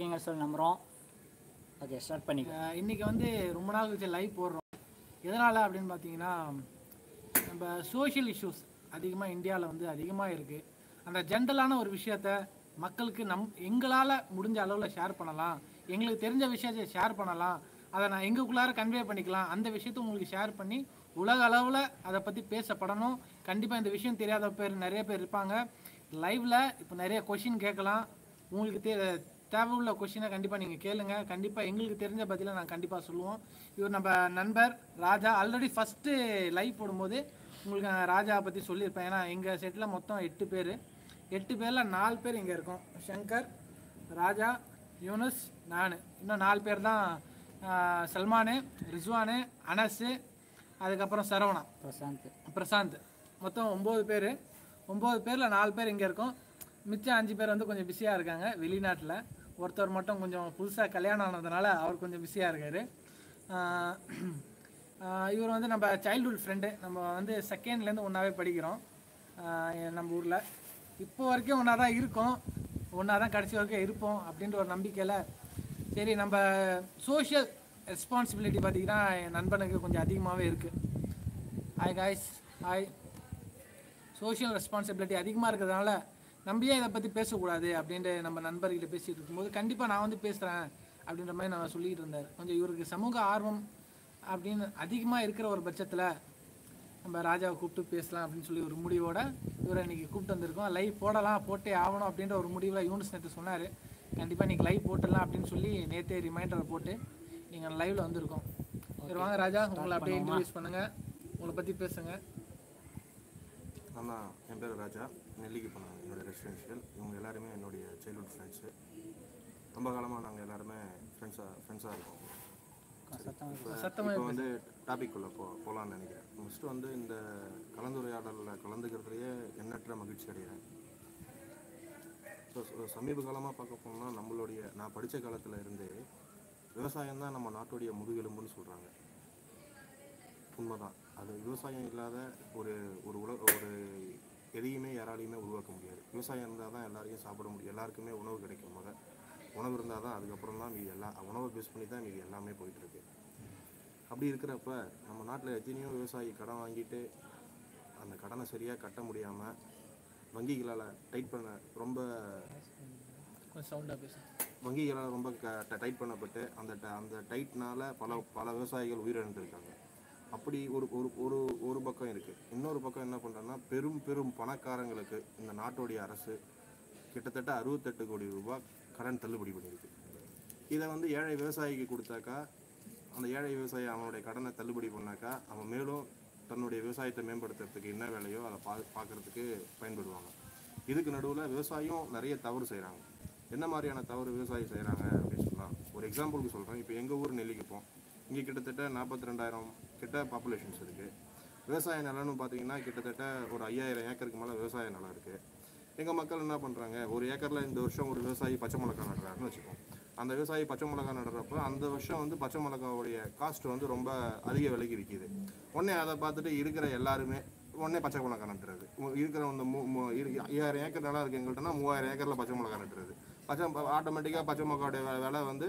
இருக்கீங்கன்னு சொல்லி நம்புகிறோம் ஓகே ஸ்டார்ட் பண்ணிக்கலாம் இன்றைக்கி வந்து ரொம்ப நாள் கழிச்சு லைவ் போடுறோம். எதனால் அப்படின்னு பார்த்தீங்கன்னா நம்ம சோஷியல் இஷ்யூஸ் அதிகமாக இந்தியாவில் வந்து அதிகமாக இருக்குது அந்த ஜென்ரலான ஒரு விஷயத்த மக்களுக்கு நம் எங்களால் முடிஞ்ச அளவில் ஷேர் பண்ணலாம். எங்களுக்கு தெரிஞ்ச விஷயத்தை ஷேர் பண்ணலாம். அதை நான் எங்களுக்குள்ளார கன்வே பண்ணிக்கலாம். அந்த விஷயத்தை உங்களுக்கு ஷேர் பண்ணி உலக அளவில் அதை பற்றி பேசப்படணும். கண்டிப்பாக இந்த விஷயம் தெரியாத பேர் நிறைய பேர் இருப்பாங்க. லைவில் இப்போ நிறைய கொஷின் கேட்கலாம். உங்களுக்கு தே தேவையுள்ள கொஷினை கண்டிப்பாக நீங்கள் கேளுங்க. கண்டிப்பாக எங்களுக்கு தெரிஞ்ச பதிலை நான் கண்டிப்பாக சொல்லுவோம். இவர் நம்ம நண்பர் ராஜா. ஆல்ரெடி ஃபஸ்ட்டு லைவ் போடும்போது உங்களுக்கு நான் ராஜா பற்றி சொல்லியிருப்பேன். ஏன்னா எங்கள் செட்டில் மொத்தம் எட்டு பேர். எட்டு பேரில் நாலு பேர் இங்கே இருக்கோம். சங்கர் ராஜா யூனுஸ் நான். இன்னும் நாலு பேர் தான் சல்மானு ரிஸ்வானு அனஸு அதுக்கப்புறம் சரவணா. பிரசாந்த். பிரசாந்த். மொத்தம் ஒம்பது பேர். ஒம்பது பேரில் நாலு பேர் இங்கே இருக்கோம். மிச்சம் அஞ்சு பேர் வந்து கொஞ்சம் பிஸியாக இருக்காங்க. வெளிநாட்டில். ஒருத்தர் மட்டும் கொஞ்சம் புதுசாக கல்யாணம் ஆனதுனால அவர் கொஞ்சம் பிஸியாக இருக்கார். இவர் வந்து நம்ம சைல்டுஹுட் ஃப்ரெண்டு நம்ம வந்து செகண்ட்லேருந்து ஒன்றாவே படிக்கிறோம். நம்ம ஊரில். இப்போ வரைக்கும் ஒன்றா தான் இருக்கோம். ஒன்றா தான் கடைசி வரைக்கும் இருப்போம் அப்படின்ற ஒரு நம்பிக்கையில் சரி நம்ம சோஷியல் ரெஸ்பான்சிபிலிட்டி பார்த்திங்கன்னா என் நண்பனுக்கு கொஞ்சம் அதிகமாகவே இருக்குது hi guys hi social responsibility அதிகமாக இருக்கிறதுனால நம்ம ஏன் இதை பற்றி பேசக்கூடாது அப்படின்ட்டு நம்ம நண்பர்கிட்ட பேசிகிட்டு இருக்கும்போது கண்டிப்பாக நான் வந்து பேசுகிறேன் அப்படின்ற மாதிரி நான் சொல்லிட்டு இருந்தார். கொஞ்சம் இவருக்கு சமூக ஆர்வம் அப்படின்னு அதிகமாக இருக்கிற ஒரு பட்சத்தில் நம்ம ராஜாவை கூப்பிட்டு பேசலாம் அப்படின்னு சொல்லி ஒரு முடிவோட இவரை இன்னைக்கு கூப்பிட்டு வந்திருக்கோம். லைவ் போடலாம் போட்டே ஆகணும் அப்படின்ற ஒரு முடிவில் யூனிஸ் நேற்று சொன்னார். கண்டிப்பாக இன்னைக்கு லைவ் போட்டுடலாம் அப்படின்னு சொல்லி நேற்றே ரிமைண்டரை போட்டு நீங்கள் லைவில் வந்திருக்கோம். சரி வாங்க ராஜா உங்களை அப்படியே இன்ட்ரடியூஸ் பண்ணுங்கள் உங்களை பற்றி பேசுங்க. நான் என் பேர் ராஜா. நெல்லிக்கு போனேன். என்னோட ரெசிடென்ஷியல் இவங்க எல்லாருமே என்னுடைய சைல்ட்ஹுட் ஃப்ரெண்ட்ஸு ரொம்ப காலமாக நாங்கள் எல்லாருமே ஃப்ரெண்ட்ஸாக ஃப்ரெண்ட்ஸாக இருக்கோம். இப்போ வந்து டாபிக் உள்ள போ போகலான்னு நினைக்கிறேன். ஃபஸ்ட்டு வந்து இந்த கலந்துரையாடலில் கலந்துக்கிறதுலையே எண்ணற்ற மகிழ்ச்சி அடைகிறேன். ஸோ சமீப காலமாக பார்க்க போனோம்னா நம்மளுடைய நான் படித்த காலத்தில் இருந்தே விவசாயம் தான் நம்ம நாட்டுடைய முதுகெலும்புன்னு சொல்கிறாங்க உண்மைதான். அது விவசாயம் இல்லாத ஒரு ஒரு உல ஒரு எதையுமே யாராலையுமே உருவாக்க முடியாது. விவசாயம் இருந்தால் தான் எல்லாரையும் சாப்பிட முடியும். எல்லாருக்குமே உணவு கிடைக்கும் முத உணவு இருந்தால் தான் அதுக்கப்புறம் தான் மீதி எல்லாம் உணவை பேஸ் பண்ணி தான் மீதி எல்லாமே போயிட்டு இருக்கு அப்படி இருக்கிறப்ப நம்ம நாட்டில் எத்தனையோ விவசாயி கடன் வாங்கிட்டு அந்த கடனை சரியாக கட்ட முடியாமல் வங்கிகளால் டைட் பண்ண ரொம்ப சவுண்டாக பேசுங்க வங்கிகளால் ரொம்ப க டைட் பண்ணப்பட்டு அந்த ட- அந்த டைட்னால பல பல விவசாயிகள் உயிரிழந்திருக்காங்க. அப்படி ஒரு ஒரு ஒரு ஒரு பக்கம் இருக்குது இன்னொரு பக்கம் என்ன பண்ணுறேன்னா பெரும் பெரும் பணக்காரங்களுக்கு இந்த நாட்டுடைய அரசு கிட்டத்தட்ட அறுபத்தெட்டு கோடி ரூபாய் கடன் தள்ளுபடி பண்ணியிருக்கு இதை வந்து ஏழை விவசாயிக்கு கொடுத்தாக்கா அந்த ஏழை விவசாயி அவனுடைய கடனை தள்ளுபடி பண்ணாக்கா அவன் மேலும் தன்னுடைய விவசாயத்தை மேம்படுத்துறதுக்கு என்ன வேலையோ அதை பா பார்க்கறதுக்கு பயன்படுவாங்க. இதுக்கு நடுவில் விவசாயம் நிறைய தவறு செய்கிறாங்க என்ன மாதிரியான தவறு விவசாயி செய்கிறாங்க அப்படின்னு சொன்னால் ஒரு எக்ஸாம்பிளுக்கு சொல்கிறேன் இப்போ எங்கள் ஊர் நெல்லிக்குப்போம் இங்கே கிட்டத்தட்ட நாற்பத்தி ரெண்டாயிரம் கிட்ட பாப்புலேஷன்ஸ் இருக்குது விவசாய நிலம்னு பார்த்தீங்கன்னா கிட்டத்தட்ட ஒரு ஐயாயிரம் ஏக்கருக்கு மேலே விவசாய நிலம் இருக்குது எங்கள் மக்கள் என்ன பண்ணுறாங்க ஒரு ஏக்கரில் இந்த வருஷம் ஒரு விவசாயி பச்சை மிளகா நடுறாருன்னு வச்சுக்கோம் அந்த விவசாயி பச்சை மிளகா நடுறப்ப அந்த வருஷம் வந்து பச்சை மிளகாவுடைய காஸ்ட் வந்து ரொம்ப அதிக விலைக்கு விற்கிது உடனே அதை பார்த்துட்டு இருக்கிற எல்லாருமே உடனே பச்சை மிளகா நட்டுறது. இருக்கிற அந்த மூ ஐயாயிரம் ஏக்கர் நிலம் இருக்கு எங்கள்கிட்டனா மூவாயிரம் ஏக்கரில் பச்சை மிளகா நட்டுறது. பச்சை ஆட்டோமேட்டிக்காக பச்சை மிளகாவுடைய விலை வந்து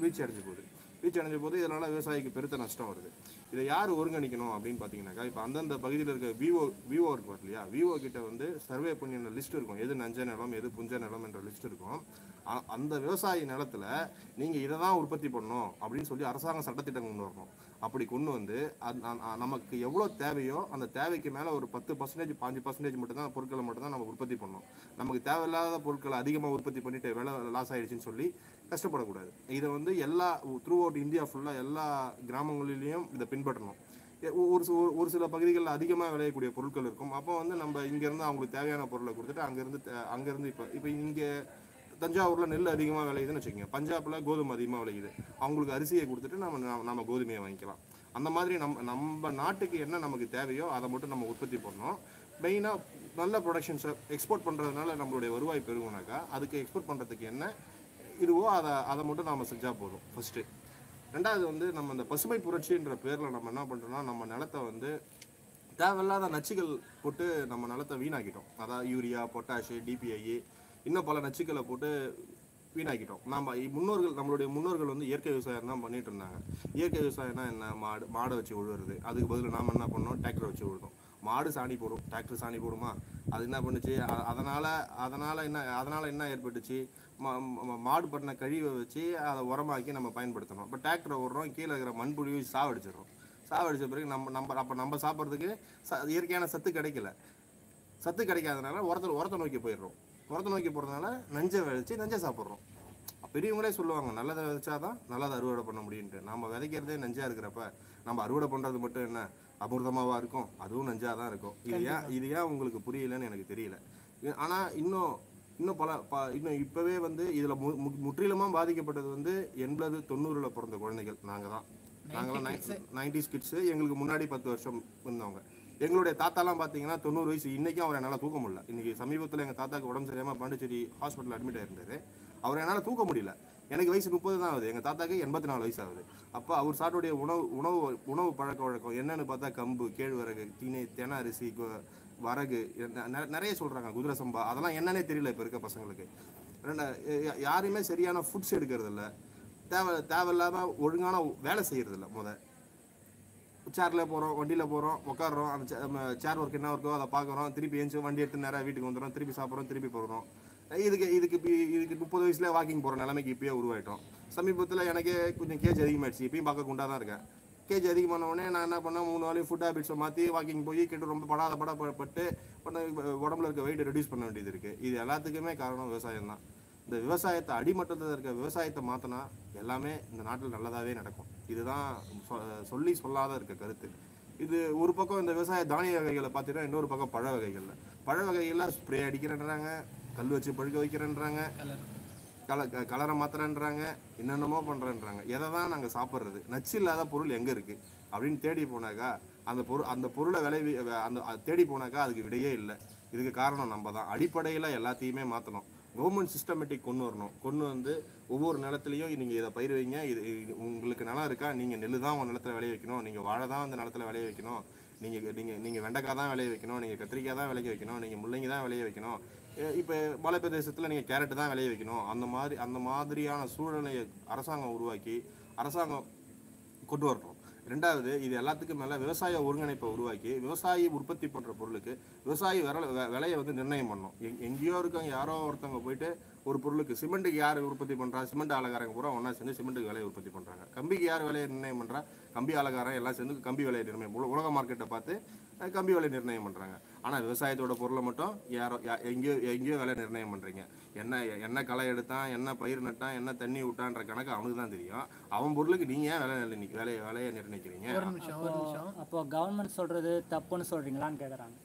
வீழ்ச்சி அடைஞ்சு போகுது. வீழ்ச்சி அடைஞ்ச போது இதனால் விவசாயிக்கு பெருத்த நஷ்டம் வருது. இதை யார் ஒருங்கிணைக்கணும் அப்படின்னு பார்த்தீங்கன்னாக்கா இப்போ அந்தந்த பகுதியில் இருக்க விவோ விவோ இருக்கு இல்லையா? விவோ கிட்ட வந்து சர்வே பண்ணின லிஸ்ட் இருக்கும். எது நஞ்ச நிலம் எது புஞ்ச நிலம் என்ற லிஸ்ட் இருக்கும். அந்த விவசாயி நிலத்துல நீங்க இதை தான் உற்பத்தி பண்ணணும் அப்படின்னு சொல்லி அரசாங்கம் சட்டத்திட்டம் கொண்டு வரணும். அப்படி கொண்டு வந்து நமக்கு எவ்வளோ தேவையோ அந்த தேவைக்கு மேலே ஒரு பத்து பர்சன்டேஜ் பாஞ்சு பர்சன்டேஜ் மட்டும்தான் பொருட்களை மட்டும்தான் நம்ம உற்பத்தி பண்ணணும். நமக்கு தேவையில்லாத பொருட்களை அதிகமாக உற்பத்தி பண்ணிட்டு வேலை லாஸ் ஆகிடுச்சின்னு சொல்லி கஷ்டப்படக்கூடாது. இதை வந்து எல்லா த்ரூ அவுட் இந்தியா ஃபுல்லாக எல்லா கிராமங்களிலையும் இதை பின்பற்றணும். ஒரு ஒரு சில பகுதிகளில் அதிகமாக விளையக்கூடிய பொருட்கள் இருக்கும். அப்போ வந்து நம்ம இங்கேருந்து அவங்களுக்கு தேவையான பொருளை கொடுத்துட்டு அங்கேருந்து அங்கேருந்து இப்போ இப்போ இங்கே தஞ்சாவூரில் நெல் அதிகமாக விளையுதுன்னு வச்சுக்கோங்க. பஞ்சாபில் கோதுமை அதிகமாக விளையுது. அவங்களுக்கு அரிசியை கொடுத்துட்டு நம்ம நம்ம- கோதுமையை வாங்கிக்கலாம். அந்த மாதிரி நம்ம நம்ம நாட்டுக்கு என்ன நமக்கு தேவையோ அதை மட்டும் நம்ம உற்பத்தி பண்ணணும். மெயினாக நல்ல ப்ரொடக்ஷன்ஸை எக்ஸ்போர்ட் பண்ணுறதுனால நம்மளுடைய வருவாய் பெருகுனாக்கா அதுக்கு எக்ஸ்போர்ட் பண்ணுறதுக்கு என்ன இதுவோ அதை அதை மட்டும் நாம் செஞ்சால் போதும் ஃபஸ்ட்டு ரெண்டாவது வந்து நம்ம இந்த பசுமை புரட்சின்ற பேரில் நம்ம என்ன பண்ணுறோம்னா நம்ம நிலத்தை வந்து தேவையில்லாத நச்சுகள் போட்டு நம்ம நிலத்தை வீணாக்கிட்டோம். அதாவது யூரியா பொட்டாஷு டிபிஐ இன்னும் பல நச்சுக்களை போட்டு வீணாக்கிட்டோம். நம்ம முன்னோர்கள் நம்மளுடைய முன்னோர்கள் வந்து இயற்கை விவசாயம் தான் பண்ணிட்டு இருந்தாங்க. இயற்கை விவசாயம்னா என்ன? மாடு மாடை வச்சு உழுவுறது. அதுக்கு பதில் நாம் என்ன பண்ணோம்? டிராக்டர் வச்சு உழுதோம். மாடு சாணி போடும். டிராக்டர் சாணி போடுமா? அது என்ன பண்ணுச்சு? அதனால் அதனால் என்ன அதனால் என்ன ஏற்பட்டுச்சு? மா- மாடு பண்ண கழிவை வச்சு அதை உரமாக்கி நம்ம பயன்படுத்தணும். இப்போ டிராக்டரை விடுறோம் கீழே இருக்கிற மண்புழியை சாவடிச்சிடுறோம். சாவடிச்ச பிறகு நம்ம நம்ம அப்போ நம்ம சாப்பிட்றதுக்கு ச இயற்கையான சத்து கிடைக்கல. சத்து கிடைக்காதனால உரத்தை உரத்தை நோக்கி போயிடுறோம். உரத்தை நோக்கி போகிறதுனால நஞ்சை விளைச்சி நஞ்சை சாப்பிட்றோம். பெரியவங்களே சொல்லுவாங்க நல்லதை விதைச்சாதான் நல்லதை அறுவடை பண்ண முடியும்ட்டு நம்ம விதைக்கிறதே நஞ்சா இருக்கிறப்ப நம்ம அறுவடை பண்ணுறது மட்டும் என்ன? அமிர்தமாவா இருக்கும்? அதுவும் நஞ்சா தான் இருக்கும். இது ஏன் இது ஏன் உங்களுக்கு புரியலன்னு எனக்கு தெரியல. இது- ஆனா இன்னும் இன்னும் பல ப- இன்னும் இப்பவே வந்து இதுல மு- மு- முற்றிலுமா பாதிக்கப்பட்டது வந்து எண்பது தொண்ணூறுல பிறந்த குழந்தைகள். நாங்க தான் நாங்களாம் நைன்டிஸ் கிட்ஸ் எங்களுக்கு முன்னாடி பத்து வருஷம் இருந்தவங்க. எங்களுடைய தாத்தாலாம் பார்த்தீங்கன்னா தொண்ணூறு வயசு. இன்னைக்கும் அவரை என்னால் தூக்க முடியல. இன்றைக்கி சமீபத்தில் எங்கள் தாத்தாக்கு உடம்பு சரியாமல் பாண்டிச்சேரி ஹாஸ்பிட்டல் அட்மிட் ஆயிருந்தாரு. அவரை என்னால் தூக்க முடியல. எனக்கு வயசு முப்பது தான் ஆகுது. எங்கள் தாத்தாக்கு எண்பத்தி நாலு வயசு ஆகுது. அப்போ அவர் சாப்பிட்டுடைய உணவு உணவு உணவு பழக்க வழக்கம் என்னன்னு பார்த்தா கம்பு கேழ்வரகு திணை தென அரிசி வரகு நிறைய சொல்கிறாங்க குதிரை சம்பா அதெல்லாம் என்னன்னே தெரியல இப்போ இருக்க பசங்களுக்கு. ரெண்டு யாருமே சரியான ஃபுட்ஸ் எடுக்கிறதில்ல. தேவை தேவையில்லாமல் ஒழுங்கான வேலை செய்கிறதில்ல இல்ல முத. சேரில் போகிறோம் வண்டியில் போகிறோம் உட்காடுறோம் அந்த சேர் ஒர்க் என்ன ஒர்க்கோ அதை பார்க்குறோம். திருப்பி ஏஞ்சி வண்டி எடுத்து நேராக வீட்டுக்கு வந்துடும் திருப்பி சாப்பிட்றோம் திருப்பி போகிறோம் இதுக்கு இதுக்கு இதுக்கு முப்பது வயசுல வாக்கிங் போகிற நிலைமைக்கு இப்பயே உருவாயிட்டோம். சமீபத்தில் எனக்கே கொஞ்சம் கேஜ் அதிகமாகிடுச்சு இப்பயும் பார்க்க குண்டாக தான் இருக்கேன். கேஜ் அதிகமான உடனே நான் என்ன பண்ணேன் மூணு நாளைக்கு ஃபுட் ஹேபிட்ஸை மாற்றி வாக்கிங் போய் கிட்ட ரொம்ப படாத படப்பட்டு பண்ண உடம்புல இருக்க வெயிட் ரெடியூஸ் பண்ண வேண்டியது இருக்குது இது எல்லாத்துக்குமே காரணம் விவசாயம் தான். இந்த விவசாயத்தை அடிமட்டத்தில் இருக்க விவசாயத்தை மாற்றினா எல்லாமே இந்த நாட்டில் நல்லதாகவே நடக்கும். இதுதான் சொல்லி சொல்லாத இருக்க கருத்து. இது ஒரு பக்கம் இந்த விவசாய தானிய வகைகளை பார்த்தீங்கன்னா இன்னொரு பக்கம் பழ வகைகளில். பழ வகைகளில் ஸ்ப்ரே அடிக்கிறேன்றாங்க கல் வச்சு பழுக்க வைக்கிறேன்றாங்க கல கலரை மாத்திரன்றாங்க என்னென்னமோ பண்ணுறேன்றாங்க எதை தான் நாங்கள் சாப்பிட்றது? நச்சு இல்லாத பொருள் எங்கே இருக்குது அப்படின்னு தேடி போனாக்கா அந்த பொருள் அந்த பொருளை விளைவி அந்த தேடி போனாக்கா அதுக்கு விடையே இல்லை. இதுக்கு காரணம் நம்ம தான் அடிப்படையில் எல்லாத்தையுமே மாற்றணும் கவர்மெண்ட் சிஸ்டமேட்டிக் கொண்டு வரணும். கொண்டு வந்து ஒவ்வொரு நிலத்துலையும் நீங்கள் இதை பயிர் வைங்க. இது உங்களுக்கு நிலம் இருக்கா? நீங்கள் நெல் தான் உங்கள் நிலத்துல விளைய வைக்கணும். நீங்கள் வாழை தான் அந்த நிலத்துல விளைய வைக்கணும். நீங்கள் நீங்கள் நீங்கள் வெண்டைக்காய் தான் விளைய வைக்கணும். நீங்கள் கத்திரிக்காய் தான் விளைய வைக்கணும். நீங்கள் முள்ளங்கி தான் விளைய வைக்கணும். இப்போ மலை பிரதேசத்தில் நீங்கள் கேரட் தான் விளைய வைக்கணும். அந்த மாதிரி அந்த மாதிரியான சூழ்நிலையை அரசாங்கம் உருவாக்கி அரசாங்கம் கொண்டு வரணும். ரெண்டாவது இது எல்லாத்துக்கும் மேலே விவசாய ஒருங்கிணைப்பை உருவாக்கி விவசாயி உற்பத்தி பண்ணுற பொருளுக்கு விவசாயி விர விலையை வந்து நிர்ணயம் பண்ணணும். எங் எங்கேயோ இருக்கவங்க யாரோ ஒருத்தவங்க போயிட்டு ஒரு பொருளுக்கு சிமெண்ட்டுக்கு யார் உற்பத்தி பண்ணுறா சிமெண்ட் ஆலகாரங்க பூரா ஒன்றா சேர்ந்து சிமெண்ட்டுக்கு விலையை உற்பத்தி பண்ணுறாங்க கம்பிக்கு யார் விலையை நிர்ணயம் பண்ணுறா கம்பி ஆலகாரம் எல்லாம் சேர்ந்து கம்பி விலையை நிர்ணயம் உல- உலக மார்க்கெட்டை பார்த்து கம்பி விலை நிர்ணயம் பண்ணுறாங்க ஆனால் விவசாயத்தோட பொருளை மட்டும் யாரோ எங்கேயோ எங்கேயோ விலை நிர்ணயம் பண்ணுறீங்க என்ன என்ன களை எடுத்தான் என்ன பயிர் நட்டான் என்ன தண்ணி விட்டான்ற கணக்கு அவனுக்கு தான் தெரியும். அவன் பொருளுக்கு நீங்கள் ஏன் விலை நிர்ணயிக்க விலையை விலையை நிர்ணயிக்கிறீங்க? ஒரு நிமிஷம் ஒரு நிமிஷம். அப்போ கவர்மெண்ட் சொல்றது தப்புன்னு சொல்றீங்களான்னு கேக்குறாங்க.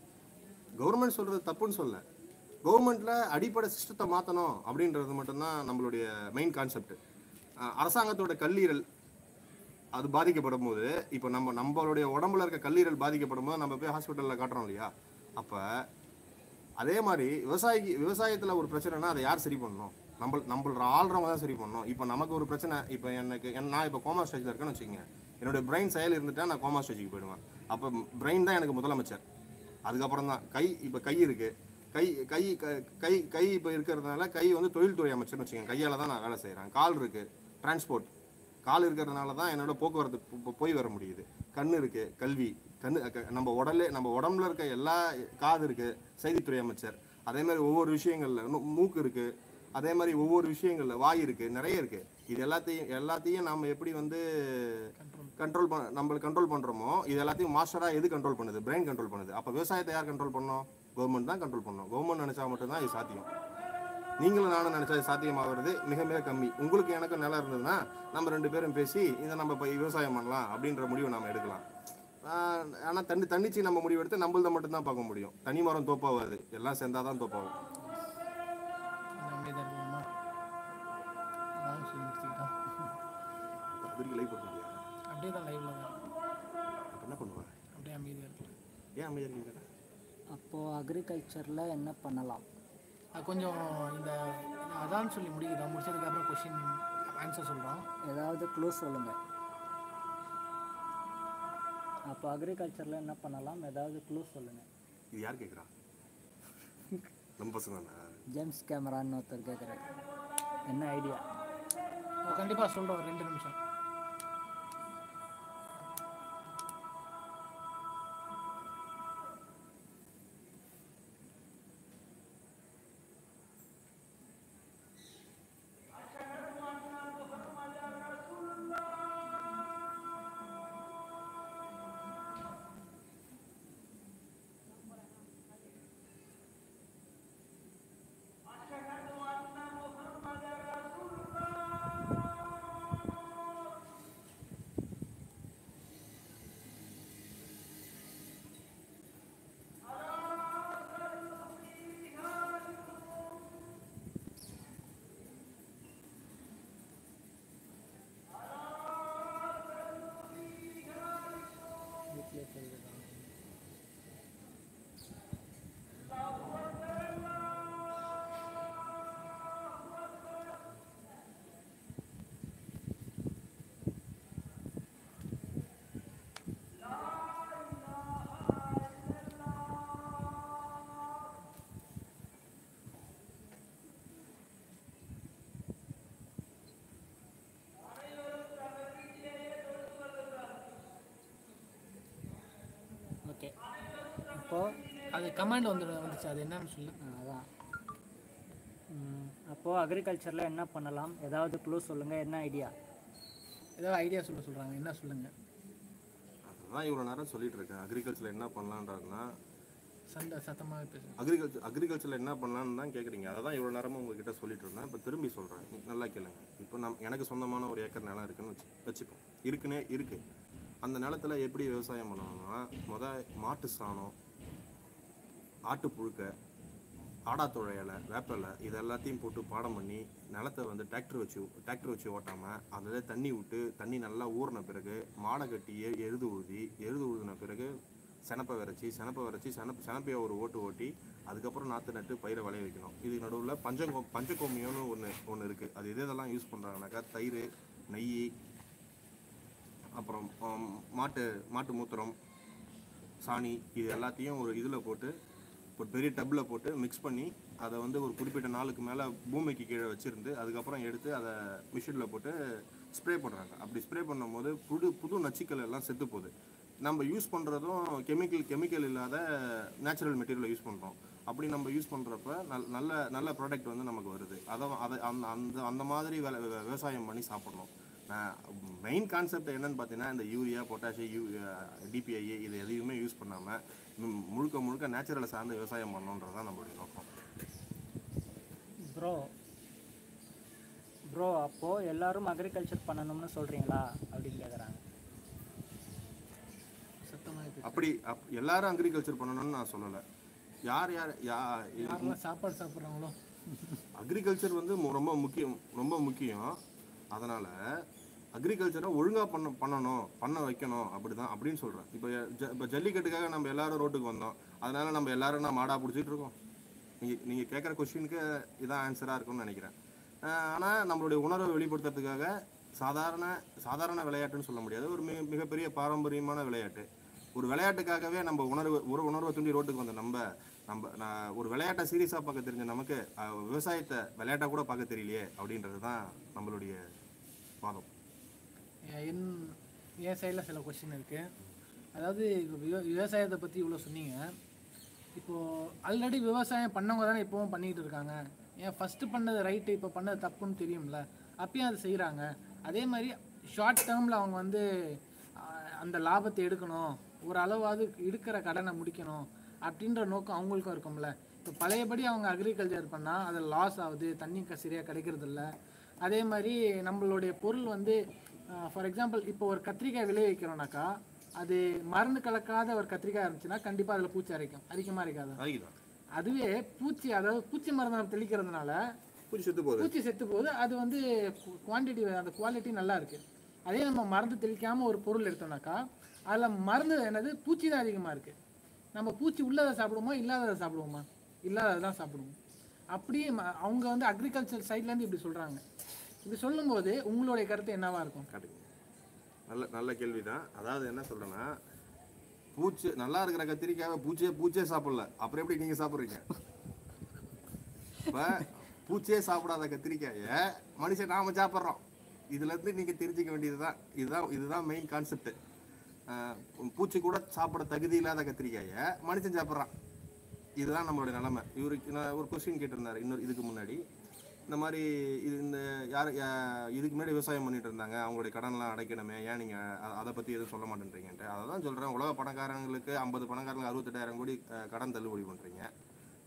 கவர்மெண்ட் சொல்றது தப்புன்னு சொல்ல கவர்மெண்ட்ல அடிப்படை சிஸ்டத்தை மாற்றணும் அப்படின்றது மட்டும்தான் நம்மளுடைய மெயின் கான்செப்ட் அரசாங்கத்தோட கல்லீரல் அது பாதிக்கப்படும் போது இப்போ நம்ம நம்மளுடைய உடம்புல இருக்க கல்லீரல் பாதிக்கப்படும் போது நம்ம போய் ஹாஸ்பிட்டலில் காட்டுறோம் இல்லையா? அப்போ அதே மாதிரி விவசாயிக்கு விவசாயத்தில் ஒரு பிரச்சனைனா அதை யார் சரி பண்ணணும்? நம்ம நம்மள ஆள்றவங்க தான் சரி பண்ணணும். இப்போ நமக்கு ஒரு பிரச்சனை இப்போ எனக்கு என் நான் இப்போ கோமா ஸ்டேஜில் இருக்கேன்னு வச்சுக்கோங்க. என்னுடைய பிரெயின் செயல் இருந்துட்டா நான் கோமா ஸ்டேஜுக்கு போயிடுவேன். அப்போ பிரெயின் தான் எனக்கு முதலமைச்சர். அதுக்கப்புறம் தான் கை இப்போ கை இருக்குது கை கை க- கை கை இப்போ இருக்கிறதுனால கை வந்து தொழில்துறை அமைச்சர்னு வச்சுக்கோங்க. கையால் தான் நான் வேலை செய்கிறேன் கால் இருக்குது டிரான்ஸ்போர்ட் கால் இருக்கிறதுனால தான் என்னோட போக்குவரத்து போய் வர முடியுது. கண் இருக்குது கல்வி. கண் க- நம்ம உடலே நம்ம உடம்புல இருக்க எல்லா காது இருக்குது செய்தித்துறை அமைச்சர். அதே மாதிரி ஒவ்வொரு விஷயங்களில் இன்னும் மூக்கு இருக்குது அதே மாதிரி ஒவ்வொரு விஷயங்களில் வாய் இருக்குது நிறைய இருக்குது இது எல்லாத்தையும் எல்லாத்தையும் நம்ம எப்படி வந்து கண்ட்ரோல் பண்ண நம்மளுக்கு கண்ட்ரோல் பண்ணுறோமோ இது எல்லாத்தையும் மாஸ்டராக எது கண்ட்ரோல் பண்ணுது? பிரெயின் கண்ட்ரோல் பண்ணுது. அப்போ விவசாயத்தை யார் கண்ட்ரோல் பண்ணோம்? கவர்மெண்ட் தான் கண்ட்ரோல் பண்ணணும். கவர்மெண்ட் நினைச்சா மட்டும்தான் இது சாத்தியம். நீங்களும் நானும் நினைச்சா இது சாத்தியமாகிறது மிக மிக கம்மி. உங்களுக்கு எனக்கு நிலம் இருந்ததுன்னா நம்ம ரெண்டு பேரும் பேசி இதை நம்ம இப்போ விவசாயம் பண்ணலாம் அப்படின்ற முடிவை நம்ம எடுக்கலாம். ஆஹ் ஆனா தண்ணி தன்னிச்சு நம்ம முடிவு எடுத்து நம்மள்த மட்டும்தான் பார்க்க முடியும். தனி மரம் தோப்பாகாது எல்லாம் தோப்பாகும். அப்படியே தான் முடியாது அப்படியே தான் லைவ்ல தான். அப்ப என்ன பண்ணுவாங்க அப்படியே அமைதியாக ஏன் அமைதியா இருக்கீங்க அப்போ அக்ரிகல்ச்சர்ல என்ன பண்ணலாம்? கொஞ்சம் இந்த அதான் சொல்லி முடிக்கிறோம் முடிச்சதுக்கப்புறம் கொஷின் ஆன்சர் சொல்கிறோம் ஏதாவது க்ளூ சொல்லுங்க. அப்போ அக்ரிகல்ச்சர்ல என்ன பண்ணலாம்? ஏதாவது க்ளூ சொல்லுங்க. இது யார் கேட்குறா நம்ம பசங்க ஜேம்ஸ் கேமரான்னு ஒருத்தர் கேட்குறாரு என்ன ஐடியா கண்டிப்பாக சொல்கிறேன் ஒரு ரெண்டு நிமிஷம். அப்போது அது கமாண்ட் வந்து வந்துச்சு. அது என்னன்னு சொல்லு. அதான். அப்போது அக்ரிகல்ச்சரில் என்ன பண்ணலாம்? ஏதாவது க்ளூ சொல்லுங்கள் என்ன ஐடியா ஏதாவது ஐடியா சொல்ல சொல்கிறாங்க என்ன சொல்லுங்கள் அதுதான் இவ்வளோ நேரம் சொல்லிட்டு இருக்கேன் அக்ரிகல்ச்சரில் என்ன பண்ணலான்றதுனா சண்டை சத்தமாக பேசு அக்ரிகல்ச்சர் அக்ரிகல்ச்சரில் என்ன பண்ணலான்னு தான் கேட்குறீங்க அதை தான் இவ்வளோ நேரமாக உங்ககிட்ட சொல்லிட்டு இருந்தேன். இப்போ திரும்பி சொல்கிறேன் நல்லா கேளுங்க. இப்போ நம் எனக்கு சொந்தமான ஒரு ஏக்கர் நிலம் இருக்குன்னு வச்சு வச்சுப்போம் இருக்குன்னே இருக்குது அந்த நிலத்துல எப்படி விவசாயம் பண்ணணும்னா முத மாட்டு சாணம் ஆட்டு புழுக்க ஆடாத்தோழ இலை வேப்பலை இது எல்லாத்தையும் போட்டு பாடம் பண்ணி நிலத்தை வந்து டிராக்டர் வச்சு டிராக்டர் வச்சு ஓட்டாமல் அதில் தண்ணி விட்டு தண்ணி நல்லா ஊறின பிறகு மாடை கட்டி எ எருது உழுதி எருது உழுதின பிறகு செனப்பை விரைச்சி செனப்பை விரைச்சி செனப் செனப்பையை ஒரு ஓட்டு ஓட்டி அதுக்கப்புறம் நாற்று நட்டு பயிரை விளைய வைக்கணும். இது நடுவில் பஞ்சகோ பஞ்சகோமியம்னு ஒன்று ஒன்று இருக்குது அது எது இதெல்லாம் யூஸ் பண்ணுறாங்கனாக்கா தயிர் நெய் அப்புறம் மாட்டு மாட்டு மூத்திரம் சாணி இது எல்லாத்தையும் ஒரு இதில் போட்டு ஒரு பெரிய டப்பில் போட்டு மிக்ஸ் பண்ணி அதை வந்து ஒரு குறிப்பிட்ட நாளுக்கு மேலே பூமிக்கு கீழே வச்சுருந்து அதுக்கப்புறம் எடுத்து அதை மிஷினில் போட்டு ஸ்ப்ரே பண்ணுறாங்க அப்படி ஸ்ப்ரே பண்ணும்போது புது புது நச்சுக்கள் எல்லாம் செத்து போகுது. நம்ம யூஸ் பண்ணுறதும் கெமிக்கல் கெமிக்கல் இல்லாத நேச்சுரல் மெட்டீரியலை யூஸ் பண்ணுறோம் அப்படி நம்ம யூஸ் பண்ணுறப்ப நல் நல்ல நல்ல ப்ராடக்ட் வந்து நமக்கு வருது. அதை அதை அந்த அந்த அந்த மாதிரி வேலை விவசாயம் பண்ணி சாப்பிட்றோம் மெயின் கான்செப்ட் என்னன்னு பார்த்தீங்கன்னா இந்த யூரியா பொட்டாஷி யூ டிபிஐ இது எதையுமே யூஸ் பண்ணாமல் முழுக்க முழுக்க நேச்சுரலை சார்ந்து விவசாயம் பண்ணணுன்றது தான் நம்மளுடைய நோக்கம். ப்ரோ ப்ரோ அப்போது எல்லாரும் அக்ரிகல்ச்சர் பண்ணணும்னு சொல்கிறீங்களா அப்படின்னு கேட்குறாங்க அப்படி அப் எல்லாரும் அக்ரிகல்ச்சர் பண்ணணும்னு நான் சொல்லலை. யார் யார் யா சாப்பாடு சாப்பிட்றாங்களோ? அக்ரிகல்ச்சர் வந்து ரொம்ப முக்கியம் ரொம்ப முக்கியம். அதனால் அக்ரிகல்ச்சரை ஒழுங்காக பண்ண பண்ணணும் பண்ண வைக்கணும் அப்படி தான் அப்படின்னு சொல்கிறேன் இப்போ இப்போ ஜல்லிக்கட்டுக்காக நம்ம எல்லாரும் ரோட்டுக்கு வந்தோம். அதனால நம்ம எல்லாரும் நான் மாடாக பிடிச்சிட்டு இருக்கோம். நீங்கள் நீங்கள் கேட்குற கொஸ்டினுக்கு இதான் ஆன்சராக இருக்கும்னு நினைக்கிறேன். ஆனால் நம்மளுடைய உணர்வை வெளிப்படுத்துறதுக்காக சாதாரண சாதாரண விளையாட்டுன்னு சொல்ல முடியாது. ஒரு மிக மிகப்பெரிய பாரம்பரியமான விளையாட்டு. ஒரு விளையாட்டுக்காகவே நம்ம உணர்வு ஒரு உணர்வை தூண்டி ரோட்டுக்கு வந்த நம்ம நம்ம நான் ஒரு விளையாட்டை சீரியஸாக பார்க்க தெரிஞ்ச நமக்கு விவசாயத்தை விளையாட்டாக கூட பார்க்க தெரியலையே அப்படின்றது தான் நம்மளுடைய வாதம். என் என் சைடில் சில கொஸ்டின் இருக்குது அதாவது விவ விவசாயத்தை பற்றி இவ்வளோ சொன்னீங்க. இப்போது ஆல்ரெடி விவசாயம் பண்ணவங்க தானே இப்போவும் பண்ணிக்கிட்டு இருக்காங்க. ஏன் ஃபஸ்ட்டு பண்ணது ரைட்டு இப்போ பண்ணது தப்புன்னு தெரியும்ல? அப்பயும் அது செய்கிறாங்க அதே மாதிரி ஷார்ட் டேர்மில் அவங்க வந்து அந்த லாபத்தை எடுக்கணும். ஓரளவாவது இருக்கிற கடனை முடிக்கணும் அப்படின்ற நோக்கம் அவங்களுக்கும் இருக்கும்ல. இப்போ பழையபடி அவங்க அக்ரிகல்ச்சர் பண்ணால் அது லாஸ் ஆகுது தண்ணி சரியாக கிடைக்கிறது இல்லை அதே மாதிரி நம்மளுடைய பொருள் வந்து ஃபார் எக்ஸாம்பிள் இப்போ ஒரு கத்திரிக்காய் விளைவிக்கிறோம்னாக்கா அது மருந்து கலக்காத ஒரு கத்திரிக்காய் இருந்துச்சுன்னா கண்டிப்பாக அதில் பூச்சி அரைக்கும். அரைக்காதா? அதுதான் அதுவே பூச்சி அதாவது பூச்சி மருந்து தெளிக்கிறதுனால பூச்சி செத்து போகுது. பூச்சி செத்து போகுது. அது வந்து குவான்டிட்டி அந்த குவாலிட்டி நல்லா இருக்கு. அதே நம்ம மருந்து தெளிக்காம ஒரு பொருள் எடுத்தோம்னாக்கா அதில் மருந்து என்னது? பூச்சி தான் அதிகமாக இருக்கு. நம்ம பூச்சி உள்ளதை சாப்பிடுவோமா? இல்லாததை சாப்பிடுவோமா? இல்லாததை தான் சாப்பிடுவோம். அப்படியே அவங்க வந்து அக்ரிகல்ச்சர் சைட்லேருந்து இப்படி சொல்கிறாங்க இப்படி சொல்லும்போது உங்களுடைய கருத்து என்னவா இருக்கும்? காட்டுங்க நல்ல நல்ல கேள்வி தான் அதாவது என்ன சொல்றேன்னா பூச்சி நல்லா இருக்கிற கத்திரிக்காவை பூச்சியே பூச்சே சாப்பிடல. அப்புறம் எப்படி நீங்க சாப்பிட்றீங்க? இப்போ பூச்சியே சாப்பிடாத கத்திரிக்காயை மனுஷன் நாம சாப்பிட்றோம். இதுல இருந்து நீங்க தெரிஞ்சுக்க வேண்டியதுதான். இதுதான் இதுதான் மெயின் கான்செப்ட் பூச்சி கூட சாப்பிட தகுதி இல்லாத கத்திரிக்காயை மனுஷன் சாப்பிட்றான். இதுதான் நம்மளுடைய நிலைமை. இவருக்கு நான் ஒரு கொஸ்டின் கேட்டிருந்தாரு. இன்னொரு இதுக்கு முன்னாடி. இந்த மாதிரி இது இந்த யார் இதுக்கு முன்னாடி விவசாயம் பண்ணிட்டு இருந்தாங்க. அவங்களுடைய கடன்லாம் அடைக்கணுமே. ஏன் நீங்கள் அதை பற்றி எதுவும் சொல்ல மாட்டேன்றீங்கன்ட்டு. அதை தான் சொல்கிறேன் உலக பணக்காரங்களுக்கு ஐம்பது பணக்காரங்களுக்கு அறுபத்தெட்டாயிரம் கோடி கடன் தள்ளுபடி பண்ணுறீங்க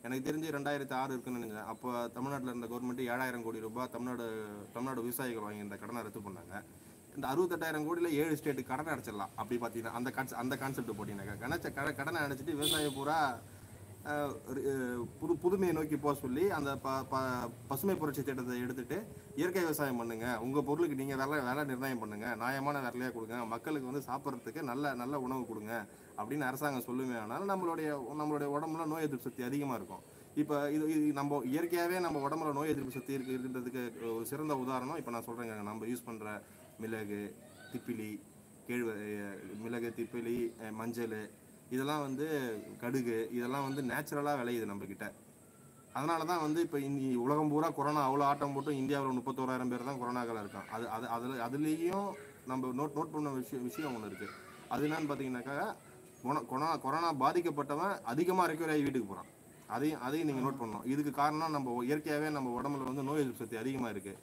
எனக்கு தெரிஞ்சு ரெண்டாயிரத்தி ஆறு இருக்குன்னு நினைக்கிறேன். அப்போ தமிழ்நாட்டில் இருந்த கவர்மெண்ட் ஏழாயிரம் கோடி ரூபாய் தமிழ்நாடு தமிழ்நாடு விவசாயிகள் வாங்கி இந்த கடனை ரத்து பண்ணாங்க. இந்த அறுபத்தெட்டாயிரம் கோடியில் ஏழு ஸ்டேட்டு கடனை அடைச்சிடலாம். அப்படி பார்த்தீங்கன்னா அந்த கான்செப்ட் அந்த கான்செப்ட் போட்டிங்கனாக்கா கணச்ச கட கடனை அடைச்சிட்டு விவசாயம் பூரா புது புதுமையை நோக்கி போக சொல்லி அந்த ப ப பசுமை புரட்சி திட்டத்தை எடுத்துட்டு இயற்கை விவசாயம் பண்ணுங்க. உங்கள் பொருளுக்கு நீங்கள் விலை விலை நிர்ணயம் பண்ணுங்க. நியாயமான வேலையாக கொடுங்க. மக்களுக்கு வந்து சாப்பிட்றதுக்கு நல்ல நல்ல உணவு கொடுங்க. அப்படின்னு அரசாங்கம் சொல்லுமே ஆனால் நம்மளுடைய நம்மளுடைய உடம்புல நோய் எதிர்ப்பு சக்தி அதிகமாக இருக்கும். இப்போ இது இது நம்ம இயற்கையாகவே நம்ம உடம்புல நோய் எதிர்ப்பு சக்தி இருக்கு இருக்கின்றதுக்கு ஒரு சிறந்த உதாரணம் இப்போ நான் சொல்கிறேங்க நம்ம யூஸ் பண்ணுற மிளகு திப்பிலி கேழ்வ மிளகு திப்பிலி மஞ்சள் இதெல்லாம் வந்து கடுகு இதெல்லாம் வந்து நேச்சுரலாக விளையுது நம்மக்கிட்ட அதனால தான் வந்து இப்போ இன்னி உலகம் பூரா கொரோனா அவ்வளோ ஆட்டம் போட்டு இந்தியாவில் முப்பத்தோராயிரம் பேர் தான் கொரோனாக்கள் இருக்கான் அது அது அதில் அதுலேயும் நம்ம நோட் நோட் பண்ண விஷயம் விஷயம் ஒன்று இருக்குது அது என்னன்னு பார்த்தீங்கன்னாக்கா கொரோனா கொரோனா கொரோனா பாதிக்கப்பட்டவன் அதிகமாக ரெக்கவர் ஆகி வீட்டுக்கு போகிறான் அதையும் அதையும் நீங்கள் நோட் பண்ணணும். இதுக்கு காரணம் நம்ம இயற்கையாகவே நம்ம உடம்புல வந்து நோய் எதிர்ப்பு சக்தி அதிகமாக இருக்குது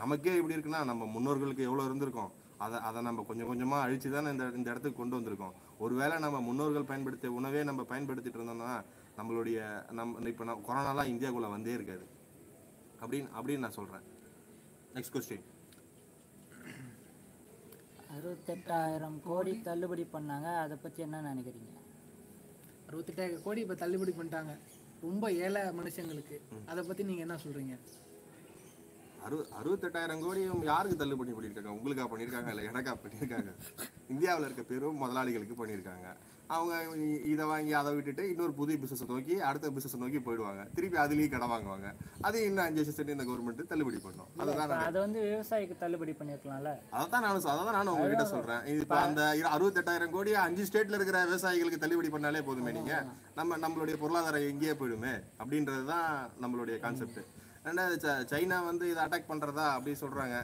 நமக்கே இப்படி இருக்குன்னா நம்ம முன்னோர்களுக்கு எவ்வளோ இருந்திருக்கோம். அதை அதை நம்ம கொஞ்சம் கொஞ்சமாக அழிச்சு தானே இந்த இந்த இடத்துக்கு கொண்டு வந்திருக்கோம். ஒருவேளை நம்ம முன்னோர்கள் பயன்படுத்திய உணவே நம்ம பயன்படுத்திட்டு இருந்தோம்னா நம்மளுடைய நம்ம இப்போ நான் கொரோனாலாம் இந்தியாக்குள்ளே வந்தே இருக்காது. அப்படின்னு அப்படின்னு நான் சொல்கிறேன் நெக்ஸ்ட் கொஸ்டின் அறுபத்தெட்டாயிரம் கோடி தள்ளுபடி பண்ணாங்க. அதை பற்றி என்ன நினைக்கிறீங்க? அறுபத்தெட்டாயிரம் கோடி இப்போ தள்ளுபடி பண்ணிட்டாங்க. ரொம்ப ஏழை மனுஷங்களுக்கு. அதை பற்றி நீங்கள் என்ன சொல்கிறீங்க அறு அறுபத்தெட்டாயிரம் கோடியும் யாருக்கு தள்ளுபடி பண்ணியிருக்காங்க? உங்களுக்கா பண்ணியிருக்காங்க? இல்லை எனக்கா பண்ணியிருக்காங்க? இந்தியாவில் இருக்க பெரும் முதலாளிகளுக்கு பண்ணியிருக்காங்க. அவங்க இதை வாங்கி அதை விட்டுட்டு இன்னொரு புதிய பிசினஸை நோக்கி அடுத்த பிசினஸ் நோக்கி போயிடுவாங்க. திருப்பி அதுலேயும் கடன் வாங்குவாங்க. அது இன்னும் அஞ்சு வருஷத்துக்கு இந்த கவர்மெண்ட் தள்ளுபடி பண்ணும். அதுதான் அதை வந்து விவசாயிக்கு தள்ளுபடி பண்ணியிருக்கலாம்ல அதான் நானும் அதான் நானும் உங்ககிட்ட சொல்றேன். இப்போ அந்த அறுபத்தெட்டாயிரம் கோடி அஞ்சு ஸ்டேட்ல இருக்கிற விவசாயிகளுக்கு தள்ளுபடி பண்ணாலே போதுமே நீங்க. நம்ம நம்மளுடைய பொருளாதாரம் எங்கேயே போயிடுமே அப்படின்றது தான் நம்மளுடைய கான்செப்ட் ஏன்னா ச- சைனா வந்து இதை அட்டாக் பண்ணுறதா அப்படின்னு சொல்கிறாங்க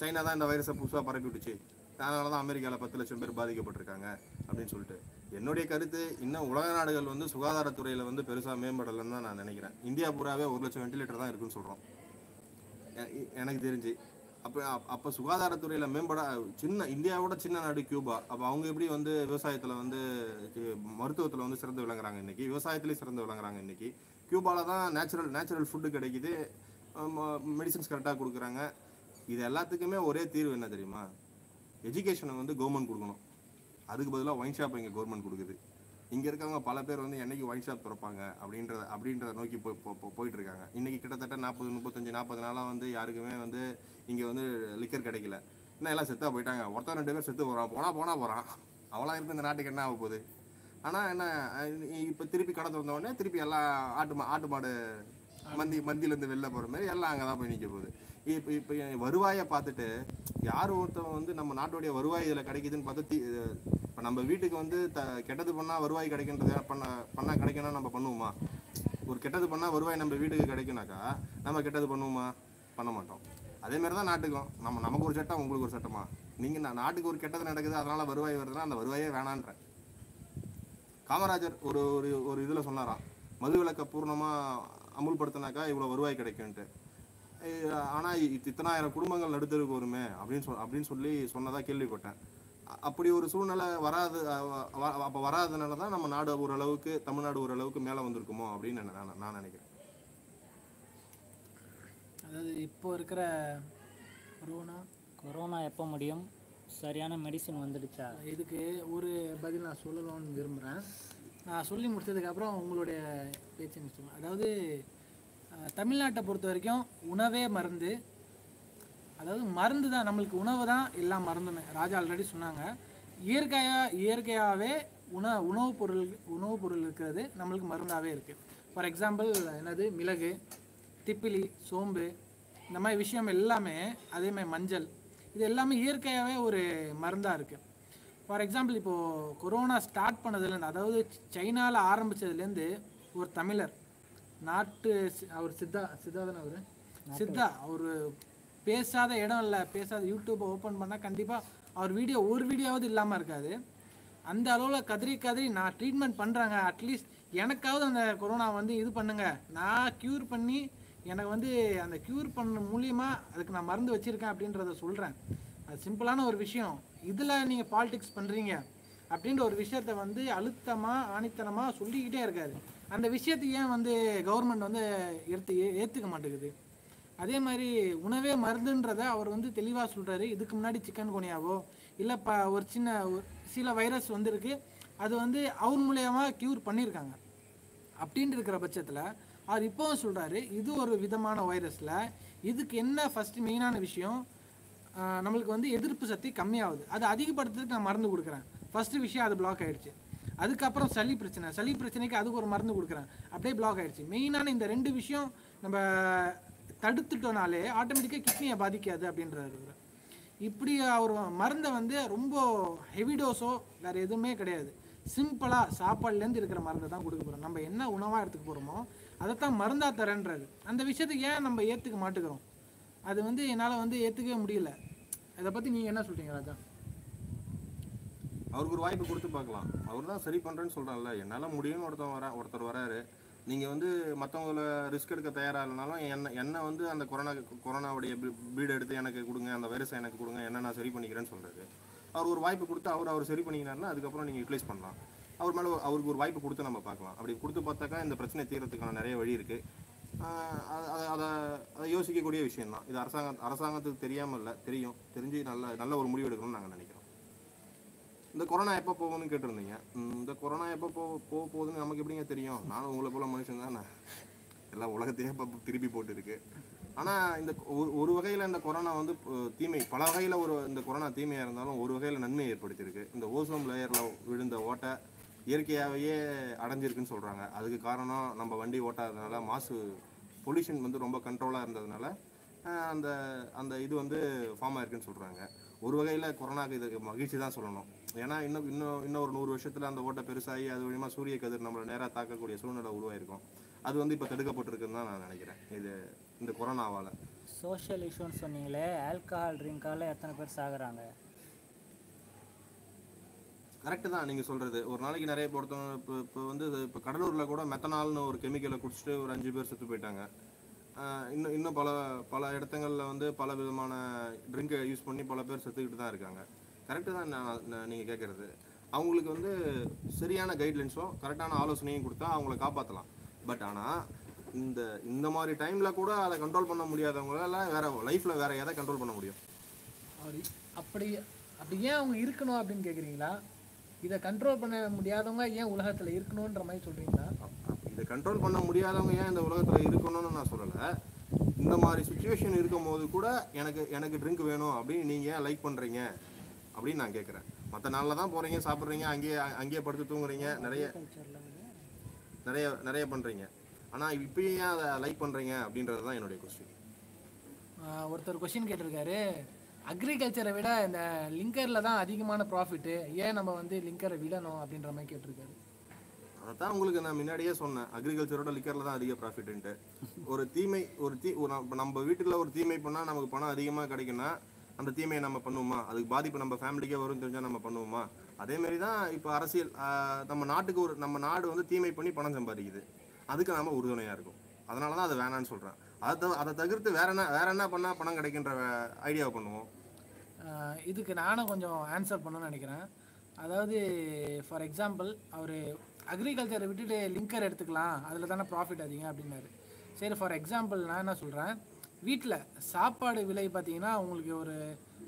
சைனா தான் இந்த வைரஸை புதுசாக பரப்பி விட்டுச்சு. அதனால தான் அமெரிக்காவில் பத்து லட்சம் பேர் பாதிக்கப்பட்டிருக்காங்க அப்படின்னு சொல்லிட்டு. என்னுடைய கருத்து இன்னும் உலக நாடுகள் வந்து சுகாதாரத்துறையில் வந்து பெருசாக மேம்படலைன்னு தான் நான் நினைக்கிறேன். இந்தியா பூராவே ஒரு லட்சம் வெண்டிலேட்டர் தான் இருக்குன்னு சொல்கிறோம் எனக்கு தெரிஞ்சு. அப்போ அப்போ சுகாதாரத்துறையில் மேம்பட சின்ன இந்தியாவோட சின்ன நாடு கியூபா. அப்போ அவங்க எப்படி வந்து விவசாயத்தில் வந்து மருத்துவத்தில் வந்து சிறந்து விளங்குறாங்க இன்னைக்கு? விவசாயத்துலேயும் சிறந்து விளங்குறாங்க இன்னைக்கு. கியூபாவில் தான் நேச்சுரல் நேச்சுரல் ஃபுட்டு கிடைக்குது. மெடிசன்ஸ் கரெக்டாக கொடுக்குறாங்க. இது எல்லாத்துக்குமே ஒரே தீர்வு என்ன தெரியுமா? எஜுகேஷனை வந்து கவர்மெண்ட் கொடுக்கணும். அதுக்கு பதிலாக ஒயின் ஷாப் இங்கே கவர்மெண்ட் கொடுக்குது. இங்கே இருக்கவங்க பல பேர் வந்து என்னைக்கு ஒயின் ஷாப் திறப்பாங்க அப்படின்றத அப்படின்றத நோக்கி போய் போ- போயிட்டு இருக்காங்க இன்னைக்கு கிட்டத்தட்ட நாற்பது முப்பத்தஞ்சு நாற்பது நாளாக வந்து யாருக்குமே வந்து இங்கே வந்து லிக்கர் கிடைக்கல. இன்னும் எல்லாம் செத்தா போயிட்டாங்க? ஒருத்தன் ரெண்டு பேர் செத்து போகிறான் போனால் போனால் போகிறான் அவளா இருந்து இந்த நாட்டுக்கு என்ன ஆக போகுது? ஆனால் என்ன இப்போ திருப்பி கடை திறந்த உடனே திருப்பி எல்லாம் ஆட்டு மா ஆட்டு மாடு மந்தி மந்தியிலேருந்து வெளில போகிற மாதிரி எல்லாம் அங்கே தான் போய் நிற்க போகுது. இப்போ இப்போ வருவாயை பார்த்துட்டு யார் ஒருத்தவன் வந்து நம்ம நாட்டுடைய வருவாய் இதில் கிடைக்குதுன்னு பார்த்து தீ இப்போ நம்ம வீட்டுக்கு வந்து த கெட்டது பண்ணால் வருவாய் கிடைக்கின்றது பண்ண பண்ணால் கிடைக்கணும் நம்ம பண்ணுவோமா? ஒரு கெட்டது பண்ணால் வருவாய் நம்ம வீட்டுக்கு கிடைக்குனாக்கா நம்ம கெட்டது பண்ணுவோமா? பண்ண மாட்டோம். அதே மாதிரி தான் நாட்டுக்கும். நம்ம நமக்கு ஒரு சட்டம் உங்களுக்கு ஒரு சட்டமா? நீங்கள் நான் நாட்டுக்கு ஒரு கெட்டது நடக்குது அதனால் வருவாய் வருதுன்னா அந்த வருவாயே வேணான்றேன். காமராஜர் ஒரு ஒரு ஒரு இதில் சொன்னாராம். மது விலக்கை பூர்ணமாக அமுல்படுத்தினாக்கா இவ்வளோ வருவாய் கிடைக்கும்ன்ட்டு. அஹ் ஆனா இ- இத்தனாயிரம் குடும்பங்கள் நடுத்தருக்கு வருமே அப்படின்னு சொல் அப்படின்னு சொல்லி சொன்னதா கேள்விப்பட்டேன். அப்படி ஒரு சூழ்நிலை வராது அப்ப வராதனால தான் நம்ம நாடு ஓரளவுக்கு தமிழ்நாடு ஓரளவுக்கு மேலே வந்திருக்குமோ அப்படின்னு நான் நான் நான் நினைக்கிறேன். அதாவது இப்போ இருக்கிற கொரோனா கொரோனா எப்போ முடியும்? சரியான மெடிசின் வந்துடுச்சா? இதுக்கு ஒரு பதில் நான் சொல்லணும்னு விரும்புகிறேன் நான் சொல்லி முடிச்சதுக்கப்புறம் உங்களுடைய பேச்சு நிச்சயம். அதாவது தமிழ்நாட்டை பொறுத்த வரைக்கும் உணவே மருந்து. அதாவது மருந்து தான் நம்மளுக்கு உணவு தான் எல்லாம் மருந்துன்னு ராஜா ஆல்ரெடி சொன்னாங்க. இயற்கையாக இயற்கையாகவே உண உணவுப் பொருள் உணவுப் பொருள் இருக்கிறது நம்மளுக்கு மருந்தாகவே இருக்குது ஃபார் எக்ஸாம்பிள் என்னது? மிளகு திப்பிலி சோம்பு இந்த மாதிரி விஷயம் எல்லாமே அதேமாதிரி மஞ்சள் இது எல்லாமே இயற்கையாகவே ஒரு மருந்தாக இருக்குது ஃபார் எக்ஸாம்பிள் இப்போது கொரோனா ஸ்டார்ட் பண்ணதுலேருந்து அதாவது சைனாவில் ஆரம்பிச்சதுலேருந்து ஒரு தமிழர் நாட்டு அவர் சித்தா சித்தா தானே அவரு சித்தா அவர் பேசாத இடம் இல்லை. பேசாத யூடியூப்பை ஓப்பன் பண்ணால் கண்டிப்பாக அவர் வீடியோ ஒரு வீடியோவாவது இல்லாமல் இருக்காது. அந்த அளவில் கதறி கதறி நான் ட்ரீட்மெண்ட் பண்ணுறாங்க அட்லீஸ்ட் எனக்காவது அந்த கொரோனா வந்து இது பண்ணுங்க. நான் க்யூர் பண்ணி எனக்கு வந்து அந்த க்யூர் பண்ண மூலியமா அதுக்கு நான் மருந்து வச்சுருக்கேன் அப்படின்றத சொல்கிறேன் அது சிம்பிளான ஒரு விஷயம். இதில் நீங்கள் பாலிடிக்ஸ் பண்ணுறீங்க அப்படின்ற ஒரு விஷயத்த வந்து அழுத்தமாக ஆணித்தனமாக சொல்லிக்கிட்டே இருக்காரு. அந்த விஷயத்தை ஏன் வந்து கவர்மெண்ட் வந்து எடுத்து ஏ- மாட்டேங்குது? அதே மாதிரி உணவே மருந்துன்றதை அவர் வந்து தெளிவாக சொல்கிறாரு இதுக்கு முன்னாடி சிக்கன் குனியாவோ இல்லை ப ஒரு சின்ன ஒரு சில வைரஸ் வந்திருக்கு அது வந்து அவர் மூலயமா க்யூர் பண்ணியிருக்காங்க அப்படின்ட்டு இருக்கிற பட்சத்தில் அவர் இப்போவும் சொல்கிறாரு இது ஒரு விதமான வைரஸில் இதுக்கு என்ன ஃபஸ்ட்டு மெயினான விஷயம்? நம்மளுக்கு வந்து எதிர்ப்பு சக்தி கம்மியாகுது. அது அதிகப்படுத்துறதுக்கு நான் மருந்து கொடுக்குறேன். ஃபஸ்ட்டு விஷயம் அது பிளாக் ஆகிடுச்சு அதுக்கப்புறம் சளி பிரச்சனை. சளி பிரச்சனைக்கு அதுக்கு ஒரு மருந்து கொடுக்குறேன். அப்படியே பிளாக் ஆயிடுச்சு. மெயினான இந்த ரெண்டு விஷயம் நம்ம தடுத்துட்டோனாலே ஆட்டோமேட்டிக்காக கிட்னியை பாதிக்காது அப்படின்றாரு இப்படி அவர் மருந்தை வந்து ரொம்ப ஹெவி டோஸோ வேறு எதுவுமே கிடையாது. சிம்பிளாக சாப்பாடுலேருந்து இருக்கிற மருந்தை தான் கொடுக்க போகிறோம் நம்ம என்ன உணவாக எடுத்துக்க போகிறோமோ அதைத்தான் மருந்தாக தரேன்றாரு. அந்த விஷயத்தை ஏன் நம்ம ஏற்றுக்க மாட்டுக்கிறோம் அது வந்து என்னால் வந்து ஏற்றுக்கவே முடியல. இதை பற்றி நீங்கள் என்ன சொல்கிறீங்க ராஜா? அவருக்கு ஒரு வாய்ப்பு கொடுத்து பார்க்கலாம். அவர் தான் சரி பண்ணுறேன்னு சொல்கிறான்ல என்னால் முடியும்னு ஒருத்தன் வர ஒருத்தர் வராரு. நீங்கள் வந்து மற்றவங்கள ரிஸ்க் எடுக்க தயாராக இல்லைனாலும் என்ன என்ன வந்து அந்த கொரோனா கொரோனாவுடைய பீடு எடுத்து எனக்கு கொடுங்க அந்த வைரஸை எனக்கு கொடுங்க என்ன நான் சரி பண்ணிக்கிறேன்னு சொல்கிறாரு அவர் ஒரு வாய்ப்பு கொடுத்து அவர் அவர் சரி பண்ணிக்கிறாருன்னா அதுக்கப்புறம் நீங்கள் யூட்டிலைஸ் பண்ணலாம். அவர் மேலே அவருக்கு ஒரு வாய்ப்பு கொடுத்து நம்ம பார்க்கலாம். அப்படி கொடுத்து பார்த்தாக்கா இந்த பிரச்சனை தீர்றதுக்கான நிறைய வழி இருக்குது அதை அதை யோசிக்கக்கூடிய விஷயம்தான். இது அரசாங்க அரசாங்கத்துக்கு தெரியாமல் இல்லை தெரியும். தெரிஞ்சு நல்ல நல்ல ஒரு முடிவு எடுக்கணும்னு நாங்கள் நினைக்கிறோம். இந்த கொரோனா எப்போ போகும்னு கேட்டிருந்தீங்க? இந்த கொரோனா எப்போ போ போக போகுதுன்னு நமக்கு எப்படிங்க தெரியும்? நானும் உங்களை போல மனுஷன் தானே. எல்லா உலகத்தையும் இப்போ திருப்பி போட்டுருக்கு. ஆனால் இந்த ஒரு ஒரு வகையில் இந்த கொரோனா வந்து தீமை பல வகையில் ஒரு இந்த கொரோனா தீமையாக இருந்தாலும் ஒரு வகையில் நன்மை ஏற்படுத்தியிருக்கு. இந்த ஓசோன் லேயரில் விழுந்த ஓட்டை இயற்கையாகவே அடைஞ்சிருக்குன்னு சொல்கிறாங்க அதுக்கு காரணம் நம்ம வண்டி ஓட்டாததுனால மாசு பொல்யூஷன் வந்து ரொம்ப கண்ட்ரோலாக இருந்ததுனால அந்த அந்த இது வந்து ஃபார்ம் ஆயிருக்குன்னு சொல்கிறாங்க ஒரு வகையில் கொரோனாக்கு இது மகிழ்ச்சி தான் சொல்லணும். ஏன்னா இன்னும் இன்னும் இன்னும் ஒரு நூறு வருஷத்தில் அந்த ஓட்டை பெருசாகி அது மூலியமா சூரிய கதிர் நம்மளை நேராக தாக்கக்கூடிய சூழ்நிலை உருவாயிருக்கும். அது வந்து இப்போ தடுக்கப்பட்டிருக்குன்னு தான் நான் நினைக்கிறேன். இது இந்த கொரோனாவால். சோஷியல் இஷ்யூன்னு சொன்னீங்களே ஆல்கஹால் ட்ரிங்கால எத்தனை பேர் சாகுறாங்க? கரெக்டு தான் நீங்கள் சொல்கிறது ஒரு நாளைக்கு நிறைய பொறுத்தவங்க இப்போ இப்போ வந்து இப்போ கடலூரில் கூட மெத்தனால்னு ஒரு கெமிக்கலை குடிச்சிட்டு ஒரு அஞ்சு பேர் செத்து போயிட்டாங்க. இன்னும் இன்னும் பல பல இடத்துங்களில் வந்து பல விதமான ட்ரிங்கை யூஸ் பண்ணி பல பேர் செத்துக்கிட்டு தான் இருக்காங்க. கரெக்டு தான் நான் நீங்கள் கேட்குறது அவங்களுக்கு வந்து சரியான கைட்லைன்ஸும் கரெக்டான ஆலோசனையும் கொடுத்தா அவங்கள காப்பாற்றலாம் பட் ஆனால் இந்த இந்த மாதிரி டைமில் கூட அதை கண்ட்ரோல் பண்ண முடியாதவங்களால வேற லைஃப்பில் வேற எதை கண்ட்ரோல் பண்ண முடியும்? அப்படி அப்படி ஏன் அவங்க இருக்கணும் அப்படின்னு கேட்குறீங்களா இதை கண்ட்ரோல் பண்ண முடியாதவங்க ஏன் உலகத்தில் இருக்கணுன்ற மாதிரி சொல்கிறீங்களா இதை கண்ட்ரோல் பண்ண முடியாதவங்க ஏன் இந்த உலகத்தில் இருக்கணும்னு நான் சொல்லலை. இந்த மாதிரி சுச்சுவேஷன் இருக்கும் போது கூட எனக்கு எனக்கு ட்ரிங்க் வேணும் அப்படின்னு நீங்கள் ஏன் லைக் பண்ணுறீங்க அப்படின்னு நான் கேட்குறேன் மற்ற நாளில் தான் போகிறீங்க சாப்பிட்றீங்க அங்கேயே அங்கேயே படுத்து தூங்குறீங்க நிறைய நிறைய நிறைய பண்ணுறீங்க ஆனால் இப்பயும் ஏன் அதை லைக் பண்ணுறீங்க அப்படின்றது தான் என்னுடைய கொஸ்டின் ஒருத்தர் கொஸ்டின் கேட்டிருக்காரு. அக்ரிகல்ச்சரை விட இந்த லிங்கரில் தான் அதிகமான ப்ராஃபிட்டு ஏன் நம்ம வந்து லிங்கரை விடணும் அப்படின்ற மாதிரி கேட்டிருக்காரு. அதான் உங்களுக்கு நான் முன்னாடியே சொன்னேன். அக்ரிகல்ச்சரோட லிக்கரில் தான் அதிக ப்ராஃபிட்டுன்ட்டு ஒரு தீமை ஒரு தீ ஒரு நம்ம- நம்ம வீட்டில் ஒரு தீமை பண்ணால் நமக்கு பணம் அதிகமாக கிடைக்குன்னா அந்த தீமையை நம்ம பண்ணுவோமா? அதுக்கு பாதிப்பு நம்ம ஃபேமிலிக்கே வரும் தெரிஞ்சால் நம்ம பண்ணுவோமா? அதே மாதிரி தான் இப்போ அரசியல் நம்ம நாட்டுக்கு ஒரு நம்ம நாடு வந்து தீமை பண்ணி பணம் சம்பாதிக்குது. அதுக்கு நாம் உறுதுணையாக இருக்கும். அதனால தான் அது வேணான்னு சொல்கிறேன் அதை தவிர- அதை தவிர்த்து வேற என்ன வேற என்ன பண்ணால் பணம் கிடைக்கின்ற ஐடியாவை பண்ணுவோம்? இதுக்கு நானும் கொஞ்சம் ஆன்சர் பண்ணணும்னு நினைக்கிறேன். அதாவது ஃபார் எக்ஸாம்பிள் அவர் அக்ரிகல்ச்சரை விட்டுட்டு லிங்கர் எடுத்துக்கலாம். அதில் தானே ப்ராஃபிட் அதிகம் அப்படின்னாரு. சரி ஃபார் எக்ஸாம்பிள் நான் என்ன சொல்கிறேன் வீட்டில் சாப்பாடு விலை பார்த்தீங்கன்னா உங்களுக்கு ஒரு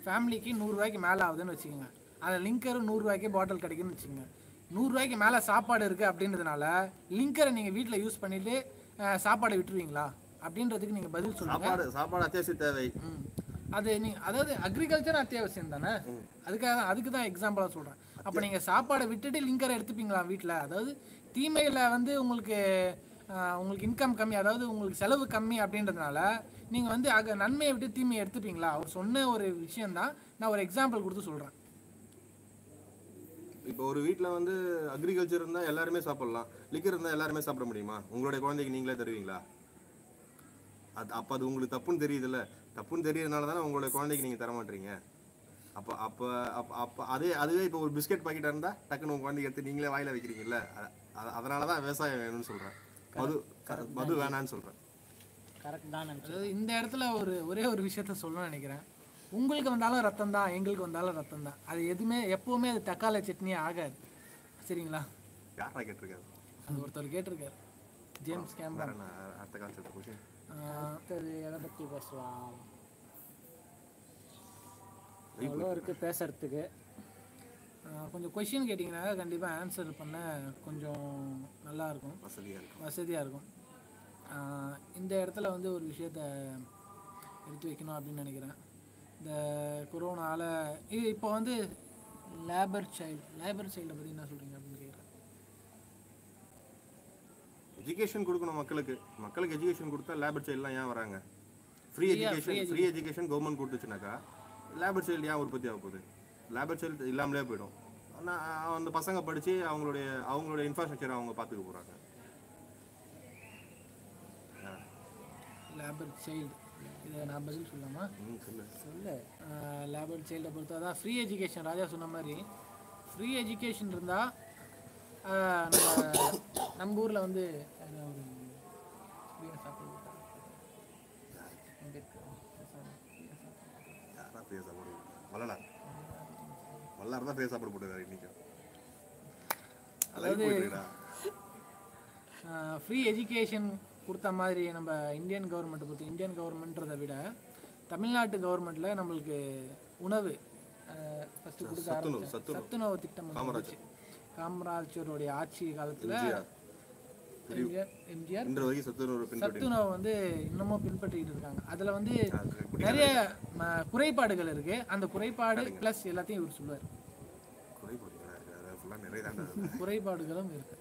ஃபேமிலிக்கு நூறுரூவாய்க்கு மேலே ஆகுதுன்னு வச்சுக்கோங்க. அந்த லிங்கரும் நூறுரூவாய்க்கே பாட்டில் கிடைக்குன்னு வச்சுக்கோங்க. நூறுரூவாய்க்கு மேலே சாப்பாடு இருக்குது அப்படின்றதுனால லிங்கரை நீங்கள் வீட்டில் யூஸ் பண்ணிவிட்டு சாப்பாடை விட்டுருவீங்களா? அப்படின்றதுக்கு நீங்கள் பதில் சொல்லுங்கள் சாப்பாடு சாப்பாடு அத்தியாவசிய தேவை. அது நீ அதாவது அக்ரிகல்ச்சர் அத்தியாவசியம் தானே? அதுக்காக தான் அதுக்கு தான் எக்ஸாம்பிளாக சொல்கிறேன் அப்போ நீங்கள் சாப்பாடை விட்டுட்டு லிங்கரை எடுத்துப்பீங்களா வீட்டில் அதாவது தீமையில் வந்து உங்களுக்கு உங்களுக்கு இன்கம் கம்மி அதாவது உங்களுக்கு செலவு கம்மி அப்படின்றதுனால நீங்கள் வந்து அக நன்மையை விட்டு தீமையை எடுத்துப்பீங்களா? அவர் சொன்ன ஒரு விஷயந்தான் நான் ஒரு எக்ஸாம்பிள் கொடுத்து சொல்கிறேன் இப்போ ஒரு வீட்டில் வந்து அக்ரிகல்ச்சர் இருந்தால் எல்லாருமே சாப்பிட்லாம். லிக்கர் இருந்தால் எல்லாருமே சாப்பிட முடியுமா? உங்களுடைய குழந்தைக்கு நீங்களே தருவீங்களா? அது அப்போ அது உங்களுக்கு தப்புன்னு தெரியுதுல்ல. தப்புன்னு தெரியறதுனால தானே உங்களுடைய குழந்தைக்கு நீங்கள் தர மாட்டீங்க அப்போ அப்போ அப்போ அப்போ அதே அதுவே இப்போ ஒரு பிஸ்கட் பாக்கெட்டாக இருந்தால் டக்குன்னு உங்கள் குழந்தைக்கு எடுத்து நீங்களே வாயில வைக்கிறீங்கல்ல? அதனால தான் விவசாயம் வேணும்னு சொல்கிறேன் மது மது வேணான்னு சொல்கிறேன் கரெக்ட் தான் அதாவது இந்த இடத்துல ஒரு ஒரே ஒரு விஷயத்த சொல்லணும்னு நினைக்கிறேன். உங்களுக்கு வந்தாலும் ரத்தம் தான் எங்களுக்கு வந்தாலும் ரத்தம் தான். அது எதுவுமே எப்பவுமே அது தக்காளி சட்னியே ஆகாது. சரிங்களா? யாரா கேட்டிருக்காரு? அது ஒருத்தர் கேட்டிருக்காரு. ஜேம்ஸ் என்ன அடுத்த காலத்து கொஷின் அடுத்தது எதை பற்றி பேசலாம்? எவ்வளோ இருக்குது பேசுறதுக்கு? கொஞ்சம் கொஷின் கேட்டிங்கன்னா கண்டிப்பாக ஆன்சர் பண்ண கொஞ்சம் நல்லா இருக்கும். வசதியாக இருக்கும். வசதியாக இருக்கும். இந்த இடத்துல வந்து ஒரு விஷயத்த எடுத்து வைக்கணும் அப்படின்னு நினைக்கிறேன். இந்த கொரோனாவில் இது இப்போ வந்து லேபர் சைல்டு லேபர் சைல்டை பற்றி என்ன சொல்கிறீங்க அப்படின்னு கேட்குறேன் எஜுகேஷன் கொடுக்கணும் மக்களுக்கு. மக்களுக்கு எஜுகேஷன் கொடுத்தா லேபர் சைல்ட்லாம் ஏன் வராங்க? Free education free education government கொடுத்துச்சுனாக்கா labour child ஏன் உற்பத்தி ஆக போகுது? லேபர் சைல்டு இல்லாமலே போயிடும். ஆனால் அந்த பசங்க படித்து அவங்களுடைய அவங்களுடைய இன்ஃப்ராஸ்ட்ரக்சரை அவங்க பார்த்துக்க போகிறாங்க லேபர் சைல்டு இதை நான் பதில் சொல்லலாமா ம் சொல்லு. லேபர் சைல்டை பொறுத்து ஃப்ரீ எஜுகேஷன் ராஜா சொன்ன மாதிரி ஃப்ரீ எஜுகேஷன் இருந்தால் நம்ம நம்ம ஊரில் வந்து சாப்பாடு வள்ளலார் தான் போட்டுருக்காரு அதாவது ஃப்ரீ எஜுகேஷன் கொடுத்த மாதிரி நம்ம இந்தியன் கவர்மெண்ட்டை பொறுத்து இந்தியன் கவர்மெண்ட்றதை விட தமிழ்நாட்டு கவர்மெண்ட்டில் நம்மளுக்கு உணவு ஃபஸ்ட்டு கொடுக்க சத்துணவு, திட்டம் வந்து வந்துச்சு. காமராஜருடைய ஆட்சி காலத்தில் எம்ஜிஆர். சத்துணவு வந்து இன்னமும் பின்பற்றிட்டு இருக்காங்க. அதில் வந்து நிறைய குறைபாடுகள் இருக்கு. அந்த குறைபாடு ப்ளஸ் எல்லாத்தையும் இவர் சொல்லுவார். குறைபாடுகளும் இருக்கு.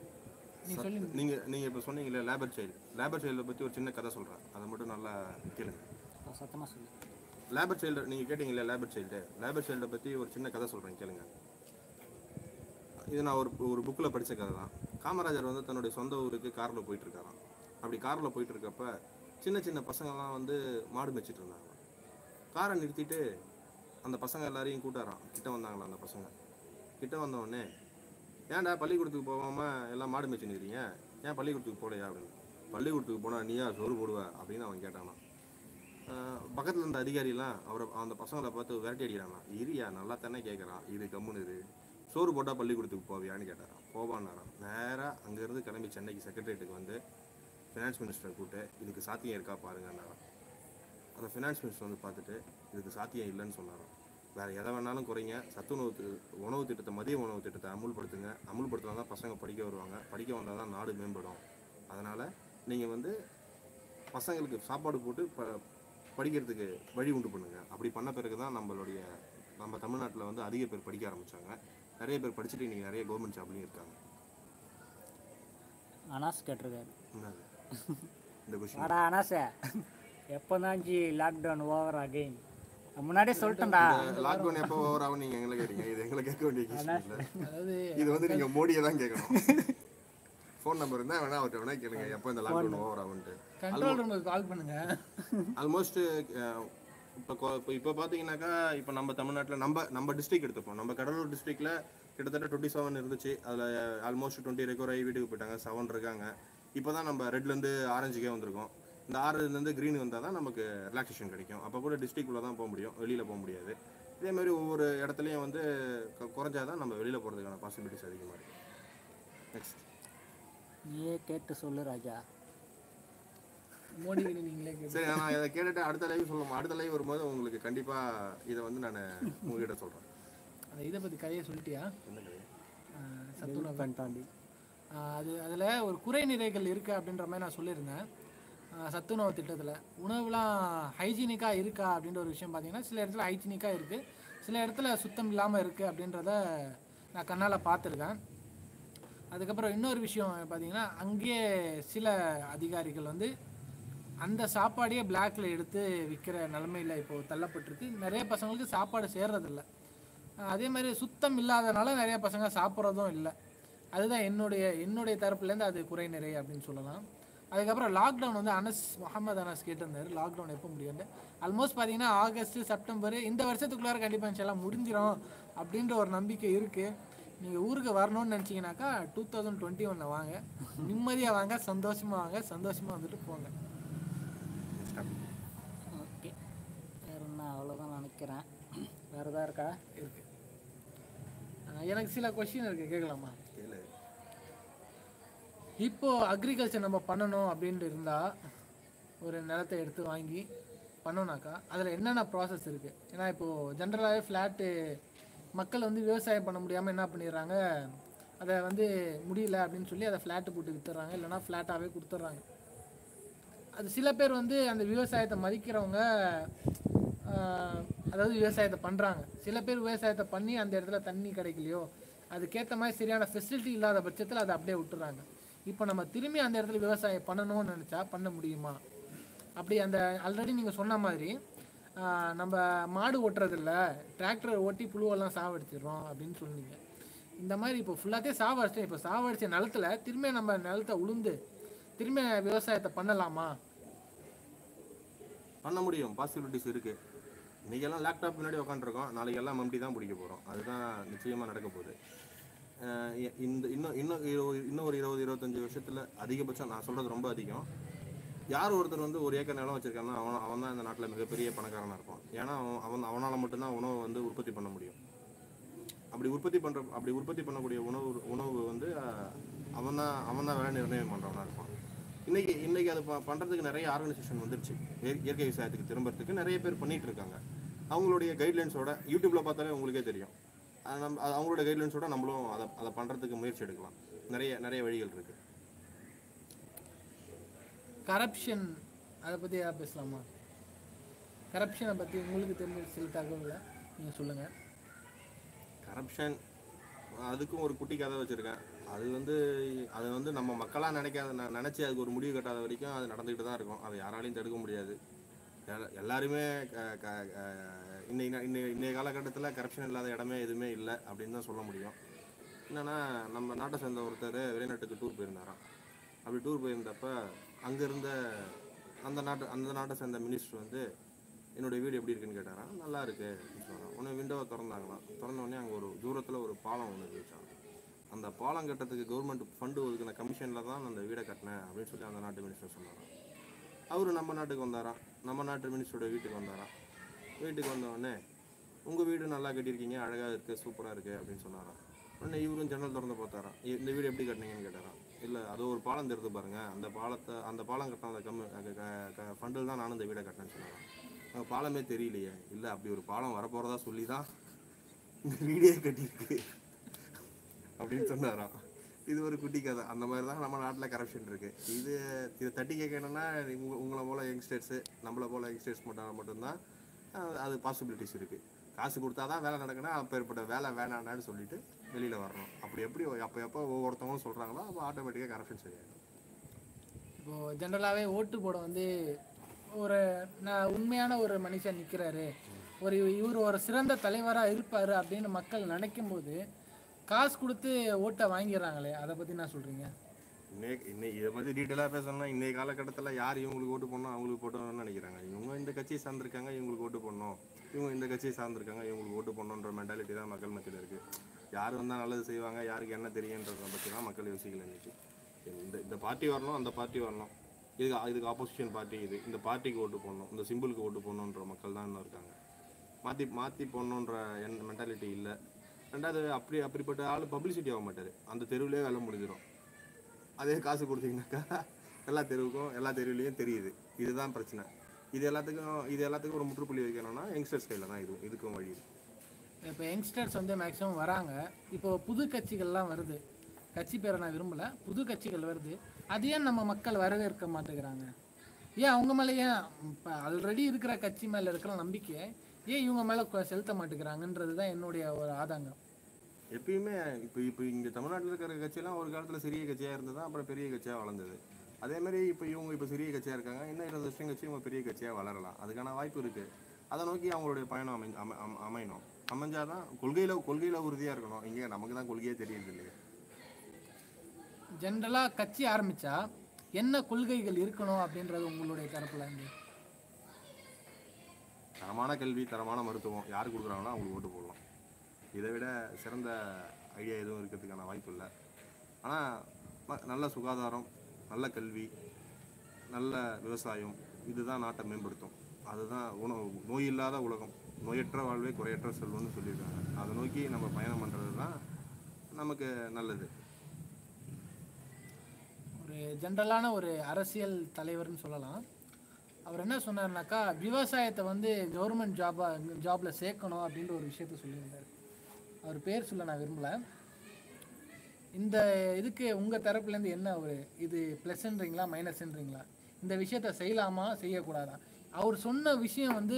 நீங்க நீங்க இப்போ சொன்னீங்களே லேபர் சைல்டு லேபர் சைல்டை பத்தி ஒரு சின்ன கதை சொல்றேன். அதை மட்டும் நல்லா கேளுங்க. சத்தமாக சொல்லு லேபர் சைல்டு நீங்க கேட்டீங்களே லேபர் சைல்டு லேபர் சைல்டை பத்தி ஒரு சின்ன கதை சொல்றேன். கேளுங்க. இது நான் ஒரு ஒரு புக்கில் படித்த கதை தான். காமராஜர் வந்து தன்னுடைய சொந்த ஊருக்கு காரில் போயிட்டுருக்காராம். அப்படி காரில் போயிட்டுருக்கப்ப சின்ன சின்ன பசங்கள்லாம் வந்து மாடு மேய்ச்சிட்டு இருந்தாங்க. காரை நிறுத்திட்டு அந்த பசங்க எல்லாரையும் கூட்டாராம் கிட்ட வந்தாங்களா அந்த பசங்க. கிட்ட வந்த உடனே ஏன்டா பள்ளிக்கூடத்துக்கு போகாமல் எல்லாம் மாடு மேய்ச்சி நிற்கிறீங்க ஏன் பள்ளிக்கூடத்துக்கு போலையா அப்படின்னு. பள்ளிக்கூடத்துக்கு போனால் நீயா சோறு போடுவ? அப்படின்னு அவன் கேட்டானாம். பக்கத்தில் இருந்த அதிகாரிலாம் அவரை அந்த பசங்களை பார்த்து விரட்டி அடிக்கிறானா இரியா நல்லா தானே கேட்குறான். இது கம்முன்னு இரு. சோறு போட்டால் பள்ளிக்கூடத்துக்கு போவியான்னு கேட்டாராம். போவான்னாராம். நேராக அங்கேருந்து கிளம்பி சென்னைக்கு செக்ரட்டரியேட்டுக்கு வந்து ஃபினான்ஸ் மினிஸ்டரை கூப்பிட்டு இதுக்கு சாத்தியம் இருக்கா பாருங்கன்னாராம். அந்த ஃபினான்ஸ் மினிஸ்டர் வந்து பார்த்துட்டு இதுக்கு சாத்தியம் இல்லைன்னு சொன்னாராம். வேறு எதை வேணாலும் குறைங்க. சத்துணவு உணவு திட்டத்தை மதிய உணவு திட்டத்தை அமுல்படுத்துங்க. அமுல்படுத்தினா தான் பசங்க படிக்க வருவாங்க. படிக்க வந்தால் தான் நாடு மேம்படும். அதனால் நீங்கள் வந்து பசங்களுக்கு சாப்பாடு போட்டு ப படிக்கிறதுக்கு வழி உண்டு பண்ணுங்கள் அப்படி பண்ண பிறகு தான் நம்மளுடைய நம்ம தமிழ்நாட்டில் வந்து அதிக பேர் படிக்க ஆரம்பிச்சாங்க. நிறைய பேர் படிச்சுட்டு இன்னைக்கு நிறைய கவர்மெண்ட் ஜாப்லையும் இருக்காங்க. அனாஸ் கேட்டிருக்காரு. இந்த அனாஸே எப்போ தான் ஜி லாக்டவுன் ஓவர் அகைன் முன்னாடியே சொல்லிட்டேன்டா. லாக்டவுன் எப்போ ஓவர் ஆகும் நீங்கள் எங்களை கேட்டீங்க. இது எங்களை கேட்க வேண்டிய இது வந்து நீங்க மோடியை தான் கேட்கணும். ஃபோன் நம்பர் இருந்தா வேணா அவர்கிட்ட வேணா கேளுங்க. எப்போ இந்த லாக்டவுன் ஓவர் கண்ட்ரோல் ரூமுக்கு கால் பண்ணுங்க. ஆல்மோஸ்ட் இப்போ இப்போ இப்போ பார்த்தீங்கன்னாக்கா இப்போ நம்ம தமிழ்நாட்டில் நம்ம நம்ம டிஸ்ட்ரிக்ட் எடுத்துப்போம். நம்ம கடலூர் டிஸ்ட்ரிக்ட்ல கிட்டத்தட்ட டுவெண்ட்டி செவன் இருந்துச்சு. அதில் ஆல்மோஸ்ட் டுவெண்ட்டி ரெக்கவர் ஆகி வீட்டுக்கு போயிட்டாங்க. செவன் இருக்காங்க. இப்போ தான் நம்ம ரெட்லேருந்து ஆரஞ்சுக்கே வந்திருக்கோம். இந்த ஆறுலேருந்து க்ரீன் வந்தால் தான் நமக்கு ரிலாக்ஸேஷன் கிடைக்கும். அப்போ கூட டிஸ்ட்ரிக்ட்குள்ளே தான் போக முடியும். வெளியில் போக முடியாது. இதே மாதிரி ஒவ்வொரு இடத்துலையும் வந்து கு- குறைஞ்சாதான் நம்ம வெளியில் போகிறதுக்கான பாசிபிலிட்டிஸ் அதிகமாக இருக்குது நெக்ஸ்ட் நீயே கேட்டு சொல்லு ராஜா மோடி கிட்ட நீங்களே கேட்டு சரி நான் இதை கேட்டுட்டு அடுத்த லைவ் சொல்லுவோம். அடுத்த லைவ் வரும்போது உங்களுக்கு கண்டிப்பா இதை வந்து நான் உங்ககிட்ட சொல்றேன். அந்த இதை பற்றி கதையை சொல்லிட்டியா? என்ன கதை? ஆஹ் சத்துணவு. பண்ணிட்டாண்டி ஆஹ் அது அதில் ஒரு குறை நிறைகள் இருக்குது அப்படின்ற மாதிரி நான் சொல்லியிருந்தேன். சத்துணவு திட்டத்தில். உணவுலாம் ஹைஜீனிக்காக இருக்கா அப்படின்ற ஒரு விஷயம் பார்த்தீங்கன்னா சில இடத்துல ஹைஜீனிக்காக இருக்குது சில இடத்துல சுத்தம் இல்லாமல் இருக்குது அப்படின்றத நான் கண்ணால் பார்த்துருக்கேன். அதுக்கப்புறம் இன்னொரு விஷயம் பார்த்தீங்கன்னா அங்கேயே சில அதிகாரிகள் வந்து அந்த சாப்பாடையே பிளாக்ல எடுத்து விற்கிற நிலமையில் இப்போ தள்ளப்பட்டிருக்கு. நிறைய பசங்களுக்கு சாப்பாடு சேர்றதில்ல. அதே மாதிரி சுத்தம் இல்லாதனால நிறைய பசங்க சாப்பிட்றதும் இல்லை. அதுதான் என்னுடைய என்னுடைய தரப்புலேருந்து அது குறை நிறை அப்படின்னு சொல்லலாம். அதுக்கப்புறம் லாக்டவுன் வந்து அனஸ் முகமது அனஸ் கேட்டிருந்தார். லாக்டவுன் எப்போ முடியும் ஆல்மோஸ்ட் பார்த்தீங்கன்னா ஆகஸ்ட் செப்டம்பர் இந்த வருஷத்துக்குள்ளார கண்டிப்பாக எல்லாம் முடிஞ்சிடும் அப்படின்ற ஒரு நம்பிக்கை இருக்குது நீங்கள் ஊருக்கு வரணும்னு நினச்சிங்கனாக்கா டூ தௌசண்ட் டுவெண்ட்டி ஒன்னில் வாங்க. நிம்மதியாக வாங்க சந்தோஷமாக வாங்க சந்தோஷமாக வந்துட்டு போங்க ஓகே வேற என்ன நினைக்கிறேன். வேறு எதாவது இருக்கா? இருக்கு. அஹ் எனக்கு சில கொஷின் இருக்குது கேட்கலாமா கேளு. இப்போ அக்ரிகல்ச்சர் நம்ம பண்ணணும் அப்படின்ட்டு இருந்தால் ஒரு நிலத்தை எடுத்து வாங்கி பண்ணோம்னாக்கா அதில் என்னென்ன ப்ராசஸ் இருக்குது ஏன்னா இப்போது ஜென்ரலாகவே ஃப்ளாட்டு மக்கள் வந்து விவசாயம் பண்ண முடியாமல் என்ன பண்ணிடுறாங்க? அதை வந்து முடியல அப்படின்னு சொல்லி அதை ஃப்ளாட்டு போட்டு வித்துறாங்க இல்லைன்னா ஃப்ளாட்டாகவே கொடுத்துட்றாங்க. அது சில பேர் வந்து அந்த விவசாயத்தை மதிக்கிறவங்க அதாவது விவசாயத்தை பண்ணுறாங்க சில பேர் விவசாயத்தை பண்ணி அந்த இடத்துல தண்ணி கிடைக்கலையோ அதுக்கேற்ற மாதிரி சரியான ஃபெசிலிட்டி இல்லாத பட்சத்தில் அதை அப்படியே விட்டுறாங்க. இப்போ நம்ம திரும்பி அந்த இடத்துல விவசாயம் பண்ணணும்னு நினச்சா பண்ண முடியுமா? அப்படி அந்த ஆல்ரெடி நீங்கள் சொன்ன மாதிரி நம்ம மாடு ஓட்டுறதில்ல டிராக்டர் ஓட்டி புழுவெல்லாம் சாவடிச்சிடுறோம் அப்படின்னு சொன்னீங்க. இந்த மாதிரி இப்போ ஃபுல்லாத்தையும் சாவடிச்சிட்டோம் இப்போ சாவடிச்ச நிலத்துல திரும்ப நம்ம நிலத்தை உளுந்து திரும்ப விவசாயத்தை பண்ணலாமா? பண்ண முடியும். பாசிபிலிட்டிஸ் இருக்குது இன்றைக்கெல்லாம் லேப்டாப் முன்னாடி உட்காந்துருக்கோம் நாளைக்கு எல்லாம் மம்டி தான் பிடிக்க போகிறோம் அதுதான் நிச்சயமாக நடக்க போகுது. இந்த இன்னும் இன்னும் இருபது இன்னும் ஒரு இருபது இருபத்தஞ்சி வருஷத்தில் அதிகபட்சம் நான் சொல்கிறது ரொம்ப அதிகம். யார் ஒருத்தர் வந்து ஒரு ஏக்கர் நிலம் வச்சிருக்கான்னா அவன் அவன் தான் இந்த நாட்டில் மிகப்பெரிய பணக்காரனாக இருப்பான். ஏன்னா அவன் அவன் அவனால் மட்டும்தான் உணவை வந்து உற்பத்தி பண்ண முடியும். அப்படி உற்பத்தி பண்ணுற அப்படி உற்பத்தி பண்ணக்கூடிய உணவு உணவு வந்து அவன் தான் அவன் தான் வேலை நிர்ணயம் பண்ணுறவனாக இருப்பான். இன்னைக்கு இன்னைக்கு அது ப- பண்றதுக்கு நிறைய ஆர்கனைசேஷன் வந்துருச்சு. இய- இயற்கை விவசாயத்துக்கு திரும்புறதுக்கு நிறைய பேர் பண்ணிட்டு இருக்காங்க. அவங்களுடைய கைட்லைன்ஸோட யூடியூப்ல பார்த்தாலே உங்களுக்கே தெரியும். நம்ம அவங்களோட கைட்லைன்ஸோட நம்மளும் அதை அதை பண்றதுக்கு முயற்சி எடுக்கலாம். நிறைய நிறைய வழிகள் இருக்கு. கரப்ஷன் அதை பற்றி ஏதாவது பேசலாமா? கரப்ஷனை பற்றி உங்களுக்கு தெரிஞ்ச சில தகவலை நீங்கள் சொல்லுங்கள் கரப்ஷன் அதுக்கும் ஒரு குட்டி கதை வச்சிருக்கேன். அது வந்து அது வந்து நம்ம மக்களாக நினைக்காத நினச்சி அதுக்கு ஒரு முடிவு கட்டாத வரைக்கும் அது நடந்துக்கிட்டு தான் இருக்கும். அதை யாராலையும் தடுக்க முடியாது. எல்லாருமே க- க- இன்னைய இன்றைய காலகட்டத்தில் கரப்ஷன் இல்லாத இடமே எதுவுமே இல்லை அப்படின்னு தான் சொல்ல முடியும். என்னென்னா நம்ம நாட்டை சேர்ந்த ஒருத்தர் வெளிநாட்டுக்கு டூர் போயிருந்தாராம். அப்படி டூர் போயிருந்தப்ப அங்கே இருந்த அந்த நாட்டு அந்த நாட்டை சேர்ந்த மினிஸ்டர் வந்து என்னுடைய வீடு எப்படி இருக்குன்னு கேட்டாராம். நல்லா இருக்கு. அப்படின்னு சொன்னாராம். உடனே விண்டோவை திறந்தாங்களாம். திறந்தோடனே அங்கே ஒரு தூரத்தில் ஒரு பாலம் ஒன்று வச்சாங்க அந்த பாலம் கட்டுறதுக்கு கவர்மெண்ட் ஃபண்டு ஒதுக்கின கமிஷனில் தான் அந்த வீடை கட்டினேன் அப்படின்னு சொல்லி அந்த நாட்டு மினிஸ்டர் சொன்னாராம் அவர் நம்ம நாட்டுக்கு வந்தாராம் நம்ம நாட்டு மினிஸ்டரோட வீட்டுக்கு வந்தாராம் வீட்டுக்கு வந்தவொடனே உங்கள் வீடு நல்லா கட்டியிருக்கீங்க அழகாக இருக்குது சூப்பராக இருக்குது அப்படின்னு சொன்னாராம் உடனே இவரும் ஜன்னல் திறந்து பார்த்தாராம் இந்த வீடு எப்படி கட்டினீங்கன்னு கேட்டாராம் இல்லை அது ஒரு பாலம் திறந்து பாருங்கள் அந்த பாலத்தை அந்த பாலம் கட்டின அந்த கம் ஃபண்டில் தான் நானும் இந்த வீடை கட்டினேன்னு சொன்னாராம் அங்கே பாலமே தெரியலையே. இல்லை அப்படி ஒரு பாலம் வரப்போகிறதா சொல்லி தான் இந்த வீடே கட்டியிருக்கு. அப்படின்னு சொன்னாராம். இது ஒரு குட்டி கதை. அந்த மாதிரி தான் நம்ம நாட்டில் கரப்ஷன் இருக்குது இது இதை தட்டி கேட்கணும்னா உங்க உங்களை போல யங்ஸ்டர்ஸு நம்மளை போல யங்ஸ்டர்ஸ் மட்டும் மட்டும்தான் அது பாசிபிலிட்டிஸ் இருக்குது காசு கொடுத்தா தான் வேலை நடக்கணும் அப்பேற்பட்ட வேலை வேணான்னு சொல்லிட்டு வெளியில் வரணும் அப்படி எப்படி அப்போ எப்போ ஒவ்வொருத்தவங்களும் சொல்கிறாங்களோ அப்போ ஆட்டோமேட்டிக்காக கரப்ஷன் சரியாயிடும். இப்போது ஜென்ரலாகவே ஓட்டு போட வந்து ஒரு நான் உண்மையான ஒரு மனுஷன் நிற்கிறாரு ஒரு இவர் ஒரு சிறந்த தலைவராக இருப்பார் அப்படின்னு மக்கள் நினைக்கும் போது காசு கொடுத்து ஓட்டை வாங்கிடுறாங்களே அதை பற்றி நான் சொல்கிறீங்க இன்னைக்கு இன்னைக்கு இதை பற்றி டீட்டெயிலாக பேசணும்னா இன்றைய காலகட்டத்தில் யார் இவங்களுக்கு ஓட்டு பண்ணணும் அவங்களுக்கு போட்டோம்னு நினைக்கிறாங்க. இவங்க இந்த கட்சியை சார்ந்திருக்காங்க இவங்களுக்கு ஓட்டு பண்ணணும் இவங்க இந்த கட்சியை சார்ந்திருக்காங்க இவங்களுக்கு ஓட்டு பண்ணணுன்ற மென்டாலிட்டி தான் மக்கள் மத்தியில் இருக்குது யார் வந்தால் நல்லது செய்வாங்க யாருக்கு என்ன தெரியுன்றத பற்றி தான் மக்கள் யோசிக்கல இன்னைக்கு. இந்த இந்த பார்ட்டி வரணும் அந்த பார்ட்டி வரணும். இதுக்கு இதுக்கு ஆப்போசிஷன் பார்ட்டி இது. இந்த பார்ட்டிக்கு ஓட்டு போடணும் இந்த சிம்பிளுக்கு ஓட்டு போடணுன்ற மக்கள் தான் இன்னும் இருக்காங்க. மாற்றி மாற்றி போடணுன்ற என் மென்டாலிட்டி இல்லை. ரெண்டாவது அப்படி அப்படிப்பட்ட ஆள் பப்ளிசிட்டி ஆக மாட்டார். அந்த தெருவிலே வேலை முடிஞ்சிடும் அதே காசு கொடுத்தீங்கன்னாக்கா எல்லா தெருவுக்கும் எல்லா தெருவிலையும் தெரியுது. இதுதான் பிரச்சனை. இது எல்லாத்துக்கும் இது எல்லாத்துக்கும் ஒரு முற்றுப்புள்ளி வைக்கணும்னா யங்ஸ்டர்ஸ் கையில் தான் இது இதுக்கும் வழி இப்போ யங்ஸ்டர்ஸ் வந்து மேக்ஸிமம் வராங்க. இப்போ புது கட்சிகள்லாம் வருது. கட்சி பேரை நான் விரும்பலை. புது கட்சிகள் வருது. அது ஏன் நம்ம மக்கள் வரவேற்க மாட்டேங்கிறாங்க? ஏன் அவங்க மேலே ஏன் இப்போ ஆல்ரெடி இருக்கிற கட்சி மேலே இருக்கிற நம்பிக்கை ஏன் இவங்க மேலே செலுத்த மாட்டேங்கிறாங்கன்றது தான் என்னுடைய ஒரு ஆதங்கம். எப்பயுமே இப்போ இப்போ இங்கே தமிழ்நாட்டில் இருக்கிற கட்சியெல்லாம் ஒரு காலத்தில் சிறிய கட்சியாக இருந்தது அப்புறம் பெரிய கட்சியாக வளர்ந்தது. அதே மாதிரி இப்போ இவங்க இப்போ சிறிய கட்சியாக இருக்காங்க இன்னும் இருபது வருஷம் கட்சி இவங்க பெரிய கட்சியாக வளரலாம். அதுக்கான வாய்ப்பு இருக்குது அதை நோக்கி அவங்களுடைய பயணம் அமை அமை- அமை- அமையணும். அமைஞ்சாதான் கொள்கையில கொள்கையில உறுதியா இருக்கணும். இங்க நமக்கு தான் கொள்கையே தெரியுது இல்லையா? ஜென்ரலாக கட்சி ஆரம்பிச்சா என்ன கொள்கைகள் இருக்கணும் அப்படின்றது உங்களுடைய தரப்புல இருந்து? தரமான கல்வி தரமான மருத்துவம் யார் கொடுக்குறாங்களோ அவங்களுக்கு ஓட்டு போடலாம். இதை விட சிறந்த ஐடியா எதுவும் இருக்கிறதுக்கான வாய்ப்பு இல்லை. ஆனால் நல்ல சுகாதாரம் நல்ல கல்வி நல்ல விவசாயம் இதுதான் நாட்டை மேம்படுத்தும். அதுதான் உணவு நோய் இல்லாத உலகம் நோயற்ற வாழ்வே குறையற்ற செல்வம்னு சொல்லியிருக்காங்க. அதை நோக்கி நம்ம பயணம் பண்ணுறது தான் நமக்கு நல்லது. ஒரு ஜென்ரலான ஒரு அரசியல் தலைவர்னு சொல்லலாம். அவர் என்ன சொன்னார்னாக்கா விவசாயத்தை வந்து கவர்மெண்ட் ஜாபா ஜாப்ல சேர்க்கணும் அப்படின்ற ஒரு விஷயத்த சொல்லியிருந்தார். அவர் பேர் சொல்ல நான் விரும்பல. இந்த இதுக்கு உங்கள் தரப்புலேருந்து என்ன ஒரு இது ப்ளஸ்ன்றீங்களா மைனஸ்ன்றீங்களா இந்த விஷயத்த செய்யலாமா செய்யக்கூடாதா? அவர் சொன்ன விஷயம் வந்து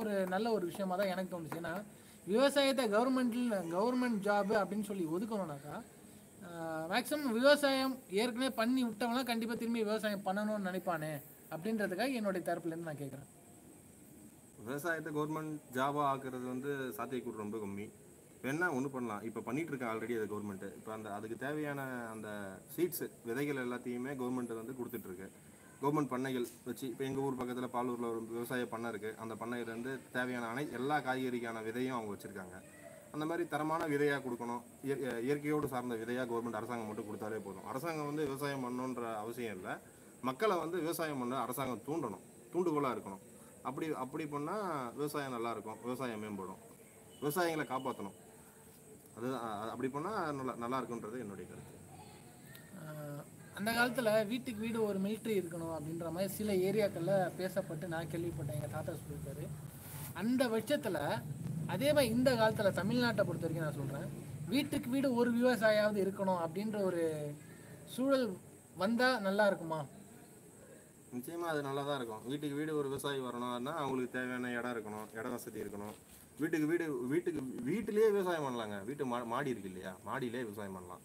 ஒரு நல்ல ஒரு விஷயமா தான் எனக்கு தோணுச்சு. ஏன்னா விவசாயத்தை கவர்மெண்டில் கவர்மெண்ட் ஜாபு அப்படின்னு சொல்லி ஒதுக்கணும்னாக்கா மேக்ஸிமம் விவசாயம் ஏற்கனவே பண்ணி விட்டவங்களாம் கண்டிப்பாக திரும்பி விவசாயம் பண்ணணும்னு நினைப்பானே. அப்படின்றதுக்காக என்னுடைய தரப்புலேருந்து நான் கேட்குறேன். விவசாயத்தை கவர்மெண்ட் ஜாபாக ஆக்குறது வந்து சாத்தியக்கூறு ரொம்ப கம்மி. வேணா ஒன்று பண்ணலாம். இப்போ பண்ணிட்டு இருக்காங்க ஆல்ரெடி அது கவர்மெண்ட்டு இப்போ அந்த அதுக்கு தேவையான அந்த சீட்ஸ் விதைகள் எல்லாத்தையுமே கவர்மெண்ட் வந்து கொடுத்துட்ருக்கு கவர்மெண்ட் பண்ணைகள் வச்சு இப்போ எங்கள் ஊர் பக்கத்தில் பாலூரில் ஒரு விவசாய பண்ணை இருக்குது அந்த பண்ணையிலேருந்து தேவையான அனை எல்லா காய்கறிக்கான விதையும் அவங்க வச்சுருக்காங்க. அந்த மாதிரி தரமான விதையாக கொடுக்கணும். இயற்கையோடு சார்ந்த விதையாக கவர்மெண்ட் அரசாங்கம் மட்டும் கொடுத்தாலே போதும். அரசாங்கம் வந்து விவசாயம் பண்ணணுன்ற அவசியம் இல்லை. மக்களை வந்து விவசாயம் பண்ண அரசாங்கம் தூண்டணும் தூண்டுகோலாக இருக்கணும். அப்படி அப்படி பண்ணால் விவசாயம் நல்லாயிருக்கும் விவசாயம் மேம்படும். விவசாயிகளை காப்பாற்றணும் அது அப்படி பண்ணால் நல்லா நல்லா இருக்குன்றது என்னுடைய கருத்து. அந்த காலத்தில் வீட்டுக்கு வீடு ஒரு மிலிட்ரி இருக்கணும் அப்படின்ற மாதிரி சில ஏரியாக்களில் பேசப்பட்டு நான் கேள்விப்பட்டேன் எங்கள் தாத்தா சொல்லியிருக்காரு. அந்த பட்சத்தில் அதே மாதிரி இந்த காலத்தில் தமிழ்நாட்டை பொறுத்த வரைக்கும் நான் சொல்கிறேன் வீட்டுக்கு வீடு ஒரு விவசாயாவது இருக்கணும் அப்படின்ற ஒரு சூழல் வந்தால் நல்லா இருக்குமா? நிச்சயமாக அது நல்லா தான் இருக்கும். வீட்டுக்கு வீடு ஒரு விவசாயி வரணும்னா அவங்களுக்கு தேவையான இடம் இருக்கணும் இட வசதி இருக்கணும். வீட்டுக்கு வீடு வீட்டுக்கு வீட்டிலேயே விவசாயம் பண்ணலாங்க. வீட்டு மா மாடி இருக்கு இல்லையா? மாடியிலே விவசாயம் பண்ணலாம்.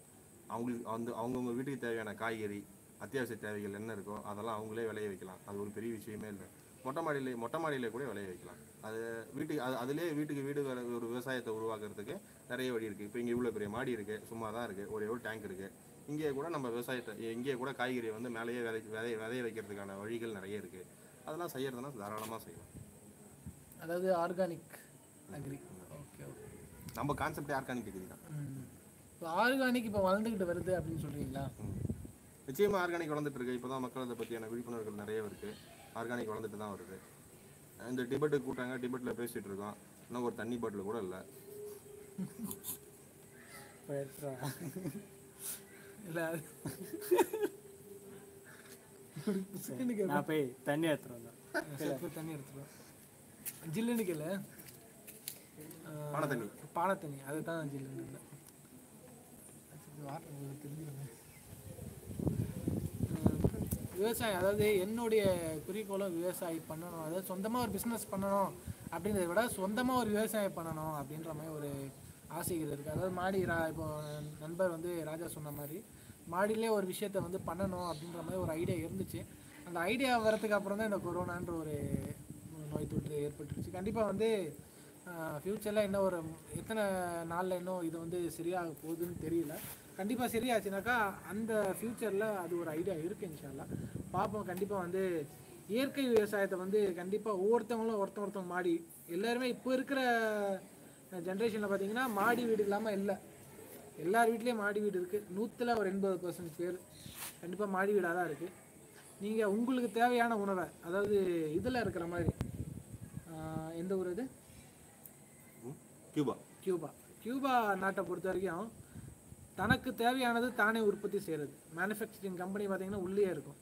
அவங்களுக்கு வந்து அவங்கவுங்க வீட்டுக்கு தேவையான காய்கறி அத்தியாவசிய தேவைகள் என்ன இருக்கோ அதெல்லாம் அவங்களே விளைய வைக்கலாம். அது ஒரு பெரிய விஷயமே இல்லை. மொட்டை மாடியில் மொட்டை மாடியில் கூட விளைய வைக்கலாம். அது வீட்டுக்கு அது அதிலே வீட்டுக்கு வீடு ஒரு விவசாயத்தை உருவாக்குறதுக்கு நிறைய வழி இருக்குது இப்போ இங்கே இவ்வளோ பெரிய மாடி இருக்குது சும்மா தான் இருக்குது ஒரே ஒரு டேங்க் இருக்குது இங்கே கூட நம்ம விவசாயத்தை இங்கே கூட காய்கறியை வந்து மேலேயே விதை விதை விதைய வைக்கிறதுக்கான வழிகள் நிறைய இருக்குது அதெல்லாம் செய்யறதுனா தாராளமாக செய்யலாம். அதாவது ஆர்கானிக் அக்ரி ஓகே ஓகே நம்ம கான்செப்டே ஆர்கானிக் டிகிரி தான். இப்போ ஆர்கானிக் இப்போ வளர்ந்துக்கிட்டு வருது அப்படின்னு சொல்கிறீங்களா ம். நிச்சயமா ஆர்கானிக் வளர்ந்துட்டு இருக்கு. இப்போ தான் மக்கள் அதை பற்றியான விழிப்புணர்வுகள் நிறைய இருக்கு. ஆர்கானிக் வளர்ந்துட்டு தான் வருது. இந்த டிபேட்டு கூட்டாங்க டிபேட்டில் பேசிட்டு இருக்கோம். இன்னும் ஒரு தண்ணி பாட்டில் கூட இல்லை. இல்லை நான் போய் தண்ணி தண்ணி எடுத்துருவோம் ஜில்லுன்னு கேளு. அதுதான் ஜில்லுன்னு விவசாயம் அதாவது என்னுடைய குறிக்கோளும் விவசாயி பண்ணணும். அதாவது சொந்தமாக ஒரு பிஸ்னஸ் பண்ணணும். அப்படின்றத விட சொந்தமாக ஒரு விவசாயம் பண்ணணும் அப்படின்ற மாதிரி ஒரு ஆசைகள் இருக்குது அதாவது மாடி ரா இப்போ நண்பர் வந்து ராஜா சொன்ன மாதிரி மாடியிலே ஒரு விஷயத்த வந்து பண்ணணும் அப்படின்ற மாதிரி ஒரு ஐடியா இருந்துச்சு. அந்த ஐடியா வரதுக்கு அப்புறம் தான் இந்த கொரோனான்ற ஒரு நோய் தொற்று ஏற்பட்டுருச்சு. கண்டிப்பாக வந்து ஃப்யூச்சரில் இன்னும் ஒரு எத்தனை நாளில் இன்னும் இது வந்து சரியாக போகுதுன்னு தெரியல. கண்டிப்பாக சரியாச்சுனாக்கா அந்த ஃப்யூச்சரில் அது ஒரு ஐடியா இருக்குது இன்ஷால்லா பார்ப்போம் கண்டிப்பாக வந்து இயற்கை விவசாயத்தை வந்து கண்டிப்பாக ஒவ்வொருத்தவங்களும் ஒருத்தவங்க ஒருத்தவங்க மாடி எல்லாருமே இப்போ இருக்கிற ஜென்ரேஷனில் பார்த்தீங்கன்னா மாடி வீடு இல்லாமல் இல்லை. எல்லார் வீட்லேயும் மாடி வீடு இருக்குது நூற்றில் ஒரு எண்பது பர்சன்ட் பேர். கண்டிப்பாக மாடி வீடாக தான் இருக்குது நீங்கள் உங்களுக்கு தேவையான உணவை அதாவது இதில் இருக்கிற மாதிரி எந்த ஊர் இது. கியூபா. கியூபா. கியூபா நாட்டை பொறுத்த வரைக்கும் தனக்கு தேவையானது தானே உற்பத்தி செய்கிறது மேனுஃபேக்சரிங் கம்பெனி பார்த்தீங்கன்னா உள்ளே இருக்கும்.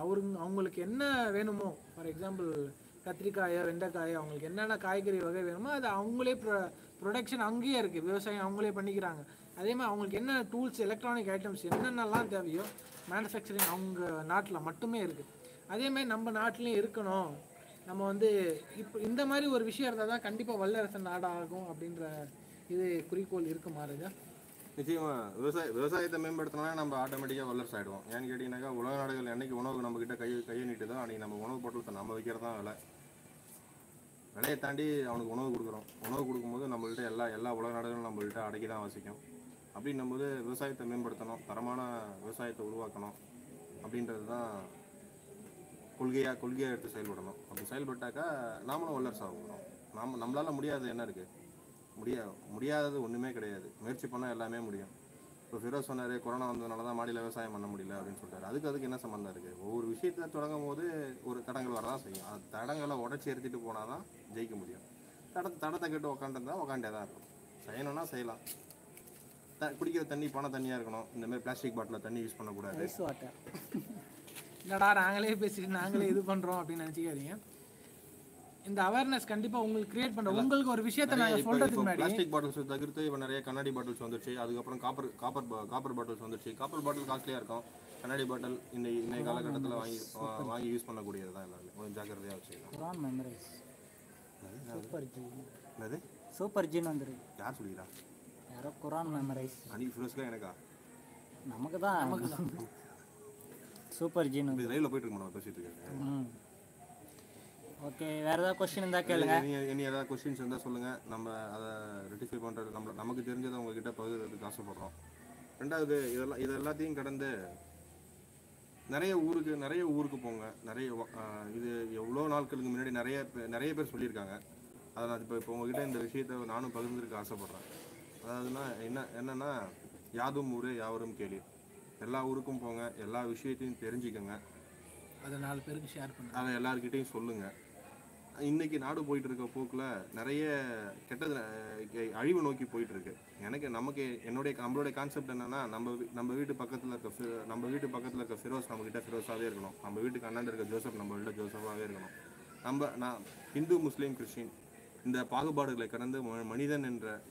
அவருங்க அவங்களுக்கு என்ன வேணுமோ ஃபார் எக்ஸாம்பிள் கத்திரிக்காயோ வெண்டைக்காயோ அவங்களுக்கு என்னென்ன காய்கறி வகை வேணுமோ அது அவங்களே ப்ரொடக்ஷன் அங்கேயே இருக்குது விவசாயம் அவங்களே பண்ணிக்கிறாங்க. அதே மாதிரி அவங்களுக்கு என்ன டூல்ஸ் எலக்ட்ரானிக் ஐட்டம்ஸ் என்னென்னலாம் தேவையோ மேனுஃபேக்சரிங் அவங்க நாட்டில் மட்டுமே இருக்குது அதேமாதிரி நம்ம நாட்டிலையும் இருக்கணும். நம்ம வந்து இப்போ இந்த மாதிரி ஒரு விஷயம் இருந்தால் தான் கண்டிப்பாக வல்லரசு நாடாகும் அப்படின்ற இது குறிக்கோள் இருக்கு மாறுதா நிச்சயமா. விவசாய விவசாயத்தை மேம்படுத்தினா நம்ம ஆட்டோமேட்டிக்காக வல்லரசு ஆகிடுவோம் ஏன்னு கேட்டிங்கனாக்கா உலக நாடுகள் என்றைக்கு உணவு நம்ம கை கையை கையை நீட்டுதோ அன்றைக்கி நம்ம உணவு பொருளத்தை நம்ம வைக்கிறது தான் வேலை. விலையை தாண்டி அவனுக்கு உணவு கொடுக்குறோம். உணவு கொடுக்கும்போது நம்மள்ட்ட எல்லா எல்லா உலக நாடுகளும் நம்மள்ட்ட அடக்கி தான் வசிக்கும். அப்படின்னும்போது விவசாயத்தை மேம்படுத்தணும் தரமான விவசாயத்தை உருவாக்கணும் அப்படின்றது தான் கொள்கையாக கொள்கையாக எடுத்து செயல்படணும். அப்படி செயல்பட்டாக்கா நாமளும் வல்லரசு ஆகணும். நாம நம்மளால் முடியாதது என்ன இருக்குது முடியா முடியாதது ஒன்றுமே கிடையாது. முயற்சி பண்ணால் எல்லாமே முடியும். இப்போ ஃபிரோஸ் சொன்னார் கொரோனா வந்ததுனால தான் மாடியில் விவசாயம் பண்ண முடியல அப்படின்னு சொல்லிட்டாரு. அதுக்கு அதுக்கு என்ன சம்மந்தம் இருக்குது ஒவ்வொரு விஷயத்தை தொடங்கும் போது ஒரு தடங்கள் வரதான் செய்யும். அந்த தடங்களை உடச்சி எடுத்துகிட்டு போனால் தான் ஜெயிக்க முடியும். தட தடத்தை கேட்டு உக்காண்டிருந்தா உக்காண்டே தான் இருக்கும். செய்யணும்னா செய்யலாம். த குடிக்கிற தண்ணி பண தண்ணியாக இருக்கணும். இந்த மாதிரி பிளாஸ்டிக் பாட்டிலில் தண்ணி யூஸ் பண்ணக்கூடாது. என்னடா நாங்களே பேசிட்டு நாங்களே இது பண்ணுறோம் அப்படின்னு நினச்சிக்காதீங்க. இந்த அவேர்னஸ் கண்டிப்பா உங்களுக்கு கிரியேட் பண்ற உங்களுக்கு ஒரு விஷயத்தை இப்போ சொல்றதுக்கு முன்னாடி பிளாஸ்டிக் பாட்டில்ஸ் தவிர்த்து இப்போ நிறைய கண்ணாடி பாட்டில்ஸ் வந்துருச்சு. அதுக்கப்புறம் காப்பர் காப்பர் காப்பர் பாட்டில்ஸ் வந்துருச்சு. காப்பர் பாட்டில் காஸ்ட்லியாக இருக்கும். கண்ணாடி பாட்டில் இந்த இன்னைய காலகட்டத்தில் வாங்கி வாங்கி யூஸ் பண்ணக்கூடியது தான் எல்லாமே. கொஞ்சம் ஜாக்கிரதையாக வச்சுக்கலாம் மெமரைஸ் சூப்பர் ஜி என்னது? சூப்பர் ஜின்னு வந்துருக்கு யார் சொல்லிக்கிறா? யாரோ குரான் மெமரைஸ் அன்னைக்கு ஃபிரோஸ்க்கா எனக்கா? நமக்கு தான் சூப்பர் ஜின்னு இப்போ லைவ்ல போயிட்டு இருக்கோம் நம்ம பேசிட்டு இருக்கேன். ம். ஓகே வேற ஏதாவது கொஸ்டின் இருந்தா கேளுங்க. இனி இனி ஏதாவது கொஸ்டின்ஸ் இருந்தால் சொல்லுங்கள் நம்ம அதை ரெட்டிஃபை பண்ணுறது நம்ம நமக்கு தெரிஞ்சதை உங்ககிட்ட பகிர்றதுக்கு ஆசைப்படுறோம். ரெண்டாவது இதெல்லாம் இது எல்லாத்தையும் கடந்து நிறைய ஊருக்கு நிறைய ஊருக்கு போங்க. நிறைய இது எவ்வளோ நாட்களுக்கு முன்னாடி நிறைய நிறைய பேர் சொல்லியிருக்காங்க. அதை நான் இப்போ இப்போ உங்ககிட்ட இந்த விஷயத்தை நானும் பகிர்ந்துருக்க ஆசைப்படுறேன். அதாவதுன்னா என்ன என்னன்னா யாதும் ஊரே யாவரும் கேள்வி எல்லா ஊருக்கும் போங்க. எல்லா விஷயத்தையும் தெரிஞ்சுக்கங்க. அதை நாலு பேருக்கு ஷேர் பண்ணுங்க. அதை எல்லார்கிட்டையும் சொல்லுங்க. இன்னைக்கு நாடு போயிட்டு இருக்க போக்கில் நிறைய கெட்டது அழிவு நோக்கி போயிட்டு இருக்கு எனக்கு நமக்கு என்னுடைய நம்மளுடைய கான்செப்ட் என்னன்னா நம்ம நம்ம வீட்டு பக்கத்தில் இருக்க நம்ம வீட்டு பக்கத்தில் இருக்க ஃபிரோஸ் நம்ம கிட்ட இருக்கணும். நம்ம வீட்டுக்கு அண்ணாண்டு இருக்க ஜோசப் நம்ம கிட்ட ஜோசஃபாவே இருக்கணும். நம்ம நான் இந்து முஸ்லீம் கிறிஸ்டின் இந்த பாகுபாடுகளை கடந்து ம- மனிதன் என்ற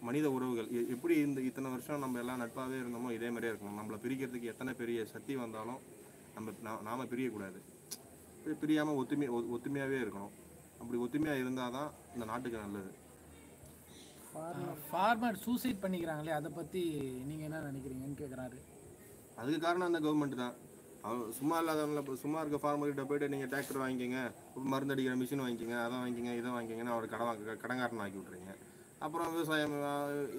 மனித உறவுகள் எப்படி இந்த இத்தனை வருஷம் நம்ம எல்லாம் நட்பாகவே இருந்தோமோ இதே மாதிரியே இருக்கணும். நம்மளை பிரிக்கிறதுக்கு எத்தனை பெரிய சக்தி வந்தாலும் நம்ம நா- நாம பிரியக்கூடாது. பிரியாமல் ஒத்துமை ஒத்துமையாகவே இருக்கணும். அப்படி ஒத்துமையா இருந்தாதான் இந்த நாட்டுக்கு நல்லது. ஃபார்மர் சூசைட் பண்ணிக்கிறாங்களே அதை பத்தி நீங்க என்ன நினைக்கிறீங்கன்னு கேக்குறாரு. அதுக்கு காரணம் அந்த கவர்மெண்ட் தான். அவன் சும்மா இல்லாதவங்கள சும்மா இருக்க ஃபார்மர்கிட்ட போயிட்டு நீங்கள் டிராக்டர் வாங்கிக்கங்க மருந்து அடிக்கிற மிஷின் வாங்கிக்கங்க அதை வாங்கிக்கங்க இதை வாங்கிக்கங்கன்னு அவர் கடன் கடங்காரன் ஆக்கி விட்றீங்க அப்புறம் விவசாயம்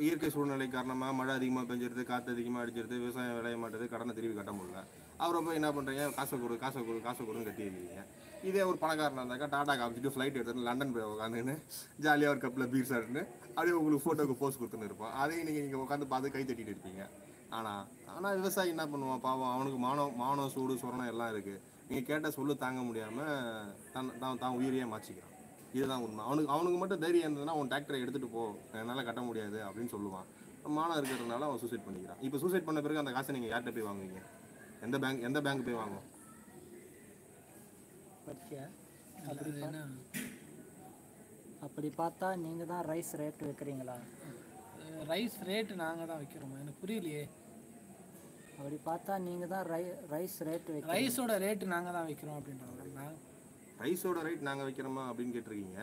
இயற்கை சூழ்நிலை காரணமாக மழை அதிகமாக பெஞ்சிருது காற்று அதிகமாக அடிச்சிருது விவசாயம் விளைய மாட்டேது கடனை திருப்பி கட்ட முடியல. அவரை போய் என்ன பண்ணுறீங்க காசை கொடு காசை கொடு காசை கொடுன்னு கட்டியிருக்கீங்க இதே ஒரு பணக்காரனாக இருந்தாக்கா டாடா காமிச்சிட்டு ஃப்ளைட் எடுத்துட்டு லண்டன் போய் உட்காந்துன்னு ஜாலியாக ஒரு கப்பில் பீர் சாப்பிட்டுன்னு அப்படியே உங்களுக்கு ஃபோட்டோக்கு போஸ்ட் கொடுத்துன்னு இருப்போம். அதையும் நீங்கள் நீங்கள் உட்காந்து பார்த்து கை தட்டிட்டு இருப்பீங்க. ஆனால் ஆனால் விவசாயி என்ன பண்ணுவான்? பாவம் அவனுக்கு மானம் மானம் சூடு சொரணம் எல்லாம் இருக்குது நீங்கள் கேட்ட சொல்லு தாங்க முடியாமல் தன் தான் தான் உயிரையே மாச்சிக்கிறான் இதுதான் உண்மை. அவனுக்கு அவனுக்கு மட்டும் தைரியம் இருந்ததுன்னா அவன் டிராக்டரை எடுத்துகிட்டு போ. என்னால் கட்ட முடியாது அப்படின்னு சொல்லுவான். மானம் இருக்கிறதுனால அவன் சூசைட் பண்ணிக்கிறான். இப்போ சூசைட் பண்ண பிறகு அந்த காசை நீங்கள் யார்கிட்ட போய் வாங்குவீங்க? எந்த பேங்க் எந்த பேங்க் போய் வாங்குவோம்? அப்படி பார்த்தா நீங்க தான் ரைஸ் ரேட் வைக்கிறீங்களா? ரைஸ் ரேட் நாங்க தான் வைக்கிறோமா? எனக்கு புரியலையே. அப்படி பார்த்தா நீங்க தான் ரை ரைஸ் ரேட் வைக்கிறீங்க. ரைஸோட ரேட் நாங்க தான் வைக்கிறோம் அப்படின்றாங்க. ரைஸோட ரேட் நாங்கள் வைக்கிறோமா அப்படின்னு கேட்டிருக்கீங்க.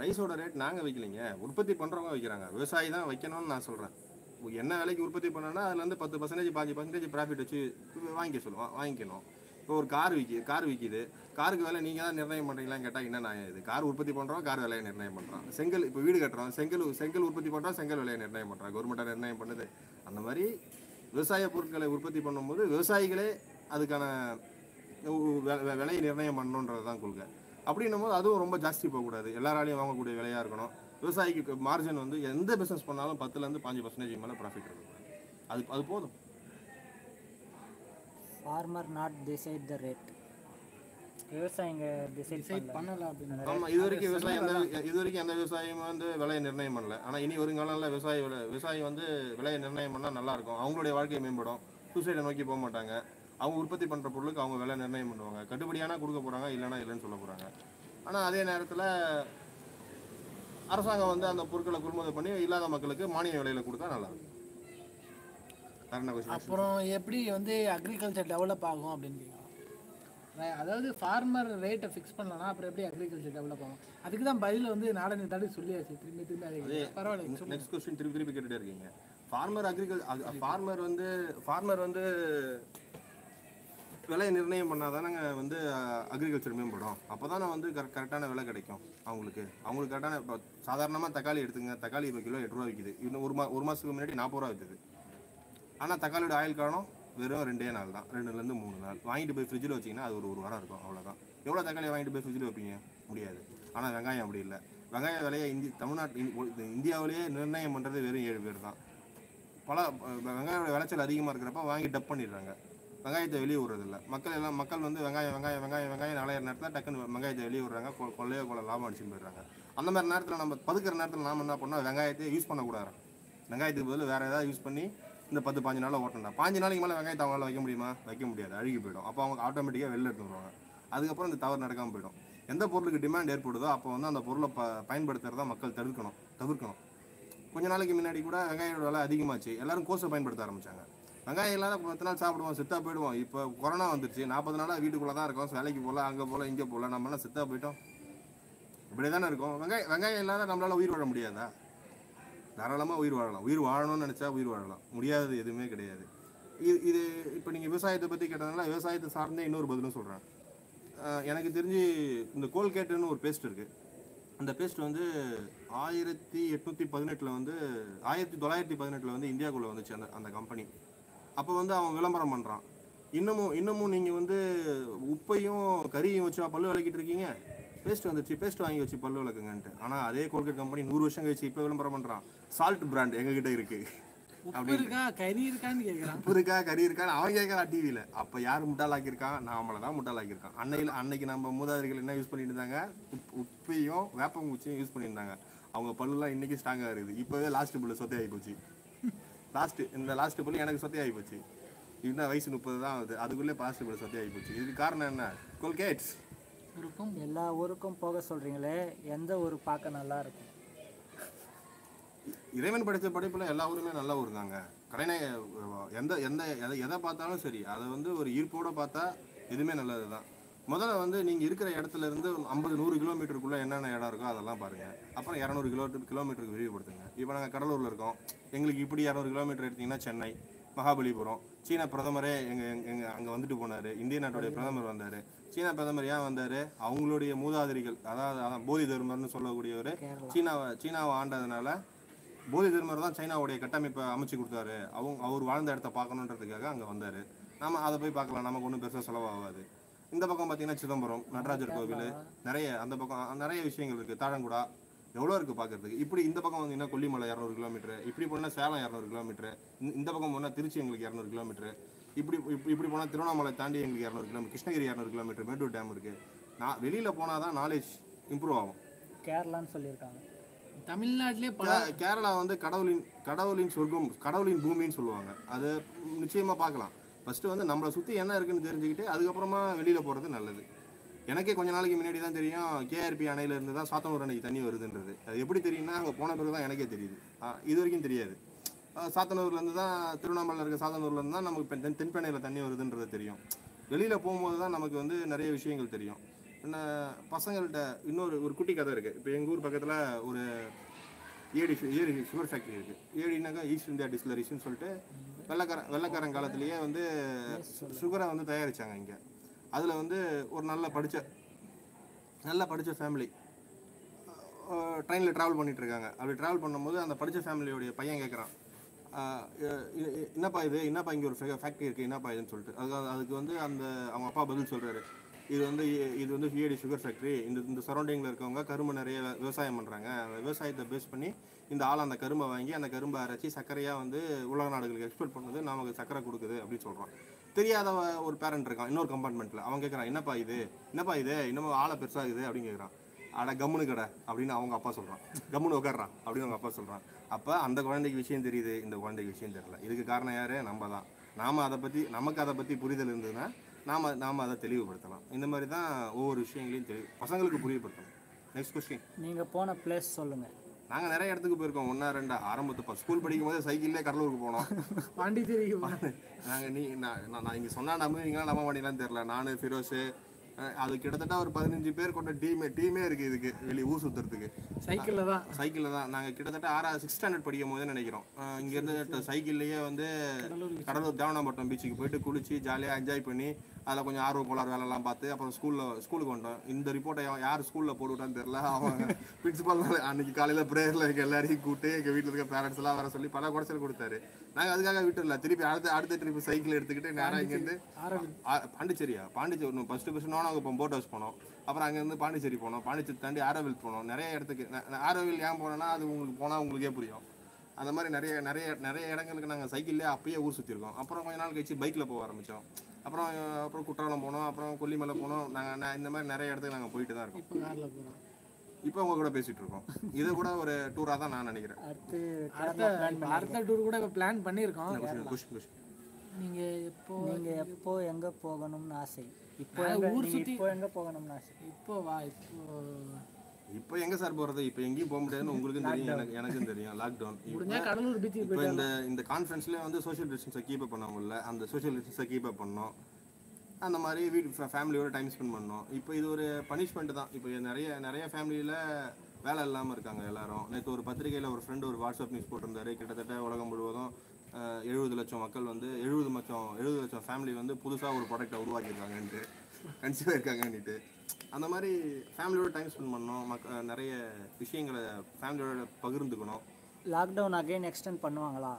ரைஸோட ரேட் நாங்கள் வைக்கலைங்க. உற்பத்தி பண்ணுறவங்க வைக்கிறாங்க. விவசாயி தான் வைக்கணும்னு நான் சொல்கிறேன் என்ன விலைக்கு உற்பத்தி பண்ணனா அதுலேருந்து பத்து பர்சன்டேஜ் பாஞ்சு பர்சன்டேஜ் ப்ராஃபிட் வச்சு வாங்கிக்க சொல்லுவோம் வாங்கிக்கணும். இப்போ ஒரு கார் விற்கி கார் விற்கிது காருக்கு விலை நீங்கள் தான் நிர்ணயம் பண்ணுறீங்களான்னு கேட்டால் என்ன நான் இது? கார் உற்பத்தி பண்ணுறோம் கார் விலையை நிர்ணயம் பண்ணுறோம் செங்கல் இப்போ வீடு கட்டுறோம். செங்கல் செங்கல் உற்பத்தி பண்ணுறோம் செங்கல் விலையை நிர்ணயம் பண்ணுறோம் கவர்மெண்ட்டாக நிர்ணயம் பண்ணுது. அந்த மாதிரி விவசாய பொருட்களை உற்பத்தி பண்ணும்போது விவசாயிகளே அதுக்கான விலையை நிர்ணயம் பண்ணணுன்றது தான் கொள்கை. அப்படின்னும் போது அதுவும் ரொம்ப ஜாஸ்தி போகக்கூடாது. எல்லாராலையும் வாங்கக்கூடிய விலையாக இருக்கணும். விவசாயிக்கு மார்ஜின் வந்து எந்த பிஸ்னஸ் பண்ணாலும் பத்துலேருந்து பாஞ்சு பர்சன்டேஜ் மேலே ப்ராஃபிட் இருக்கும் அது அது போதும். Farmer not decide the rate விவசாயிங்க டிசைட் டிசைட் பண்ணல. பண்ணல அப்படின்னு. ஆமாம் இது வரைக்கும் விவசாயம் எந்த இது வரைக்கும் எந்த விவசாயம் வந்து விலையை நிர்ணயம் பண்ணல. ஆனால் இனி வருங்காலங்களில் விவசாயி விவசாயி வந்து விலையை நிர்ணயம் பண்ணால் நல்லா இருக்கும். அவங்களுடைய வாழ்க்கை மேம்படும். சூசைடை நோக்கி போக மாட்டாங்க. அவங்க உற்பத்தி பண்ணுற பொருளுக்கு அவங்க விலை நிர்ணயம் பண்ணுவாங்க கட்டுப்படியானா கொடுக்க போகிறாங்க இல்லைன்னா இல்லைன்னு சொல்ல போகிறாங்க ஆனால் அதே நேரத்தில் அரசாங்கம் வந்து அந்த பொருட்களை கொள்முதல் பண்ணி இல்லாத மக்களுக்கு மானிய விலையில கொடுத்தா நல்லா இருக்கும்? அப்புறம் எப்படி வந்து அக்ரிகல்ச்சர் டெவலப் ஆகும் அப்படின்னு அதாவது ஃபார்மர் ரேட்டை ஃபிக்ஸ் பண்ணலன்னா அப்புறம் எப்படி அக்ரிகல்ச்சர் டெவலப் ஆகும் அதுக்கு தான் பதில் வந்து நாடனை தாண்டி சொல்லியாச்சு திரும்பி திரும்பி அதை. பரவாயில்ல. நெக்ஸ்ட் கொஸ்டின் திருப்பி திருப்பி கேட்டுட்டே இருக்கீங்க ஃபார்மர் அக்ரிகல் ஃபார்மர் வந்து ஃபார்மர் வந்து விலை நிர்ணயம் பண்ணால் தானேங்க வந்து அக்ரிகல்ச்சர் மேம்படும். அப்போ தானே வந்து கரெக்ட் கரெக்டான விலை கிடைக்கும் அவங்களுக்கு. அவங்களுக்கு கரெக்டான இப்போ சாதாரணமாக தக்காளி எடுத்துங்க தக்காளி இப்போ கிலோ எட்டு ரூபா விற்கிது இன்னும் ஒரு மா ஒரு மாதத்துக்கு முன்னாடி நாற்பது ரூபா விற்றுது ஆனால் தக்காளியோட ஆயில் காலம் வெறும் ரெண்டே நாள் தான். ரெண்டுலேருந்து மூணு நாள். வாங்கிட்டு போய் ஃப்ரிட்ஜில் வச்சிங்கன்னா அது ஒரு ஒரு வாரம் இருக்கும். அவ்வளோதான் எவ்வளோ தக்காளி வாங்கிட்டு போய் ஃப்ரிட்ஜில் வைப்பீங்க? முடியாது. ஆனால் வெங்காயம் அப்படி இல்லை. வெங்காய விலையை இந்தி தமிழ்நாட்டு இந்தியாவிலேயே நிர்ணயம் பண்ணுறது வெறும் ஏழு பேர் தான். பல வெங்காயோட விளைச்சல் அதிகமாக இருக்கிறப்ப வாங்கி டப் பண்ணிடுறாங்க. வெங்காயத்தை வெளியே விடுறதில்ல. மக்கள் எல்லாம் மக்கள் வந்து வெங்காயம் வெங்காயம் வெங்காயம் வெங்காயம் விளையிற நேரத்தில் டக்குன்னு வெங்காயத்தை வெளியே விடுறாங்க. கொ- கொள்ளையோ கொள்ள லாபம் அடிச்சுட்டு போயிடுறாங்க. அந்த மாதிரி நேரத்தில் நம்ம பதுக்கிற நேரத்தில் நாம் என்ன பண்ணோம்? வெங்காயத்தை யூஸ் பண்ணக்கூடாது. வெங்காயத்துக்கு பதில் வேறு ஏதாவது யூஸ் பண்ணி இந்த பத்து பாஞ்சு நாளில் ஓட்டணும். பாஞ்சு நாளைக்கு மேலே வெங்காயத்தை அவங்களால வைக்க முடியுமா? வைக்க முடியாது. அழுகி போயிடும். அப்போ அவங்க ஆட்டோமேட்டிக்காக வெளில எடுத்துருவாங்க. அதுக்கப்புறம் இந்த தவறு நடக்காமல் போயிடும். எந்த பொருளுக்கு டிமாண்ட் ஏற்படுதோ அப்போ வந்து அந்த பொருளை ப பயன்படுத்துகிறதா மக்கள் தவிர்க்கணும் தவிர்க்கணும். கொஞ்ச நாளைக்கு முன்னாடி கூட வெங்காயோட விலை அதிகமாச்சு. எல்லாரும் கோஸை பயன்படுத்த ஆரம்பிச்சாங்க. வெங்காயம் இல்லாத பத்து நாள் சாப்பிடுவோம் செத்தா போயிடுவோம். இப்போ கொரோனா வந்துருச்சு. நாற்பது நாளாக வீட்டுக்குள்ளே தான் இருக்கோம். வேலைக்கு போகல அங்கே போகல இங்கே போகல. நம்மளாம் சித்தா செத்தா போயிட்டோம். இப்படி தானே இருக்கும். வெங்காயம் வெங்காயம் இல்லாத நம்மளால் உயிர் வாழ முடியாதா? தாராளமாக உயிர் வாழலாம். உயிர் வாழணும்னு நினச்சா உயிர் வாழலாம். முடியாதது எதுவுமே கிடையாது. இது இது இப்போ நீங்கள் விவசாயத்தை பற்றி கேட்டதுனால விவசாயத்தை சார்ந்தே இன்னொரு பதிலும் சொல்கிறேன் எனக்கு தெரிஞ்சு இந்த கோல்கேட்டுன்னு ஒரு பேஸ்ட் இருக்குது அந்த பேஸ்ட் வந்து ஆயிரத்தி எட்நூற்றி பதினெட்டில் வந்து ஆயிரத்தி தொள்ளாயிரத்தி பதினெட்டில் வந்து இந்தியாக்குள்ளே வந்துச்சு அந்த அந்த கம்பெனி அப்போ வந்து அவன் விளம்பரம் பண்ணுறான் இன்னமும் இன்னமும் நீங்கள் வந்து உப்பையும் கறியும் வச்சு பல்லு விளக்கிட்டு இருக்கீங்க. பேஸ்ட் வந்துச்சு பேஸ்ட் வாங்கி வச்சு பல்லு விளக்குங்கன்ட்டு. ஆனால் அதே கோல்கேட் கம்பெனி நூறு வருஷம் கழிச்சு இப்போ விளம்பரம் பண்ணுறான் சால்ட் பிராண்ட் எங்ககிட்ட இருக்குது உப்பு இருக்கா கறி இருக்கான்னு கேட்குறான் உப்பு இருக்கா கறி இருக்கான்னு அவன் கேட்கறான் டிவியில் அப்போ யார் முட்டாளாக்கியிருக்கான்? நாமளை தான் முட்டாளாக்கியிருக்கான். அன்னையில் அன்னைக்கு நம்ம மூதாதைகள் என்ன யூஸ் பண்ணிட்டு இருந்தாங்க? உப் உப்பையும் வேப்பங்குச்சியும் யூஸ் பண்ணியிருந்தாங்க அவங்க பல்லுலாம் இன்னைக்கு ஸ்ட்ராங்காக இருக்குது. இப்போவே லாஸ்ட் பல்லு சொத்தை ஆகி போச்சு லாஸ்ட் இந்த லாஸ்ட் பல்லு எனக்கு சொத்தை ஆகி போச்சு. இன்னும் வயசு முப்பது தான் ஆகுது. அதுக்குள்ளே லாஸ்ட் பல்லு சொத்தை ஆகி போச்சு. இதுக்கு காரணம் என்ன? கோல்கேட்ஸ் இருக்கும். எல்லா ஊருக்கும் போக சொல்கிறீங்களே எந்த ஊர் பார்க்க நல்லா இருக்கும்? இறைவன் படைத்த படைப்புல எல்லா ஊருமே நல்ல ஊர் தாங்க. கலைநய எந்த எந்த எதை எதை பார்த்தாலும் சரி அதை வந்து ஒரு ஈர்ப்போட பார்த்தா எதுவுமே நல்லது தான் முதல்ல வந்து நீங்கள் இருக்கிற இடத்துல இருந்து ஐம்பது நூறு கிலோமீட்டருக்குள்ளே என்னென்ன இடம் இருக்கோ அதெல்லாம் பாருங்கள் அப்புறம் இரநூறு கிலோ கிலோமீட்டருக்கு விரிவுபடுத்துங்க இப்போ நாங்கள் கடலூரில் இருக்கோம். எங்களுக்கு இப்படி இரநூறு கிலோமீட்டர் எடுத்தீங்கன்னா சென்னை மகாபலிபுரம். சீன பிரதமரே எங்கள் எங்கள் அங்கே வந்துட்டு போனார். இந்திய நாட்டுடைய பிரதமர் வந்தார். சீன பிரதமர் ஏன் வந்தார்? அவங்களுடைய மூதாதிரிகள் அதாவது அதான் போதி தர்மர்னு சொல்லக்கூடியவர் சீனாவை சீனாவை ஆண்டதுனால போதி தர்மர் தான் சைனாவுடைய கட்டமைப்பை அமைச்சு கொடுத்தாரு. அவங்க அவர் வாழ்ந்த இடத்த பார்க்கணுன்றதுக்காக அங்கே வந்தார். நாம அதை போய் பார்க்கலாம். நமக்கு ஒன்றும் பெருசாக செலவாகாது. இந்த பக்கம் பார்த்தீங்கன்னா சிதம்பரம் நடராஜர் கோவில் நிறைய அந்த பக்கம் நிறைய விஷயங்கள் இருக்குது தாழங்குடா எவ்வளோ இருக்குது பார்க்கறதுக்கு? இப்படி இந்த பக்கம் வந்தீங்கன்னா கொல்லிமலை இரநூறு கிலோமீட்டர் இப்படி போனால் சேலம் இரநூறு கிலோமீட்டர் இந்த பக்கம் போனால் திருச்சி எங்களுக்கு இரநூறு கிலோமீட்டர் இப்படி இப்படி இப்படி போனால் திருவண்ணாமலை தாண்டி எங்களுக்கு இரநூறு கிலோமீட்டர் கிருஷ்ணகிரி இரநூறு கிலோமீட்டர் மேட்டூர் டேம் இருக்குது நான் வெளியில் போனால் தான் நாலேஜ் இம்ப்ரூவ் ஆகும். கேரளான்னு சொல்லியிருக்காங்க. தமிழ்நாட்டிலே கேரளா வந்து கடவுளின் கடவுளின் சொர்க்கம் கடவுளின் பூமின்னு சொல்லுவாங்க. அது நிச்சயமா பார்க்கலாம். ஃபஸ்ட்டு வந்து நம்மளை சுற்றி என்ன இருக்குன்னு தெரிஞ்சுக்கிட்டு அதுக்கப்புறமா வெளியில் போகிறது நல்லது. எனக்கே கொஞ்ச நாளைக்கு முன்னாடி தான் தெரியும் கேஆர்பி அணையிலேருந்து தான் சாத்தனூர் அணைக்கு தண்ணி வருதுன்றது. அது எப்படி தெரியும்னா அங்கே போன பிறகு தான் எனக்கே தெரியுது. ஆ, இது வரைக்கும் தெரியாது. சாத்தனூர்லேருந்து தான் திருவண்ணாமலையில் இருக்க சாத்தனூர்லேருந்து தான் நமக்கு தென் தென்பெண்ணையில் தண்ணி வருதுன்றது தெரியும். வெளியில் போகும்போது தான் நமக்கு வந்து நிறைய விஷயங்கள் தெரியும். என்ன பசங்கள்கிட்ட இன்னொரு ஒரு குட்டி கதை இருக்குது இப்போ எங்கள் ஊர் பக்கத்தில் ஒரு ஏடி ஏடி சுகர் ஃபேக்ட்ரி இருக்குது ஏடினாக்கா ஈஸ்ட் இந்தியா டிஸ்லரிஸ்ன்னு சொல்லிட்டு வெள்ளக்காரன் வெள்ளக்காரன் காலத்திலேயே வந்து சுகரை வந்து தயாரிச்சாங்க இங்கே. அதில் வந்து ஒரு நல்ல படித்த நல்லா படித்த ஃபேமிலி ட்ரெயினில் ட்ராவல் பண்ணிகிட்ருக்காங்க அப்படி ட்ராவல் பண்ணும்போது அந்த படித்த ஃபேமிலியோடைய பையன் கேட்குறான் என்னப்பா இது? என்னப்பா இங்கே ஒரு ஃபேக்ட்ரி இருக்குது என்னப்பா இதுன்னு சொல்லிட்டு. அதுக்கு அதுக்கு வந்து அந்த அவங்க அப்பா பதில் சொல்கிறாரு இது வந்து இது வந்து பிஏடி சுகர் ஃபேக்ட்ரி இந்த இந்த சரௌண்டிங்கில் இருக்கவங்க கரும்பு நிறைய விவசாயம் பண்ணுறாங்க அந்த விவசாயத்தை பேஸ் பண்ணி இந்த ஆள் அந்த கரும்பை வாங்கி அந்த கரும்பை அரைச்சி சர்க்கரையாக வந்து உலக நாடுகளுக்கு எக்ஸ்போர்ட் பண்ணுது நமக்கு சர்க்கரை கொடுக்குது அப்படின்னு சொல்கிறான் தெரியாத ஒரு பேரண்ட் இருக்கான் இன்னொரு கம்பார்ட்மெண்ட்டில் அவன் கேட்குறான் என்னப்பா இது? என்னப்பா இது? இன்னமும் ஆளை பெருசாகுது? அப்படின்னு கேட்குறான் அட கம்முனு கடை அப்படின்னு அவங்க அப்பா சொல்கிறான் கம்முனு உட்காடுறான் அப்படின்னு அவங்க அப்பா சொல்கிறான் அப்போ அந்த குழந்தைக்கு விஷயம் தெரியுது இந்த குழந்தைக்கு விஷயம் தெரியல. இதுக்கு காரணம் யார்? நம்ம தான். நாம் அதை பற்றி நமக்கு அதை பற்றி புரிதல் இருந்ததுன்னா நாம் நாம் அதை தெளிவுபடுத்தலாம். இந்த மாதிரி தான் ஒவ்வொரு விஷயங்களையும் தெளிவு பசங்களுக்கு புரியப்படுத்தணும். நெக்ஸ்ட் கொஸ்டின் நீங்கள் போன பிளேஸ் சொல்லுங்கள் நாங்கள் நிறைய இடத்துக்கு போயிருக்கோம். ஒன்றா ரெண்டா ஆரம்பத்து ஸ்கூல் படிக்கும் போதே சைக்கிள்லேயே கடலூருக்கு போனோம். பாண்டிச்சேரிக்கு. நாங்கள் நீ நான் நான் நான் இங்கே சொன்னா நம்புவீங்களா நம்ப மாட்டீங்களான்னு தெரில நான் ஃபிரோஸு அது கிட்டத்தட்ட ஒரு பதினஞ்சு பேர் கொண்ட டீமே டீமே இருக்குது இதுக்கு வெளியே ஊர் சுற்றுறதுக்கு சைக்கிளில் தான். சைக்கிளில் தான். நாங்கள் கிட்டத்தட்ட ஆறாவது சிக்ஸ் ஸ்டாண்டர்ட் படிக்கும் போதே நினைக்கிறோம். இங்கேருந்து சைக்கிள்லேயே வந்து கடலூர் தேவனாம்பட்டினம் பீச்சுக்கு போயிட்டு குளிச்சு ஜாலியாக என்ஜாய் பண்ணி அதில் கொஞ்சம் ஆர்வ கோளாறு வேலைலாம் பார்த்து அப்புறம் ஸ்கூலில் ஸ்கூலுக்கு வந்துட்டோம். இந்த ரிப்போர்ட்டை யார் ஸ்கூலில் போட்டு விட்டான்னு தெரியல. அவன் பிரின்சிபால் அன்னைக்கு காலையில் ப்ரேயரில் எங்கள் எல்லாரையும் கூப்பிட்டு எங்கள் வீட்டில் இருக்க பேரண்ட்ஸ் எல்லாம் வர சொல்லி பல குறைச்சல் கொடுத்தாரு. நாங்கள் அதுக்காக விட்டுல திருப்பி அடுத்த அடுத்த ட்ரிப் சைக்கிள் எடுத்துக்கிட்டு நேராக இங்கேருந்து பாண்டிச்சேரியா? பாண்டிச்சேரி ஃபர்ஸ்ட் ஃபர்ஸ்ட் நோனாங்க இப்போ போட் ஹவுஸ் போனோம். அப்புறம் அங்கேருந்து பாண்டிச்சேரி போனோம். பாண்டிச்சேரி தாண்டி ஆரோவில் போனோம். நிறைய இடத்துக்கு ஆரோவில் ஏன் போனோம்னா அது உங்களுக்கு போனால் உங்களுக்கே புரியும். அந்த மாதிரி நிறைய நிறைய நிறைய இடங்களுக்கு நாங்கள் சைக்கிள்லேயே அப்பயே ஊர் சுற்றிருக்கோம் அப்புறம் கொஞ்ச நாள் கழிச்சு பைக்கில் போக ஆரம்பித்தோம் அப்புறம் அப்புறம் குற்றாலம் போனோம் அப்புறம் கொல்லிமலை போனோம். நாங்கள் இந்த மாதிரி நிறைய இடத்துக்கு நாங்கள் போயிட்டு தான் இருக்கோம். இப்போ காரில் போகிறோம் இப்போ உங்க கூட பேசிட்டு இருக்கோம். இது கூட ஒரு டூராக தான் நான் நினைக்கிறேன். அடுத்து அடுத்த டூர் கூட இப்போ பிளான் பண்ணியிருக்கோம். குஷ் குஷ் நீங்கள் எப்போ நீங்க எப்போ எங்க போகணும்னு ஆசை? இப்போ ஊர் நீங்க சுத்தி- இப்போ எங்க போகணும்னு ஆசை? இப்போ வா இப்போ இப்போ எங்க சார் போறது? இப்போ எங்கேயும் போக முடியாதுன்னு உங்களுக்கும் தெரியும். எனக்கு எனக்கும் தெரியும். லாக்டவுன் இப்போ இந்த இந்த கான்ஃபரன்ஸ்ல வந்து சோஷியல் டிஸ்டன்ஸை கீப் அப் பண்ண முடியல அந்த சோஷியல் டிஸ்டன்ஸை கீப் அப் பண்ணோம். அந்த மாதிரி வீட்டு ஃபேமிலியோட டைம் ஸ்பெண்ட் பண்ணோம். இப்போ இது ஒரு பனிஷ்மெண்ட் தான். இப்போ நிறைய நிறைய ஃபேமிலியில் வேலை இல்லாமல் இருக்காங்க எல்லாரும். நேற்று ஒரு பத்திரிகையில் ஒரு ஃப்ரெண்டு ஒரு வாட்ஸ்அப் நியூஸ் போட்டிருந்தாரு. கிட்டத்தட்ட உலகம் முழுவதும் எழுபது லட்சம் மக்கள் வந்து எழுபது லட்சம் எழுபது லட்சம் ஃபேமிலி வந்து புதுசாக ஒரு ப்ராடக்ட்டை உருவாக்கியிருக்காங்கன்ட்டு. கன்சீவ் இருக்காங்கன்னுட்டு அந்த மாதிரி ஃபேமிலியோட டைம் ஸ்பெண்ட் பண்ணோம். மக்க நிறைய விஷயங்களை ஃபேமிலியோட பகிர்ந்துக்கணும். லாக்டவுன் அகைன் எக்ஸ்டெண்ட் பண்ணுவாங்களா?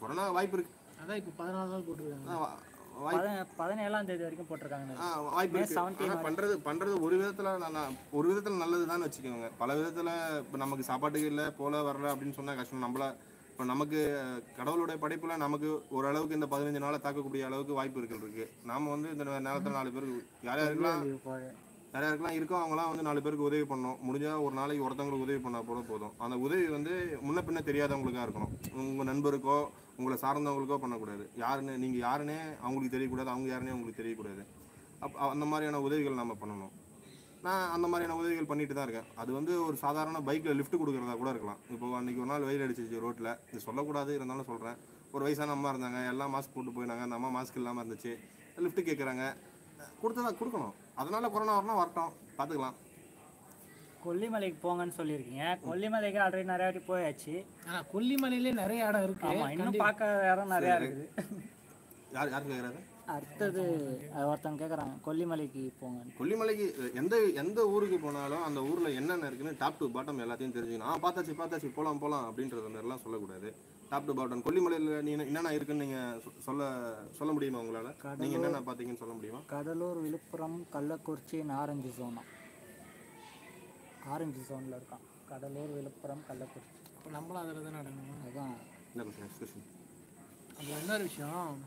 கொரோனா வாய்ப்பு இருக்கு. அதான் இப்போ பதினாலு நாள் போட்டிருக்காங்க. பதினேழாம் தேதி வரைக்கும் போட்டிருக்காங்க வாய்ப்பு பண்றது பண்றது ஒரு விதத்துல நல்லா ஒரு விதத்துல நல்லதுதான் வச்சுக்கோங்க. பல விதத்துல இப்ப நமக்கு சாப்பாட்டுக்கு இல்ல போல வரல அப்படின்னு சொன்னா கஷ்டம். நம்மள இப்ப நமக்கு கடவுளுடைய படைப்புல நமக்கு ஓரளவுக்கு இந்த பதினஞ்சு நாளை தாக்கக்கூடிய அளவுக்கு வாய்ப்புகள் இருக்கு. நாம வந்து இந்த நேரத்துல நாலு பேருக்கு யார் யாருக்கெல்லாம் யார் யாருக்கெல்லாம் இருக்கோ அவங்களாம் வந்து நாலு பேருக்கு உதவி பண்ணணும். முடிஞ்சா ஒரு நாளைக்கு ஒருத்தவங்களுக்கு உதவி பண்ணா போல போதும். அந்த உதவி வந்து முன்ன பின்ன தெரியாதவங்களுக்கா இருக்கணும். உங்க நண்பருக்கோ உங்களை சார்ந்தவங்களுக்கோ பண்ணக்கூடாது. யாருன்னு நீங்க யாருன்னே அவங்களுக்கு தெரியக்கூடாது அவங்க யாருன்னே உங்களுக்கு தெரியக்கூடாது. அப் அந்த மாதிரியான உதவிகள் நம்ம பண்ணணும். நான் அந்த மாதிரியான உதவிகள் பண்ணிட்டு தான் இருக்கேன். அது வந்து ஒரு சாதாரண பைக்கில் லிஃப்ட் கொடுக்குறதா கூட இருக்கலாம். இப்போ அன்னைக்கு ஒரு நாள் வெயில் அடிச்சிச்சு ரோட்டில் இது சொல்லக்கூடாது இருந்தாலும் சொல்கிறேன் ஒரு வயசான அம்மா இருந்தாங்க எல்லாம் மாஸ்க் போட்டு போயிருந்தாங்க அந்த அம்மா மாஸ்க் இல்லாமல் இருந்துச்சு. லிஃப்ட் கேட்குறாங்க கொடுத்ததா கொடுக்கணும். அதனால கொரோனா வரணும் வரட்டும் பார்த்துக்கலாம் கொல்லிமலைக்கு போங்கன்னு சொல்லியிருக்கீங்க. கொல்லிமலைக்கு ஆல்ரெடி நிறைய வாட்டி போயாச்சு. கொல்லிமலையிலே நிறைய இடம் இருக்கு. ஆமா இன்னும் பார்க்க இடம் நிறையா இருக்குது. யார் யார் கேட்குறாரு அடுத்தது ஒருத்தவங்க கேட்குறாங்க கொல்லிமலைக்கு போங்கன்னு கொல்லிமலைக்கு எந்த எந்த ஊருக்கு போனாலும் அந்த ஊரில் என்னென்ன இருக்குன்னு டாப் டு பாட்டம் எல்லாத்தையும் தெரிஞ்சுக்கணும். ஆ பார்த்தாச்சு பார்த்தாச்சு போகலாம் போகலாம் அப்படின்றத மாதிரிலாம் சொல்லக்கூடாது. டாப் டு பாட்டம் கொல்லிமலையில் நீ என்னென்ன இருக்குன்னு நீங்கள் சொல்ல சொல்ல முடியுமா உங்களால்? நீங்கள் என்னென்ன பார்த்தீங்கன்னு சொல்ல முடியுமா? கடலூர் விழுப்புரம் கள்ளக்குறிச்சி ஆரஞ்சு ஜோனா ஆரஞ்சு ஜோனில் இருக்கான். கடலூர் விழுப்புரம் கள்ளக்குறிச்சி. அப்போ நம்மளும் அதில் தான் என்ன கொஸ்டின் கொஸ்டின் அது இன்னொரு விஷயம்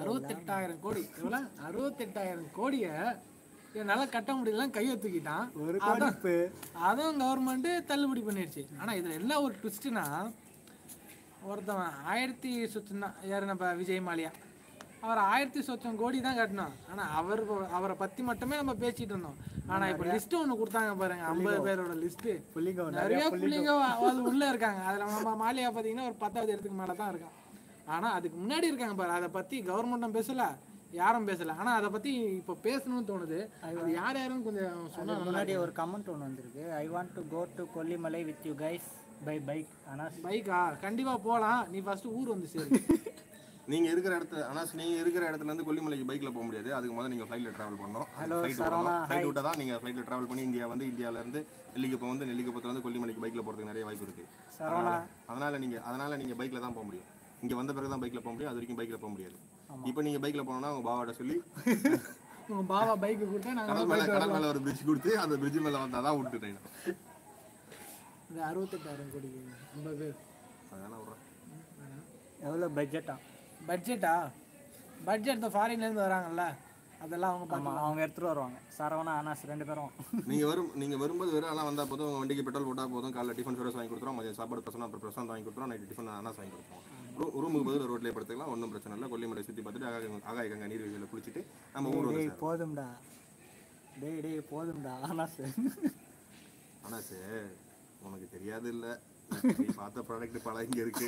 அறுபத்தெட்டாயிரம் கோடி. எவ்வளோ அறுபத்தெட்டாயிரம் கோடியை என்னால் கட்ட முடியலாம் கையை தூக்கிட்டான். ஒரு அதுவும் கவர்மெண்ட்டு தள்ளுபடி பண்ணிடுச்சு. ஆனால் இதில் என்ன ஒரு ட்விஸ்ட்டுனா ஒருத்தவன் ஆயிரத்தி சொச்சம் தான் யார் நம்ம விஜய் மாலியா? அவர் ஆயிரத்தி சொச்சம் கோடி தான் கட்டணும் ஆனால் அவர் அவரை பற்றி மட்டுமே நம்ம பேசிட்டு இருந்தோம். ஆனால் இப்போ லிஸ்ட்டு ஒன்று கொடுத்தாங்க பாருங்க ஐம்பது பேரோட லிஸ்ட்டு நிறைய புள்ளிங்க அது உள்ள இருக்காங்க. அதுல நம்ம மாலியா பாத்தீங்கன்னா ஒரு பத்தாவது இடத்துக்கு மேல தான் இருக்கான். ஆனா அதுக்கு முன்னாடி இருக்காங்க பாரு. அதை பத்தி கவர்மெண்ட்டும் பேசல யாரும் பேசல. ஆனா அதை பத்தி இப்போ பேசணும்னு தோணுது. அது யார் யாரும் கொஞ்சம் சொன்னா முன்னாடி ஒரு கமெண்ட் ஒன்று வந்திருக்கு. I want to go to Kollimalai with you guys by bike ஆனால் பைக்கா? கண்டிப்பா போலாம். நீ ஃபர்ஸ்ட் ஊர் வந்து சேரு. நீங்கள் இருக்கிற இடத்துல ஆனால் நீங்கள் இருக்கிற இடத்துல இருந்து கொல்லிமலைக்கு பைக்கில் போக முடியாது. அதுக்கு முதல்ல நீங்கள் ஃப்ளைட்டில் ட்ராவல் பண்ணணும். Hello, ஃப்ளைட் விட்டால் தான் நீங்கள் ஃப்ளைட்டில் ட்ராவல் பண்ணி இந்தியா வந்து இந்தியாவிலேருந்து நெல்லிக்குப்பம் வந்து நெல்லிக்குப்பத்துலேருந்து கொல்லிமலைக்கு பைக்கில் போகிறதுக்கு நிறைய வாய்ப்பு இருக்குது சரவணா. அதனால நீங்க அதனால நீங்க பைக்ல தான் போக முடியும். இங்க வந்த பிறகு தான் பைக்ல போக முடியும். அது வரைக்கும் பைக்ல போக முடியாது. இப்போ நீங்க பைக்ல போனோம்னா உங்க பாவாட்ட சொல்லி உங்க பாவா பைக்கு கொடுத்தா கடல் மேல கடல் மேல ஒரு பிரிட்ஜ் கொடுத்து அந்த பிரிட்ஜ் மேல வந்தாதான் தான் விட்டு ட்ரெயின் இந்த அறுபத்தெட்டாயிரம் கோடி ஐம்பது பேர். அதனால விட்றேன் எவ்வளோ பட்ஜெட்டா பட்ஜெட்டா பட்ஜெட் இந்த ஃபாரின்லேருந்து வராங்கல்ல அதெல்லாம் அவங்க ஆமாம் அவங்க எடுத்துகிட்டு வருவாங்க. சரவணா அனாஸ் ரெண்டு பேரும். நீங்க வரும் நீங்க வரும்போது வெறும் எல்லாம் வந்தா போதும். உங்க வண்டிக்கு பெட்ரோல் போட்டா போதும். காலைல டிஃபன் சோரஸ் வாங்கி கொடுத்துரும் மதியம் சாப்பாடு பிரசனம் அப்புறம் பிரசாந்த் வாங்கி கொடுத்துரும் நைட் டிஃபன் அனாஸ் வாங்கி கொடுத்துரும் ரூ- ரூமுக்கு பதில் ரோட்லேயே படுத்துக்கலாம் ஒன்றும் பிரச்சனை இல்லை. கொல்லிமலை சுற்றி பார்த்துட்டு ஆகாய ஆகாய கங்கை நீர்வீழ்ச்சியில் குளிச்சுட்டு நம்ம ஊர் வந்து டேய் போதும்டா. டேய் டேய் போதும்டா. அனாஸ் அனாஸ் உனக்கு தெரியாது இல்லை. நீ பார்த்த ப்ராடக்ட் பல இங்க இருக்கு.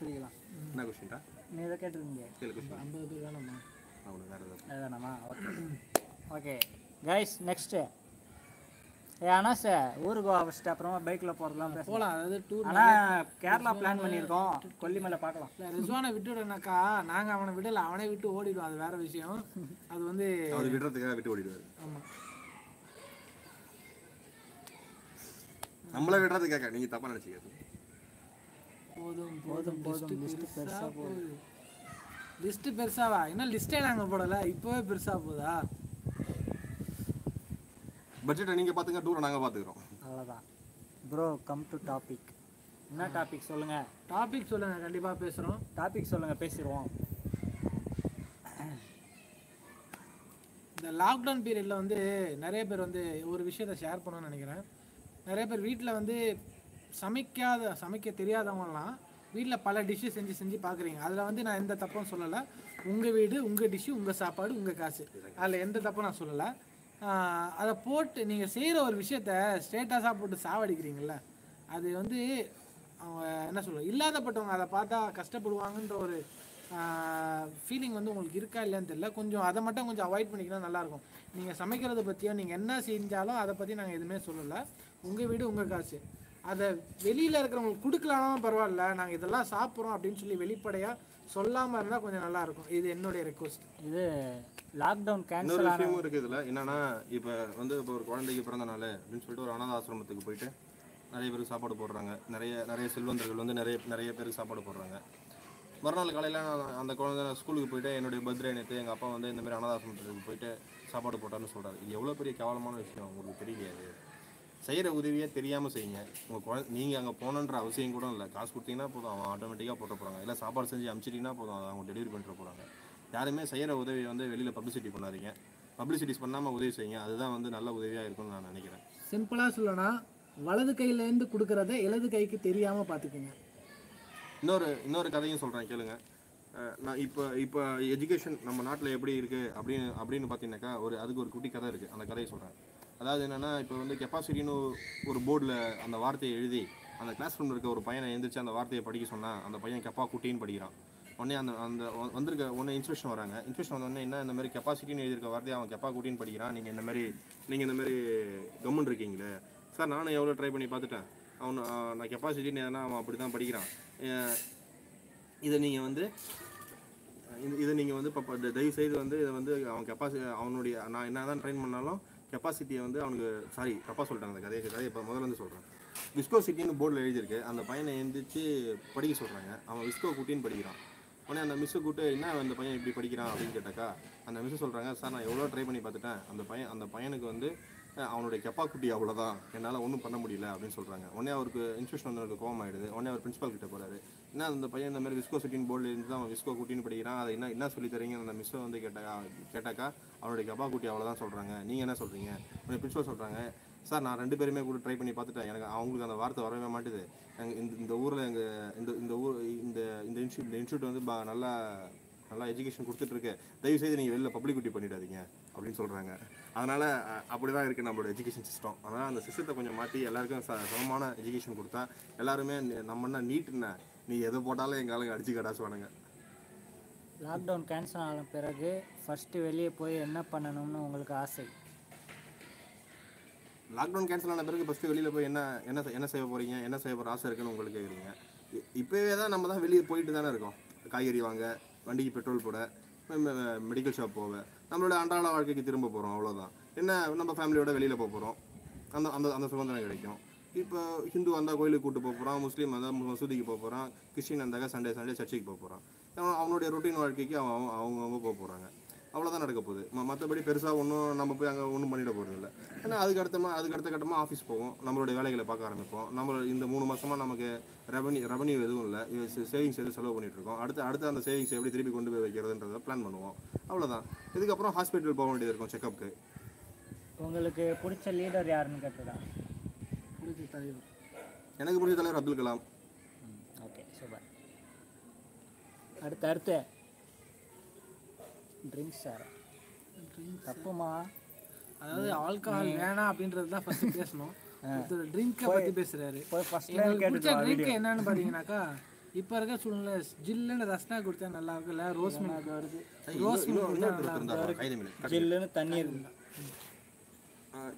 சரி என்ன கொஸ்டின்டா நீ எதை கேட்டிருந்தீங்க. ஐம்பது பேர் வேணாமா அவனுக்கு வேறு ஓகே. ஓகே கைஸ் நெக்ஸ்ட்டு ஏ அண்ணா சார் ஊருக்கு வா ஃபஸ்ட்டு அப்புறமா பைக்கில் போகிறதுலாம் போகலாம் அதாவது டூர் ஆனால் கேரளா பிளான் பண்ணியிருக்கோம். கொல்லிமலை பார்க்கலாம். இல்லை ரிஸ்வானை விட்டு விடனாக்கா நாங்கள் அவனை விடல அவனை விட்டு ஓடிடுவோம் அது வேற விஷயம். அது வந்து அவர் விடுறதுக்காக விட்டு ஓடிடுவாரு. ஆமாம் நம்மள விடுறதுக்காக நீங்க தப்பா நினைச்சுக்காது போதும் போதும். போதும் லிஸ்ட் பெருசா போகுது. லிஸ்ட் பெருசாவா? இன்னும் லிஸ்டே நாங்க போடல. இப்போவே பெருசா போதா பட்ஜெட்டை நீங்க பாத்துங்க டூரை நாங்க பாத்துக்கிறோம். அவ்வளோதான் ப்ரோ கம் டு டாபிக் என்ன டாபிக் சொல்லுங்கள் டாபிக் சொல்லுங்க கண்டிப்பா பேசுறோம். டாபிக் சொல்லுங்கள் பேசிடுவோம். இந்த லாக்டவுன் பீரியட்ல வந்து நிறைய பேர் வந்து ஒரு விஷயத்த ஷேர் பண்ணணும்னு நினைக்கிறேன். நிறைய பேர் வீட்டில் வந்து சமைக்காத சமைக்க தெரியாதவங்கலாம் வீட்டில் பல டிஷ்ஷு செஞ்சு செஞ்சு பார்க்குறீங்க அதில் வந்து நான் எந்த தப்பும் சொல்லலை. உங்கள் வீடு உங்கள் டிஷ்ஷு உங்கள் சாப்பாடு உங்கள் காசு. அதில் எந்த தப்பும் நான் சொல்லலை. அதை போட்டு நீங்கள் செய்கிற ஒரு விஷயத்த ஸ்டேட்டஸாக போட்டு சாவடிக்கிறீங்கள அது வந்து அவங்க என்ன சொல்றது இல்லாதப்பட்டவங்க அதை பார்த்தா கஷ்டப்படுவாங்கன்ற ஒரு ஃபீலிங் வந்து உங்களுக்கு இருக்கா இல்லைன்னு தெரியல. கொஞ்சம் அதை மட்டும் கொஞ்சம் அவாய்ட் பண்ணிக்கினா நல்லாயிருக்கும். நீங்கள் சமைக்கிறத பற்றியோ நீங்கள் என்ன செஞ்சாலும் அதை பற்றி நாங்கள் எதுவுமே சொல்லலை. உங்கள் வீடு உங்கள் காசு. அதை வெளியில் இருக்கிறவங்களுக்கு கொடுக்கலாம்னாலும் பரவாயில்ல நாங்கள் இதெல்லாம் சாப்பிட்றோம் அப்படின்னு சொல்லி வெளிப்படையாக சொல்லாமல் இருந்தால் கொஞ்சம் நல்லாயிருக்கும் இது என்னுடைய ரெக்வஸ்ட் இது லாக்டவுன் கேன்சல் ஆன விஷயமும் இருக்கு இதுல. என்னன்னா இப்ப வந்து இப்போ ஒரு குழந்தைக்கு பிறந்த நாள் அப்படின்னு சொல்லிட்டு ஒரு அனாத ஆசிரமத்துக்கு போயிட்டு நிறைய பேருக்கு சாப்பாடு போடுறாங்க. நிறைய நிறைய செல்வந்தர்கள் வந்து நிறைய நிறைய பேருக்கு சாப்பாடு போடுறாங்க. மறுநாள் காலையில் நான் அந்த குழந்தை ஸ்கூலுக்கு போயிட்டு என்னுடைய பர்த்டே நேற்று எங்கள் அப்பா வந்து இந்த மாதிரி அனாத ஆசிரமத்துக்கு போயிட்டு சாப்பாடு போட்டான்னு சொல்றாரு. இது எவ்வளோ பெரிய கேவலமான விஷயம் உங்களுக்கு தெரியலையாது செய்கிற உதவியை தெரியாமல் செய்யுங்க. உங்கள் குழந்தை நீங்கள் அங்கே போகணுன்ற அவசியம் கூட இல்லை. காசு கொடுத்தீங்கன்னா போதும். அவன் ஆட்டோமேட்டிக்காக போட்டு போகிறாங்க இல்லை சாப்பாடு செஞ்சு அனுப்பிச்சிட்டிங்கன்னா போதும். அதை அவங்க டெலிவரி பண்ணிட்டு போகிறாங்க யாருமே செய்கிற உதவியை வந்து வெளியில் பப்ளிசிட்டி பண்ணாதீங்க. பப்ளிசிட்டிஸ் பண்ணாமல் உதவி செய்யுங்க. அதுதான் வந்து நல்ல உதவியாக இருக்கும்னு நான் நினைக்கிறேன். சிம்பிளாக சொல்லணும்னா வலது கையிலேருந்து கொடுக்குறத இடது கைக்கு தெரியாமல் பார்த்துக்குங்க. இன்னொரு இன்னொரு கதையும் சொல்கிறேன் கேளுங்க. நான் இப்போ இப்போ எஜுகேஷன் நம்ம நாட்டில் எப்படி இருக்குது அப்படின்னு அப்படின்னு பார்த்தீங்கன்னாக்கா ஒரு அதுக்கு ஒரு குட்டி கதை இருக்குது அந்த கதையை சொல்கிறேன் அதாவது என்னென்னா இப்போ வந்து கெப்பாசிட்டின்னு ஒரு போர்டில் அந்த வார்த்தையை எழுதி அந்த கிளாஸ் ரூமில் இருக்க ஒரு பையனை எழுந்திரிச்சு அந்த வார்த்தையை படிக்க சொன்னால் அந்த பையன் கெப்பா குட்டின்னு படிக்கிறான். உடனே அந்த அந்த வந்திருக்க உடனே இன்ஸ்ட்ரக்ஷன் வராங்க. இன்ஸ்ட்ரக்ஷன் வந்தோடனே என்ன இந்த மாதிரி கெப்பாசிட்டின்னு எழுதியிருக்க வார்த்தையை அவன் கெப்பா குட்டின்னு படிக்கிறான். நீங்கள் இந்த மாதிரி நீங்கள் இந்த மாதிரி கம்முன்னு இருக்கீங்களே. சார் நானும் எவ்வளோ ட்ரை பண்ணி பார்த்துட்டேன். அவனு நான் கெப்பாசிட்டின்னு எதனா அவன் அப்படி தான் படிக்கிறான் இதை நீங்கள் வந்து இது இதை நீங்கள் வந்து இப்போ தயவு செய்து வந்து இதை வந்து அவன் கெப்பாசிட்டி அவனுடைய நான் என்ன தான் ட்ரெயின் பண்ணாலும் கெப்பாசிட்டியை வந்து அவனுக்கு சாரி தப்பாக சொல்லிட்டாங்க அந்த கதையை கதையை இப்போ முதல்ல இருந்து சொல்கிறேன் விஸ்கோசிட்டின்னு போர்டில் எழுதியிருக்கு. அந்த பையனை எழுந்திரிச்சு படிக்க சொல்கிறாங்க அவன் விஸ்கோ குட்டின்னு படிக்கிறான். உடனே அந்த மிஸ்ஸை கூட்டு என்ன அந்த பையன் இப்படி படிக்கிறான்? அப்படின்னு கேட்டாக்கா அந்த மிஸ்ஸு சொல்கிறாங்க சார் நான் எவ்வளோ ட்ரை பண்ணி பார்த்துட்டேன். அந்த பையன் அந்த பையனுக்கு வந்து அவனுடைய கெப்பா குட்டி அவ்வளோதான் என்னால் ஒன்றும் பண்ண முடியல. அப்படின்னு சொல்கிறாங்க உடனே அவருக்கு இன்ஸ்டியூஷன் வந்து அவருக்கு கோவம் உடனே அவர் பிரின்ஸ்பால் கிட்ட போகிறாரு என்ன அந்த பையன் இந்த மாதிரி விஸ்கோ சிட்டின் போர்டில் இருந்து அவன் விஸ்கோ குட்டின்னு படிக்கிறான்? அதை என்ன என்ன சொல்லி தரீங்க? அந்த மிஸ்ஸை வந்து கேட்டா கேட்டாக்கா அவனுடைய கபா குட்டி அவ்வளோதான் சொல்கிறாங்க நீங்கள் என்ன சொல்கிறீங்க பிரின்சிபல் சொல்கிறாங்க சார் நான் ரெண்டு பேருமே கூட ட்ரை பண்ணி பார்த்துட்டேன். எனக்கு அவங்களுக்கு அந்த வார்த்தை வரவே மாட்டேது. எங்கள் இந்த இந்த ஊரில் எங்கள் இந்த இந்த ஊர் இந்த இந்த இன்ஸ்டியூட் இந்த இன்ஸ்டியூட் வந்து பா- நல்லா நல்லா எஜுகேஷன் கொடுத்துட்ருக்கு தயவு செய்து நீங்கள் வெளில பப்ளிசிட்டி பண்ணிடாதீங்க அப்படின்னு சொல்கிறாங்க அதனால் அப்படி தான் இருக்குது நம்மளோட எஜுகேஷன் சிஸ்டம் அதனால் அந்த சிஸ்டத்தை கொஞ்சம் மாற்றி எல்லாருக்கும் ச சமமான எஜுகேஷன் கொடுத்தா எல்லாருமே நம்ம என்ன நீட்டுன நீ எதை போட்டாலும் எங்கள் ஆளுங்க அடிச்சு கடாசுவானுங்க. லாக்டவுன் கேன்சல் ஆன பிறகு ஃபஸ்ட்டு வெளியே போய் என்ன பண்ணணும்னு உங்களுக்கு ஆசை? லாக்டவுன் கேன்சல் ஆன பிறகு ஃபஸ்ட்டு வெளியில் போய் என்ன என்ன என்ன செய்ய போகிறீங்க என்ன செய்ய போகிற ஆசை இருக்குன்னு உங்களுக்கு கேட்குறீங்க இப்போவே தான் நம்ம தான் வெளியே போயிட்டு தானே இருக்கோம். காய்கறி வாங்க வண்டிக்கு பெட்ரோல் போட மெடிக்கல் ஷாப் போக நம்மளோட அன்றாட வாழ்க்கைக்கு திரும்ப போகிறோம் அவ்வளோதான் என்ன நம்ம ஃபேமிலியோட வெளியில் போக போகிறோம் அந்த அந்த அந்த சுதந்திரம் கிடைக்கும். இப்போ ஹிந்து வந்தால் கோயிலுக்கு கூட்டு போக போகிறான் முஸ்லீம் வந்தால் மசூதிக்கு போக போகிறான் கிறிஸ்டின் வந்தாக்க சண்டே சண்டே சர்ச்சுக்கு போக போகிறான் அவனுடைய ரொட்டீன் வாழ்க்கைக்கு அவன் அவங்கவுங்க போக போகிறாங்க அவ்வளோதான் நடக்க போகுது. மற்றபடி பெருசாக ஒன்றும் நம்ம போய் அங்கே ஒன்றும் பண்ணிட போகிறது இல்லை. ஏன்னா அதுக்கு அடுத்தமா அதுக்கு அடுத்த கட்டமாக ஆஃபீஸ் போவோம். நம்மளுடைய வேலைகளை பார்க்க ஆரம்பிப்போம். நம்ம இந்த மூணு மாசமா நமக்கு ரெவன்யூ ரெவன்யூ எதுவும் இல்லை. சேவிங்ஸ் எதுவும் செலவு பண்ணிட்டு இருக்கோம். அடுத்து அடுத்து அந்த சேவிங்ஸ் எப்படி திருப்பி கொண்டு போய் வைக்கிறதுன்றத பிளான் பண்ணுவோம். அவ்வளோதான் இதுக்கப்புறம் ஹாஸ்பிட்டல் போக வேண்டியது இருக்கும் செக்கப்புக்கு உங்களுக்கு பிடிச்ச லீடர் யாருன்னு கேட்டுதான் பிடிச்ச தலைவர். எனக்கு பிடிச்ச தலைவர் அப்துல் கலாம். Okay super. அடுத்து அடுத்து. ட்ரிங்க்ஸ் சார் தப்புமா? அதாவது ஆல்கஹால் வேணாம் அப்படின்றது தான் ஃபர்ஸ்ட் பேசணும். ட்ரிங்கை பற்றி பேசுறாரு. போய் ஃபர்ஸ்ட் எங்களுக்கு பிடிச்ச ட்ரிங்க் என்னன்னு பார்த்தீங்கன்னாக்கா இப்போ இருக்க சூழ்நிலை ஜில்லுன்னு ரஸ்னா குடிச்சா நல்லா இருக்குல்ல ரோஸ் மில்க் வருது. ரோஸ் மில்க் ஜில்லுன்னு தண்ணி இருக்கு ஆஹ்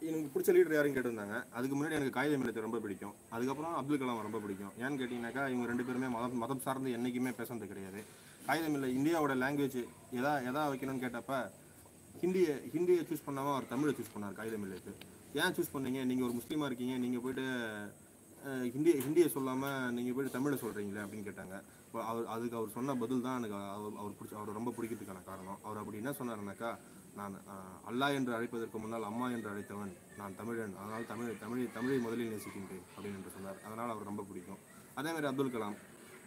எனக்கு பிடிச்ச லீடர் யாரும் கேட்டிருந்தாங்க. அதுக்கு முன்னாடி எனக்கு காகித மில்லத்தை ரொம்ப பிடிக்கும். அதுக்கப்புறம் அப்துல் கலாம் ரொம்ப பிடிக்கும். ஏன்னு கேட்டிங்கனாக்கா இவங்க ரெண்டு பேருமே மதம் மதம் சார்ந்து என்றைக்குமே பேசுனது கிடையாது. காகித மில்லை இந்தியாவோட லாங்குவேஜ் எதா எதா வைக்கணும்னு கேட்டப்ப ஹிந்தியை ஹிந்தியை சூஸ் பண்ணாமல் அவர் தமிழை சூஸ் பண்ணார் காகித மில்லுக்கு ஏன் சூஸ் பண்ணீங்க? நீங்கள் ஒரு முஸ்லீமாக இருக்கீங்க நீங்கள் போயிட்டு ஹிந்தி ஹிந்தியை சொல்லாமல் நீங்கள் போயிட்டு தமிழை சொல்கிறீங்களே அப்படின்னு கேட்டாங்க. அவர் அதுக்கு அவர் சொன்ன பதில் தான் எனக்கு அவர் அவர் பிடிச்ச அவர் ரொம்ப பிடிக்கிறதுக்கான காரணம். அவர் அப்படி என்ன சொன்னாருனாக்கா நான் அல்லா அல்லாஹ் என்று அழைப்பதற்கு முன்னால் அம்மா என்று அழைத்தவன் நான் தமிழன். அதனால் தமிழ் தமிழை தமிழை முதலில் நேசிக்கின்றேன் அப்படின்னு என்று சொன்னார். அதனால் அவர் ரொம்ப பிடிக்கும். அதே மாதிரி அப்துல் கலாம்.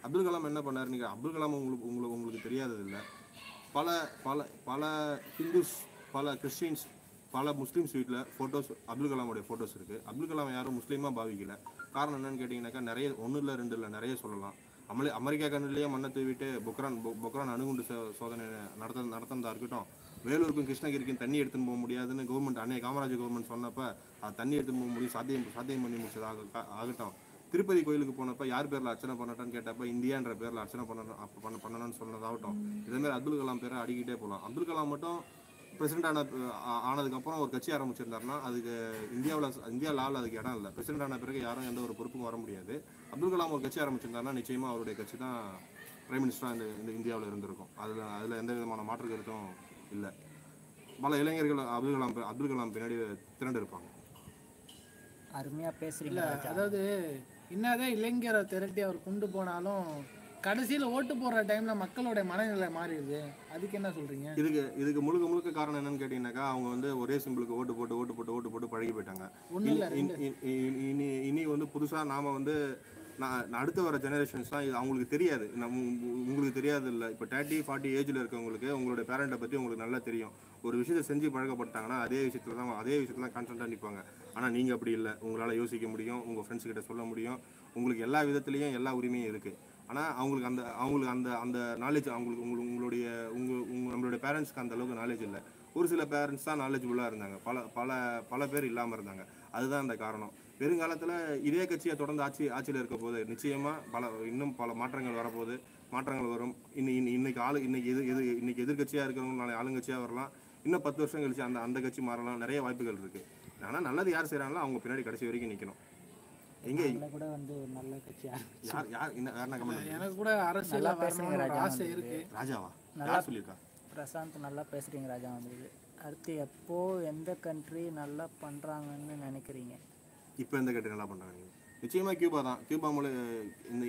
அப்துல் கலாம் என்ன பண்ணார்? நீங்கள் அப்துல் கலாம் உங்களுக்கு உங்களுக்கு உங்களுக்கு தெரியாததில்லை பல பல பல ஹிந்துஸ் பல கிறிஸ்டின்ஸ் பல முஸ்லீம்ஸ் வீட்டில் ஃபோட்டோஸ் அப்துல் கலாமுடைய ஃபோட்டோஸ் இருக்குது அப்துல் கலாம் யாரும் முஸ்லீமாக பாவிக்கல. காரணம் என்னன்னு கேட்டிங்கனாக்கா நிறைய ஒன்றும் இல்லை ரெண்டு இல்லை நிறைய சொல்லலாம். அமெரி அமெரிக்கா கண்ணிலேயே மண்ணை தூவிட்டு பொக்ரான் பொ- பொக்ரான் அணுகுண்டு சோ- சோதனை நடத்த நடத்தினதாக இருக்கட்டும். வேலூருக்கும் கிருஷ்ணகிரிக்கும் தண்ணி எடுத்துன்னு போக முடியாதுன்னு கவர்மெண்ட் அன்னைய காமராஜ் கவர்மெண்ட் சொன்னப்ப அது தண்ணி எடுத்துன்னு போக முடியும். சாத்தியம் சாத்தியம் பண்ணி முடிச்சதாக ஆகட்டும். திருப்பதி கோயிலுக்கு போனப்ப யார் பேர்ல அர்ச்சனை பண்ணட்டான்னு கேட்டப்ப இந்தியான்ற பேர்ல அர்ச்சனை பண்ணணும் பண்ண பண்ணணும்னு சொன்னதாகட்டும். இதே மாதிரி அப்துல் கலாம் பேரை அடிக்கிட்டே போகலாம் அப்துல் கலாம் மட்டும் பிரசிடென்ட் ஆன ஆனதுக்கப்புறம் ஒரு கட்சி ஆரம்பிச்சிருந்தாருன்னா அதுக்கு இந்தியாவில் இந்தியா லாவில் அதுக்கு இடம் இல்லை. பிரசிடென்ட் ஆன பிறகு யாரும் எந்த ஒரு பொறுப்புக்கும் வர முடியாது. அப்துல் கலாம் ஒரு கட்சி ஆரம்பிச்சிருந்தாருன்னா நிச்சயமா அவருடைய கட்சி தான் பிரைம் மினிஸ்டராக இந்த இந்தியாவில் இருந்திருக்கும். அதில் அதில் எந்த விதமான மாற்று கருத்தும் இல்லை. பல இளைஞர்கள் அப்துல் கலாம் அப்துல் கலாம் பின்னாடி திரண்டு இருப்பாங்க அருமையா பேசுறீங்க அதாவது என்னதான் இளைஞரை திரட்டி அவர் கொண்டு போனாலும் கடைசியில் ஓட்டு போடுற டைம்ல மக்களோட மனநிலை மாறிடுது. அதுக்கு என்ன சொல்றீங்க? இதுக்கு இதுக்கு முழுக்க முழுக்க காரணம் என்னன்னு கேட்டீங்கன்னாக்கா அவங்க வந்து ஒரே சிம்பிளுக்கு ஓட்டு போட்டு ஓட்டு போட்டு ஓட்டு போட்டு பழகி போயிட்டாங்க. இனி- இனி- இனி- இனி இனி வந்து புதுசா நாம வந்து நான் அடுத்து வர ஜெனரேஷன்ஸ் தான் இது அவங்களுக்கு தெரியாது. நம்ம உங்களுக்கு தெரியாது இல்லை இப்போ தேர்ட்டி ஃபார்ட்டி ஏஜில் இருக்கவங்களுக்கு உங்களுடைய பேரண்ட்டை பற்றி உங்களுக்கு நல்லா தெரியும். ஒரு விஷயத்தை செஞ்சு பழக்கப்பட்டாங்கன்னா அதே விஷயத்தில் தான் அதே விஷயத்தில் தான் கான்சென்ட்டாக நிற்பாங்க ஆனால் நீங்கள் அப்படி இல்லை. உங்களால் யோசிக்க முடியும். உங்கள் ஃப்ரெண்ட்ஸ் கிட்ட சொல்ல முடியும். உங்களுக்கு எல்லா விதத்துலேயும் எல்லா உரிமையும் இருக்குது ஆனால் அவங்களுக்கு அந்த அவங்களுக்கு அந்த அந்த நாலேஜ் அவங்களுக்கு உங்களுக்கு உங்களுடைய உங்கள் உங்கள் நம்மளுடைய பேரண்ட்ஸ்க்கு அந்த அளவுக்கு நாலேஜ் இல்லை. ஒரு சில பேரண்ட்ஸ் தான் நாலேஜ்ஃபுல்லாக இருந்தாங்க. பல பல பல பேர் இல்லாமல் இருந்தாங்க. அதுதான் அந்த காரணம். வருங்காலத்தில் இதே கட்சியை தொடர்ந்து ஆட்சி ஆட்சியில் இருக்க போது நிச்சயமாக பல இன்னும் பல மாற்றங்கள் வரப்போகுது. மாற்றங்கள் வரும். இன்னி இன்னி- இன்னைக்கு ஆளு இன்னைக்கு எது எது இன்னைக்கு எதிர்கட்சியாக இருக்கிறவங்க நாளை ஆளுங்கட்சியாக வரலாம். இன்னும் பத்து வருஷம் கழிச்சு அந்த அந்த கட்சி மாறலாம். நிறைய வாய்ப்புகள் இருக்கு. ஆனால் நல்லது யார் செய்கிறாங்களோ அவங்க பின்னாடி கடைசி வரைக்கும் நிற்கணும் எங்கே கூட வந்து நல்ல கட்சியா யார் யார் என்ன எனக்கு கூட அரசியல் ஆசை. இருக்கு. ராஜாவா? நல்லா- யார் சொல்லியிருக்கா? பிரசாந்த் நல்லா பேசுறீங்க ராஜா வந்து. அடுத்து எப்போ எந்த கண்ட்ரி நல்லா பண்றாங்கன்னு நினைக்கிறீங்க? இப்போ எந்த கண்ட்ரி நல்லா பண்ணுறாங்க? நீங்கள் நிச்சயமாக கியூபா தான். கியூபா மூல இந்த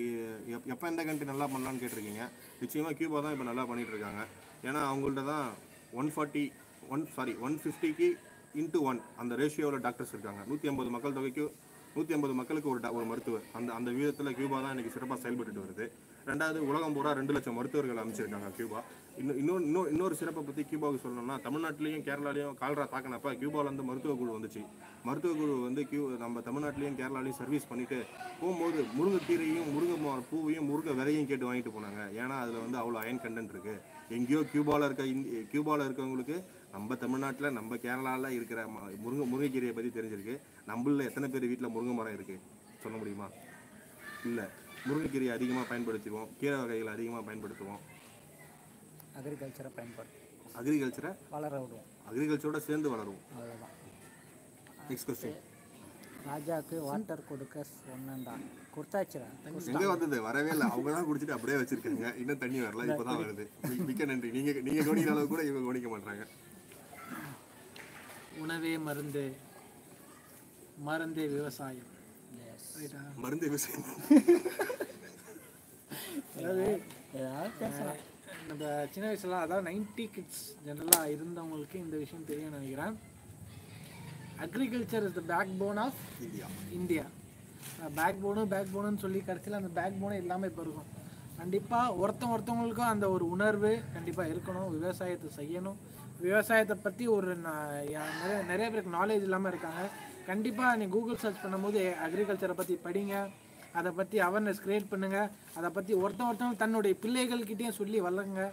எப்- எப்போ எந்த கண்ட்ரி நல்லா பண்ணலான்னு கேட்டிருக்கீங்க? நிச்சயமாக கியூபா தான் இப்போ நல்லா பண்ணிகிட்டு இருக்காங்க ஏன்னா அவங்கள்ட்ட தான் one forty one sorry one ஃபிஃப்டிக்கு இன்ட்டு ஒன் அந்த ரேஷியோவில் டாக்டர்ஸ் இருக்காங்க. நூற்றி ஐம்பது மக்கள் தொகைக்கு நூற்றி ஐம்பது மக்களுக்கு ஒரு ஒரு மருத்துவர். அந்த அந்த விதத்தில் கியூபா தான் இன்றைக்கி சிறப்பாக செயல்பட்டுட்டு வருது. ரெண்டாவது உலகம் பூரா ரெண்டு லட்சம் மருத்துவர்கள் அமைச்சிருக்காங்க கியூபா. இன்னும் இன்னொரு இன்னொரு இன்னொரு சிறப்பை பற்றி கியூபாவுக்கு சொல்லணும்னா தமிழ்நாட்டிலையும் கேரளாலையும் கால்ரா தாக்கினப்ப கியூபாவிலேருந்து மருத்துவ குழு வந்துச்சு. மருத்துவ குழு வந்து கியூ நம்ம தமிழ்நாட்டிலையும் கேரளாலையும் சர்வீஸ் பண்ணிட்டு போகும்போது முருங்கைக்கீரையும் முருங்கை பூவையும் முருங்கை விதையும் கேட்டு வாங்கிட்டு போனாங்க. ஏன்னா அதில் வந்து அவ்வளோ அயன் கண்டென்ட் இருக்குது எங்கேயோ கியூபாவில் இருக்க இந்தி கியூபாவில் இருக்கவங்களுக்கு நம்ம தமிழ்நாட்டில் நம்ம கேரளாவில் இருக்கிற ம- முருங்கை முருங்கைக்கீரையை பற்றி தெரிஞ்சிருக்கு. நம்மள எத்தனை பேர் வீட்டில் முருங்கை மரம் இருக்குது சொல்ல முடியுமா? இல்லை. முருங்கைக்கீரையை அதிகமாக பயன்படுத்துவோம் கீரை வகைகளை அதிகமாக பயன்படுத்துவோம். அக்ரிகல்ச்சரை பயன்படுத்தும் அக்ரிகல்ச்சரை வளர விடுவோம். அக்ரிகல்ச்சரோட சேர்ந்து வளருவோம். அவ்வளோதான் நெக்ஸ்ட் கொஸ்டின் ராஜாக்கு வாட்டர் கொடுக்க சொன்னேன்டா. கொடுத்தாச்சுடா. எங்க வந்தது? வரவே இல்லை. அவங்க தான் குடிச்சிட்டு அப்படியே வச்சிருக்காங்க. இன்னும் தண்ணி வரல. இப்பதான் வருது. மிக்க நன்றி. நீங்க நீங்க கவனிக்கிற அளவுக்கு கூட இவங்க கவனிக்க மாட்டாங்க உணவே மருந்து. மருந்தே விவசாயம். மருந்து விஷயம் அதாவது நம்ம சின்ன வயசுல அதாவது நைன்டி கிட்ஸ் ஜெனரலாக இருந்தவங்களுக்கு இந்த விஷயம் தெரியும்னு நினைக்கிறேன். Agriculture is the backbone of India India backbone back போனுன்னு சொல்லி கடைசியில் அந்த பேக் போனே இல்லாமல் இப்போ இருக்கும். கண்டிப்பாக ஒருத்தன் ஒருத்தவங்களுக்கும் அந்த ஒரு உணர்வு கண்டிப்பாக இருக்கணும் விவசாயத்தை செய்யணும். விவசாயத்தை பற்றி ஒரு நிறைய நிறைய பேருக்கு நாலேஜ் இல்லாமல் இருக்காங்க. கண்டிப்பாக நீங்கள் கூகுள் சர்ச் பண்ணும்போது அக்ரிகல்ச்சரை பற்றி படிங்க. அதை பற்றி அவேர்னஸ் கிரியேட் பண்ணுங்கள் அதை பற்றி ஒருத்தன் ஒருத்தவங்க தன்னுடைய பிள்ளைகள்கிட்டையும் சொல்லி வளருங்க.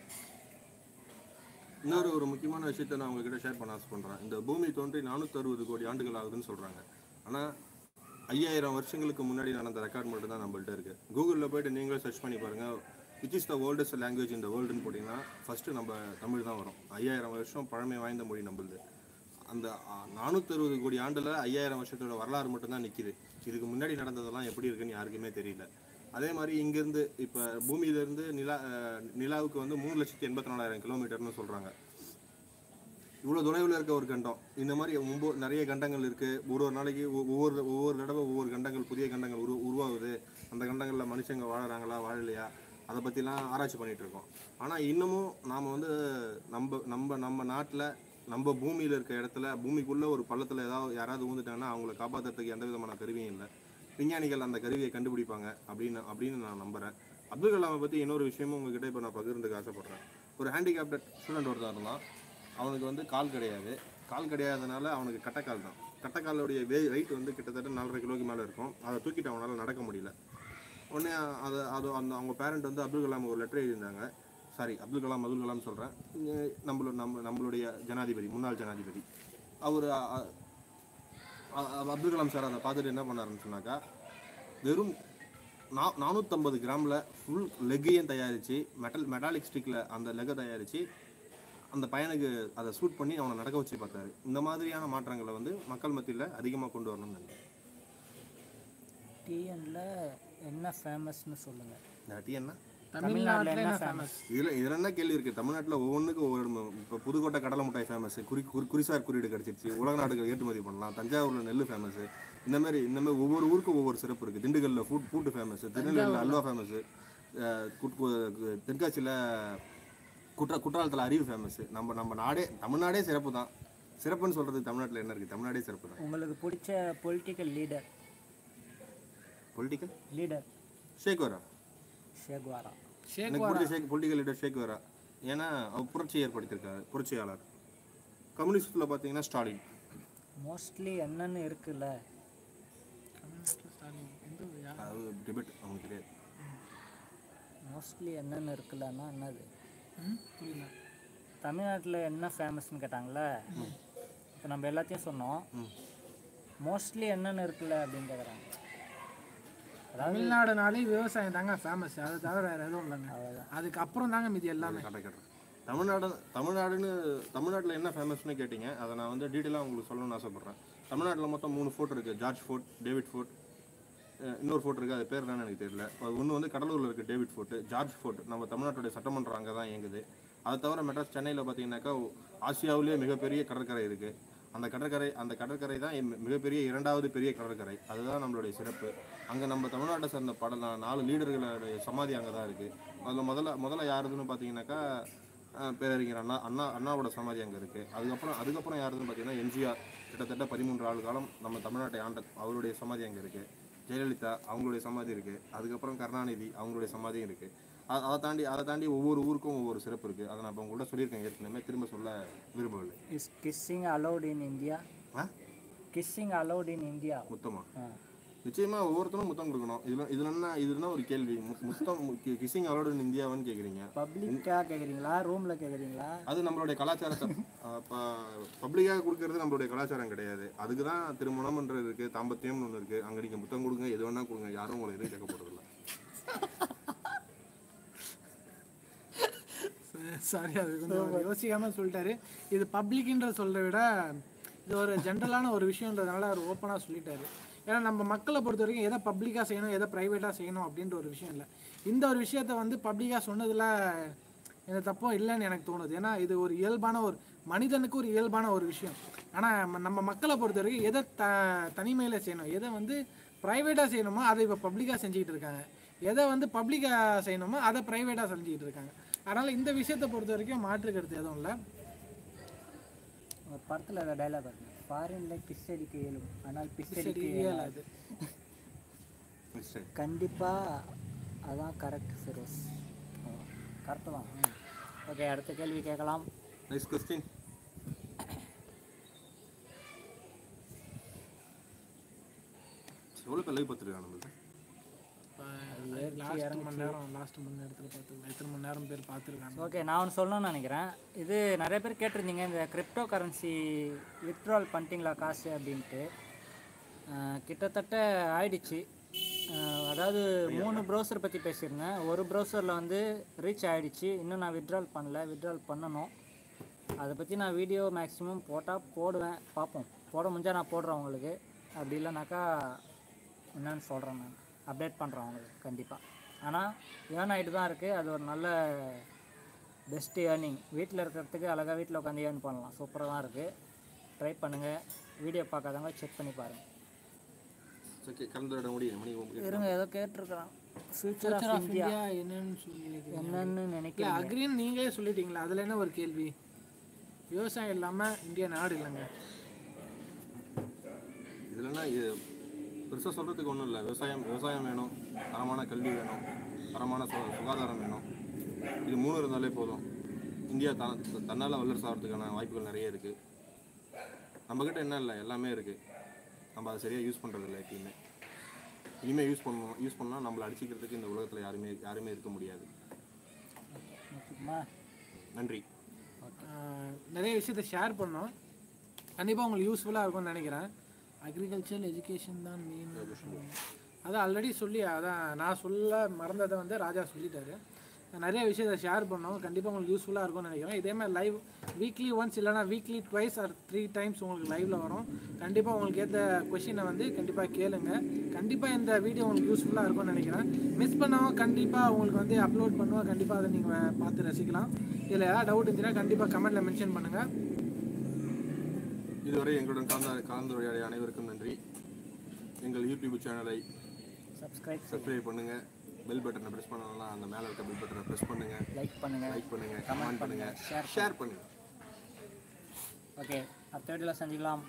இன்னொரு ஒரு முக்கியமான விஷயத்தை நான் உங்ககிட்ட ஷேர் பண்ண ஆசைப்படுறேன் இந்த பூமி தோன்றி நானூற்றி அறுபது கோடி ஆண்டுகள் ஆகுதுன்னு சொல்கிறாங்க ஆனால் ஐயாயிரம் வருஷங்களுக்கு முன்னாடி நடந்த ரெக்கார்ட் மட்டும் தான் நம்மள்ட்ட இருக்குது கூகுளில் போயிட்டு நீங்களே சர்ச் பண்ணி பாருங்கள் which is the oldest language இந்த வேர்ல்டுன்னு போட்டிங்கன்னா ஃபஸ்ட்டு நம்ம தமிழ் தான் வரும். ஐயாயிரம் வருஷம் பழமை வாய்ந்த மொழி நம்மளுது. அந்த நானூற்றி அறுபது கோடி ஆண்டுல ஐயாயிரம் வருஷத்தோட வரலாறு மட்டும்தான் நிற்கிது இதுக்கு முன்னாடி நடந்ததெல்லாம் எப்படி இருக்குன்னு யாருக்குமே தெரியல. அதே மாதிரி இங்கேருந்து இப்போ பூமியிலேருந்து நிலா அஹ், நிலாவுக்கு வந்து மூணு லட்சத்தி எண்பத்தி நாலாயிரம் கிலோமீட்டர்னு சொல்கிறாங்க இவ்வளோ தொலைவில் இருக்க ஒரு கண்டம். இந்த மாதிரி ஒம்பது நிறைய கண்டங்கள் இருக்குது ஒரு ஒரு நாளைக்கு ஒவ்வொரு ஒவ்வொரு தடவை ஒவ்வொரு கண்டங்கள் புதிய கண்டங்கள் உரு உருவாகுது. அந்த கண்டங்களில் மனுஷங்க வாழறாங்களா வாழலையா? அதை பற்றிலாம் ஆராய்ச்சி பண்ணிட்டு இருக்கோம். ஆனால் இன்னமும் நாம் வந்து நம்ம நம்ம நம்ம நாட்டில் நம்ம பூமியில் இருக்க இடத்துல பூமிக்குள்ளே ஒரு பள்ளத்தில் ஏதாவது யாராவது ஊந்துட்டாங்கன்னா அவங்கள காப்பாற்றுறதுக்கு எந்த விதமான கருவியும் இல்லை. விஞ்ஞானிகள் அந்த கருவியை கண்டுபிடிப்பாங்க அப்படின்னு அப்படின்னு நான் நம்புகிறேன் அப்துல் கலாமை பற்றி இன்னொரு விஷயமும் உங்ககிட்ட இப்போ நான் பகிர்ந்துக்க ஆசைப்பட்றேன். ஒரு ஹேண்டிகேப்டட் ஸ்டூடெண்ட் ஒருத்தர் இருந்தான். அவனுக்கு வந்து கால் கிடையாது. கால் கிடையாதனால அவனுக்கு கட்டைக்கால் தான். கட்டைக்காலுடைய வே வெயிட் வந்து கிட்டத்தட்ட நாலரை கிலோக்கு மேலே இருக்கும். அதை தூக்கிட்டு அவனால் நடக்க முடியல. உடனே அதை அது அந்த அவங்க பேரண்ட் வந்து அப்துல் கலாம் ஒரு லெட்டர் எழுதியிருந்தாங்க. சாரி அப்துல் கலாம் அப்துல் கலாம் சொல்கிறேன் நம்மளோட நம்ம நம்மளுடைய ஜனாதிபதி முன்னாள் ஜனாதிபதி. அவர் அப்துல் கலாம் சார் அதை பார்த்துட்டு என்ன பண்ணாருன்னு சொன்னாக்கா வெறும் நா நானூற்றம்பது கிராமில் ஃபுல் லெக்கையும் தயாரித்து மெட்டல் மெட்டாலிக் ஸ்டிக்கில் அந்த லெக்கை தயாரித்து அந்த பையனுக்கு அதை சூட் பண்ணி அவனை நடக்க வச்சு பார்த்தாரு. இந்த மாதிரியான மாற்றங்களை வந்து மக்கள் மத்தியில் அதிகமாக கொண்டு வரணும்னு நினைக்கிறேன். டிஎன்ல என்ன ஃபேமஸ்னு சொல்லுங்கள் இந்த டீ என்ன தமிழ்நாட்டில் என்ன ஃபேமஸ் இதில் இதில் என்ன கேள்வி இருக்குது தமிழ்நாட்டில் ஒவ்வொன்றுக்கும் ஒவ்வொரு இப்போ புதுக்கோட்டை கடலை மிட்டாய் ஃபேமஸ் குறி குறி குறிசார் குறியீடு கிடச்சிருச்சு உலக நாடுகள் ஏற்றுமதி பண்ணலாம் தஞ்சாவூரில் நெல் ஃபேமஸ் இந்த மாதிரி இந்த மாதிரி ஒவ்வொரு ஊருக்கும் ஒவ்வொரு சிறப்பு இருக்குது திண்டுக்கல்லில் ஃபுட் ஃபுட்டு ஃபேமஸ் திருநெல்வேலியில் அல்வா ஃபேமஸ் தென்காசியில் குற்ற குற்றாலத்தில் அறிவு ஃபேமஸ் நம்ம நம்ம நாடே தமிழ்நாடே சிறப்பு தான் சிறப்புன்னு சொல்கிறது தமிழ்நாட்டில் என்ன இருக்குது தமிழ்நாடே சிறப்பு தான் உங்களுக்கு பிடிச்ச political leader political leader Che Guevara? Che Guevara Che எனக்கு பிடிச்ச ஷேக் பொலிட்டிக்கல் லீடர் ஷேக் வரா. ஏன்னா அவர் புரட்சி ஏற்படுத்தியிருக்காரு புரட்சியாளர். கம்யூனிஸ்டில் பார்த்தீங்கன்னா ஸ்டாலின். மோஸ்ட்லி என்னன்னு இருக்குல்ல. அது டிபேட் அவங்களுக்கு தெரியாது. மோஸ்ட்லி என்னென்னு இருக்குல்லன்னா என்னது? தமிழ்நாட்டில் என்ன ஃபேமஸ்னு கேட்டாங்களே இப்போ நம்ம எல்லாத்தையும் சொன்னோம். மோஸ்ட்லி என்னென்னு இருக்குல்ல அப்படின்னு கேட்குறாங்க தமிழ்நாடுனாலே விவசாயம் தாங்க ஃபேமஸ் அதை தவிர வேற எதுவும் இல்லைங்க. அதுக்கு அப்புறம் தாங்க மீதி எல்லாமே. தமிழ்நாடு தமிழ்நாடுன்னு தமிழ்நாட்டில் என்ன ஃபேமஸ்னு கேட்டிங்க அதை நான் வந்து டீட்டெயிலாக உங்களுக்கு சொல்லணும்னு ஆசைப்பட்றேன். தமிழ்நாட்டில் மொத்தம் மூணு ஃபோர்ட் இருக்குது ஜார்ஜ் ஃபோர்ட் டேவிட் ஃபோர்ட் இன்னொரு ஃபோர்ட் இருக்குது அது பேர் என்னன்னு எனக்கு தெரியல. அது ஒன்று வந்து கடலூரில் இருக்குது டேவிட் ஃபோர்ட் ஜார்ஜ் ஃபோர்ட் நம்ம தமிழ்நாட்டுடைய சட்டமன்றம் அங்கே தான் இயங்குது. அதை தவிர மெட்ராஸ் சென்னையில் பார்த்தீங்கன்னாக்கா ஆசியாவிலேயே மிகப்பெரிய கடற்கரை இருக்குது அந்த கடற்கரை அந்த கடற்கரை தான் என் மிகப்பெரிய இரண்டாவது பெரிய கடற்கரை. அதுதான் நம்மளுடைய சிறப்பு. அங்கே நம்ம தமிழ்நாட்டை சேர்ந்த படம் நாலு லீடர்களுடைய சமாதி அங்கே தான் இருக்குது அதில் முதல்ல முதல்ல யாருதுன்னு பார்த்தீங்கன்னாக்கா பேரறிஞர் அண்ணா அண்ணா அண்ணாவோட சமாதி அங்கே இருக்குது அதுக்கப்புறம் அதுக்கப்புறம் யாருதுன்னு பார்த்தீங்கன்னா எம்ஜிஆர். கிட்டத்தட்ட பதிமூன்று ஆள் காலம் நம்ம தமிழ்நாட்டை ஆண்ட அவருடைய சமாதி அங்கே இருக்குது ஜெயலலிதா அவங்களுடைய சமாதி இருக்குது அதுக்கப்புறம் கருணாநிதி அவங்களுடைய சமாதியும் இருக்குது அதை தாண்டி அதை தாண்டி ஒவ்வொரு ஊருக்கும் ஒவ்வொரு சிறப்பு இருக்குது அதை நான் இப்போ உங்கள்கிட்ட சொல்லியிருக்கேன். ஏற்கனவே திரும்ப சொல்ல விரும்பவில்லை. Is kissing allowed in India kissing allowed in India முத்தமா? ஆ. நிச்சயமா ஒவ்வொருத்தரும் முத்தம் கொடுக்கணும். இதுல இதுல என்ன இதுனா ஒரு கேள்வி? முத்தம் கிசிங் அலோடு இந்தியாவான்னு கேக்குறீங்க. பப்ளிக்காக கேட்குறீங்களா ரூமில் கேட்குறீங்களா அது நம்மளுடைய கலாச்சாரத்தை பப்ளிக்காக கொடுக்கறது நம்மளுடைய கலாச்சாரம் கிடையாது. அதுக்கு தான் திருமணம்ன்றது இருக்கு தாம்பத்தியம்னு ஒன்று இருக்கு. அங்க நீங்க முத்தம் கொடுங்க எது வேணா கொடுங்க. யாரும் உங்களை எதுவும் கேட்க போறதில்ல. சாரி அது கொஞ்சம் அவர் யோசிக்காம சொல்லிட்டாரு. இது பப்ளிக்ன்ற சொல்றதை விட இது ஒரு ஜென்ரலான ஒரு விஷயன்றதுனால அவர் ஓப்பனாக சொல்லிட்டாரு. ஏன்னா நம்ம மக்களை பொறுத்த வரைக்கும் எதை பப்ளிக்காக செய்யணும் எதை ப்ரைவேட்டாக செய்யணும் அப்படின்ற ஒரு விஷயம் இல்லை. இந்த ஒரு விஷயத்த வந்து பப்ளிக்காக சொன்னதில் எந்த தப்பும் இல்லைன்னு எனக்கு தோணுது. ஏன்னா இது ஒரு இயல்பான ஒரு மனிதனுக்கு ஒரு இயல்பான ஒரு விஷயம். ஆனால் நம்ம மக்களை பொறுத்த வரைக்கும் எதை த தனிமையில் செய்யணும் எதை வந்து ப்ரைவேட்டாக செய்யணுமோ அதை இப்போ பப்ளிக்காக செஞ்சுக்கிட்டு இருக்காங்க. எதை வந்து பப்ளிக்காக செய்யணுமோ அதை ப்ரைவேட்டாக செஞ்சுக்கிட்டு இருக்காங்க. அதனால் இந்த விஷயத்தை பொறுத்த வரைக்கும் மாற்று கருத்து எதுவும் இல்லை. படத்தில் அதை டைலாக் இருக்கு. ஃபாரினில் பிஸ் அடிக்க இயலும். ஆனால் பிஸ் அடிக்க இயலாது. கண்டிப்பாக அதான் கரெக்ட் ஃபிரோஸ் கரெக்டு தான். ஓகே அடுத்த கேள்வி கேட்கலாம். நெக்ஸ்ட் கொஸ்டின் எவ்வளோ பேர் லைவ் பார்த்துருக்காங்க நம்மளுக்கு லாஸ்ட் மணி நேரம் லாஸ்ட் மணி நேரத்தில் பார்த்து எத்தனை மணி நேரம் பேர் பார்த்துருக்காங்க? ஓகே நான் ஒன்று சொல்லணும்னு நினைக்கிறேன். இது நிறைய பேர் கேட்டிருந்தீங்க இந்த கிரிப்டோ கரன்சி வித்ட்ரால் பண்ணிட்டீங்களா காசு அப்படின்ட்டு. கிட்டத்தட்ட ஆயிடுச்சு. அதாவது மூணு ப்ரௌசர் பற்றி பேசியிருந்தேன். ஒரு ப்ரௌசரில் வந்து ரீச் ஆயிடுச்சு. இன்னும் நான் வித்ட்ரால் பண்ணல. வித்ட்ரால் பண்ணணும். அதை பற்றி நான் வீடியோ மேக்ஸிமம் போட்டால் போடுவேன். பார்ப்போம். போட முடிஞ்சால் நான் போடுறேன் உங்களுக்கு. அப்படி இல்லைனாக்கா என்னன்னு சொல்கிறேன் நான். அப்டேட் பண்ணுறேன் உங்களுக்கு கண்டிப்பாக ஆனால் ஏர்ன் ஆகிட்டு தான் இருக்குது அது ஒரு நல்ல பெஸ்ட் ஏர்னிங் வீட்டில் இருக்கிறதுக்கு அழகாக வீட்டில் உட்காந்து ஏர்ன் பண்ணலாம். சூப்பராக தான் இருக்குது ட்ரை பண்ணுங்கள் வீடியோ பார்க்காதவங்க செக் பண்ணி பாருங்கள் இருங்க ஏதோ கேட்டிருக்கிறான். ஃபியூச்சர் ஆஃப் இந்தியா என்னன்னு சொல்லி என்னன்னு இல்லை நினைக்கிறேன் அக்ரின்னு நீங்களே சொல்லிட்டீங்களா? அதில் என்ன ஒரு கேள்வி? விவசாயம் இல்லாமல் இந்தியா நாடு இல்லைங்க. இதுலன்னா பெருசாக சொல்கிறதுக்கு ஒன்றும் இல்லை. விவசாயம் விவசாயம் வேணும். தரமான கல்வி வேணும். தரமான சு சுகாதாரம் வேணும். இது மூணு இருந்தாலே போதும். இந்தியா தன் தன்னால் வல்லரசு ஆகிறதுக்கான வாய்ப்புகள் நிறைய இருக்குது நம்மக்கிட்ட என்ன இல்லை? எல்லாமே இருக்குது நம்ம அதை சரியாக யூஸ் பண்ணுறது இல்லை எப்பயுமே. இனிமேல் யூஸ் பண்ணணும் யூஸ் பண்ணால் நம்மளை அடிச்சிக்கிறதுக்கு இந்த உலகத்தில் யாருமே யாருமே இருக்க முடியாது. நன்றி. நிறைய விஷயத்த ஷேர் பண்ணோம். கண்டிப்பாக உங்களுக்கு யூஸ்ஃபுல்லாக இருக்கும்னு நினைக்கிறேன். அக்ரிகல்ச்சர் எஜுகேஷன் தான் மெயின் அதான் ஆல்ரெடி சொல்லி அதான் நான் சொல்ல மறந்ததை வந்து ராஜா சொல்லிட்டாரு. நிறைய விஷயத்தை ஷேர் பண்ணோம். கண்டிப்பாக உங்களுக்கு யூஸ்ஃபுல்லாக இருக்கும்னு நினைக்கிறேன். இதே மாதிரி லைவ் வீக்லி ஒன்ஸ் இல்லைனா weekly twice or three times உங்களுக்கு லைவில் வரும். கண்டிப்பாக உங்களுக்கு ஏற்ற கொஷினை வந்து கண்டிப்பாக கேளுங்க. கண்டிப்பாக இந்த வீடியோ உங்களுக்கு யூஸ்ஃபுல்லாக இருக்கும்னு நினைக்கிறேன். மிஸ் பண்ணாமல் கண்டிப்பாக உங்களுக்கு வந்து அப்லோட் பண்ணுவோம் கண்டிப்பாக அதை நீங்கள் பார்த்து ரசிக்கலாம். இதில் ஏதாவது டவுட் இருந்துச்சுன்னா கண்டிப்பாக கமெண்ட்டில் மென்ஷன் பண்ணுங்கள் இதுவரை எங்களுடன் கலந்த கலந்துரையாடிய அனைவருக்கும் நன்றி. எங்கள் யூடியூப் சேனலை சப்ஸ்கிரைப் சப்ஸ்கிரைப் பண்ணுங்கள் பெல் பட்டனை ப்ரெஸ் பண்ணலாம் அந்த மேலே இருக்க பெல் பட்டனை ப்ரெஸ் பண்ணுங்கள் லைக் பண்ணுங்கள் லைக் பண்ணுங்கள் கமெண்ட் பண்ணுங்க, பண்ணுங்கள் share ஷேர் பண்ணுங்கள் ஓகே அடுத்த வீடியோவில் சந்திக்கலாம்.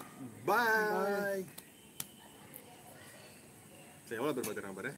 பாய் எவ்வளோ பேர் பார்த்துறாங்க பாரு.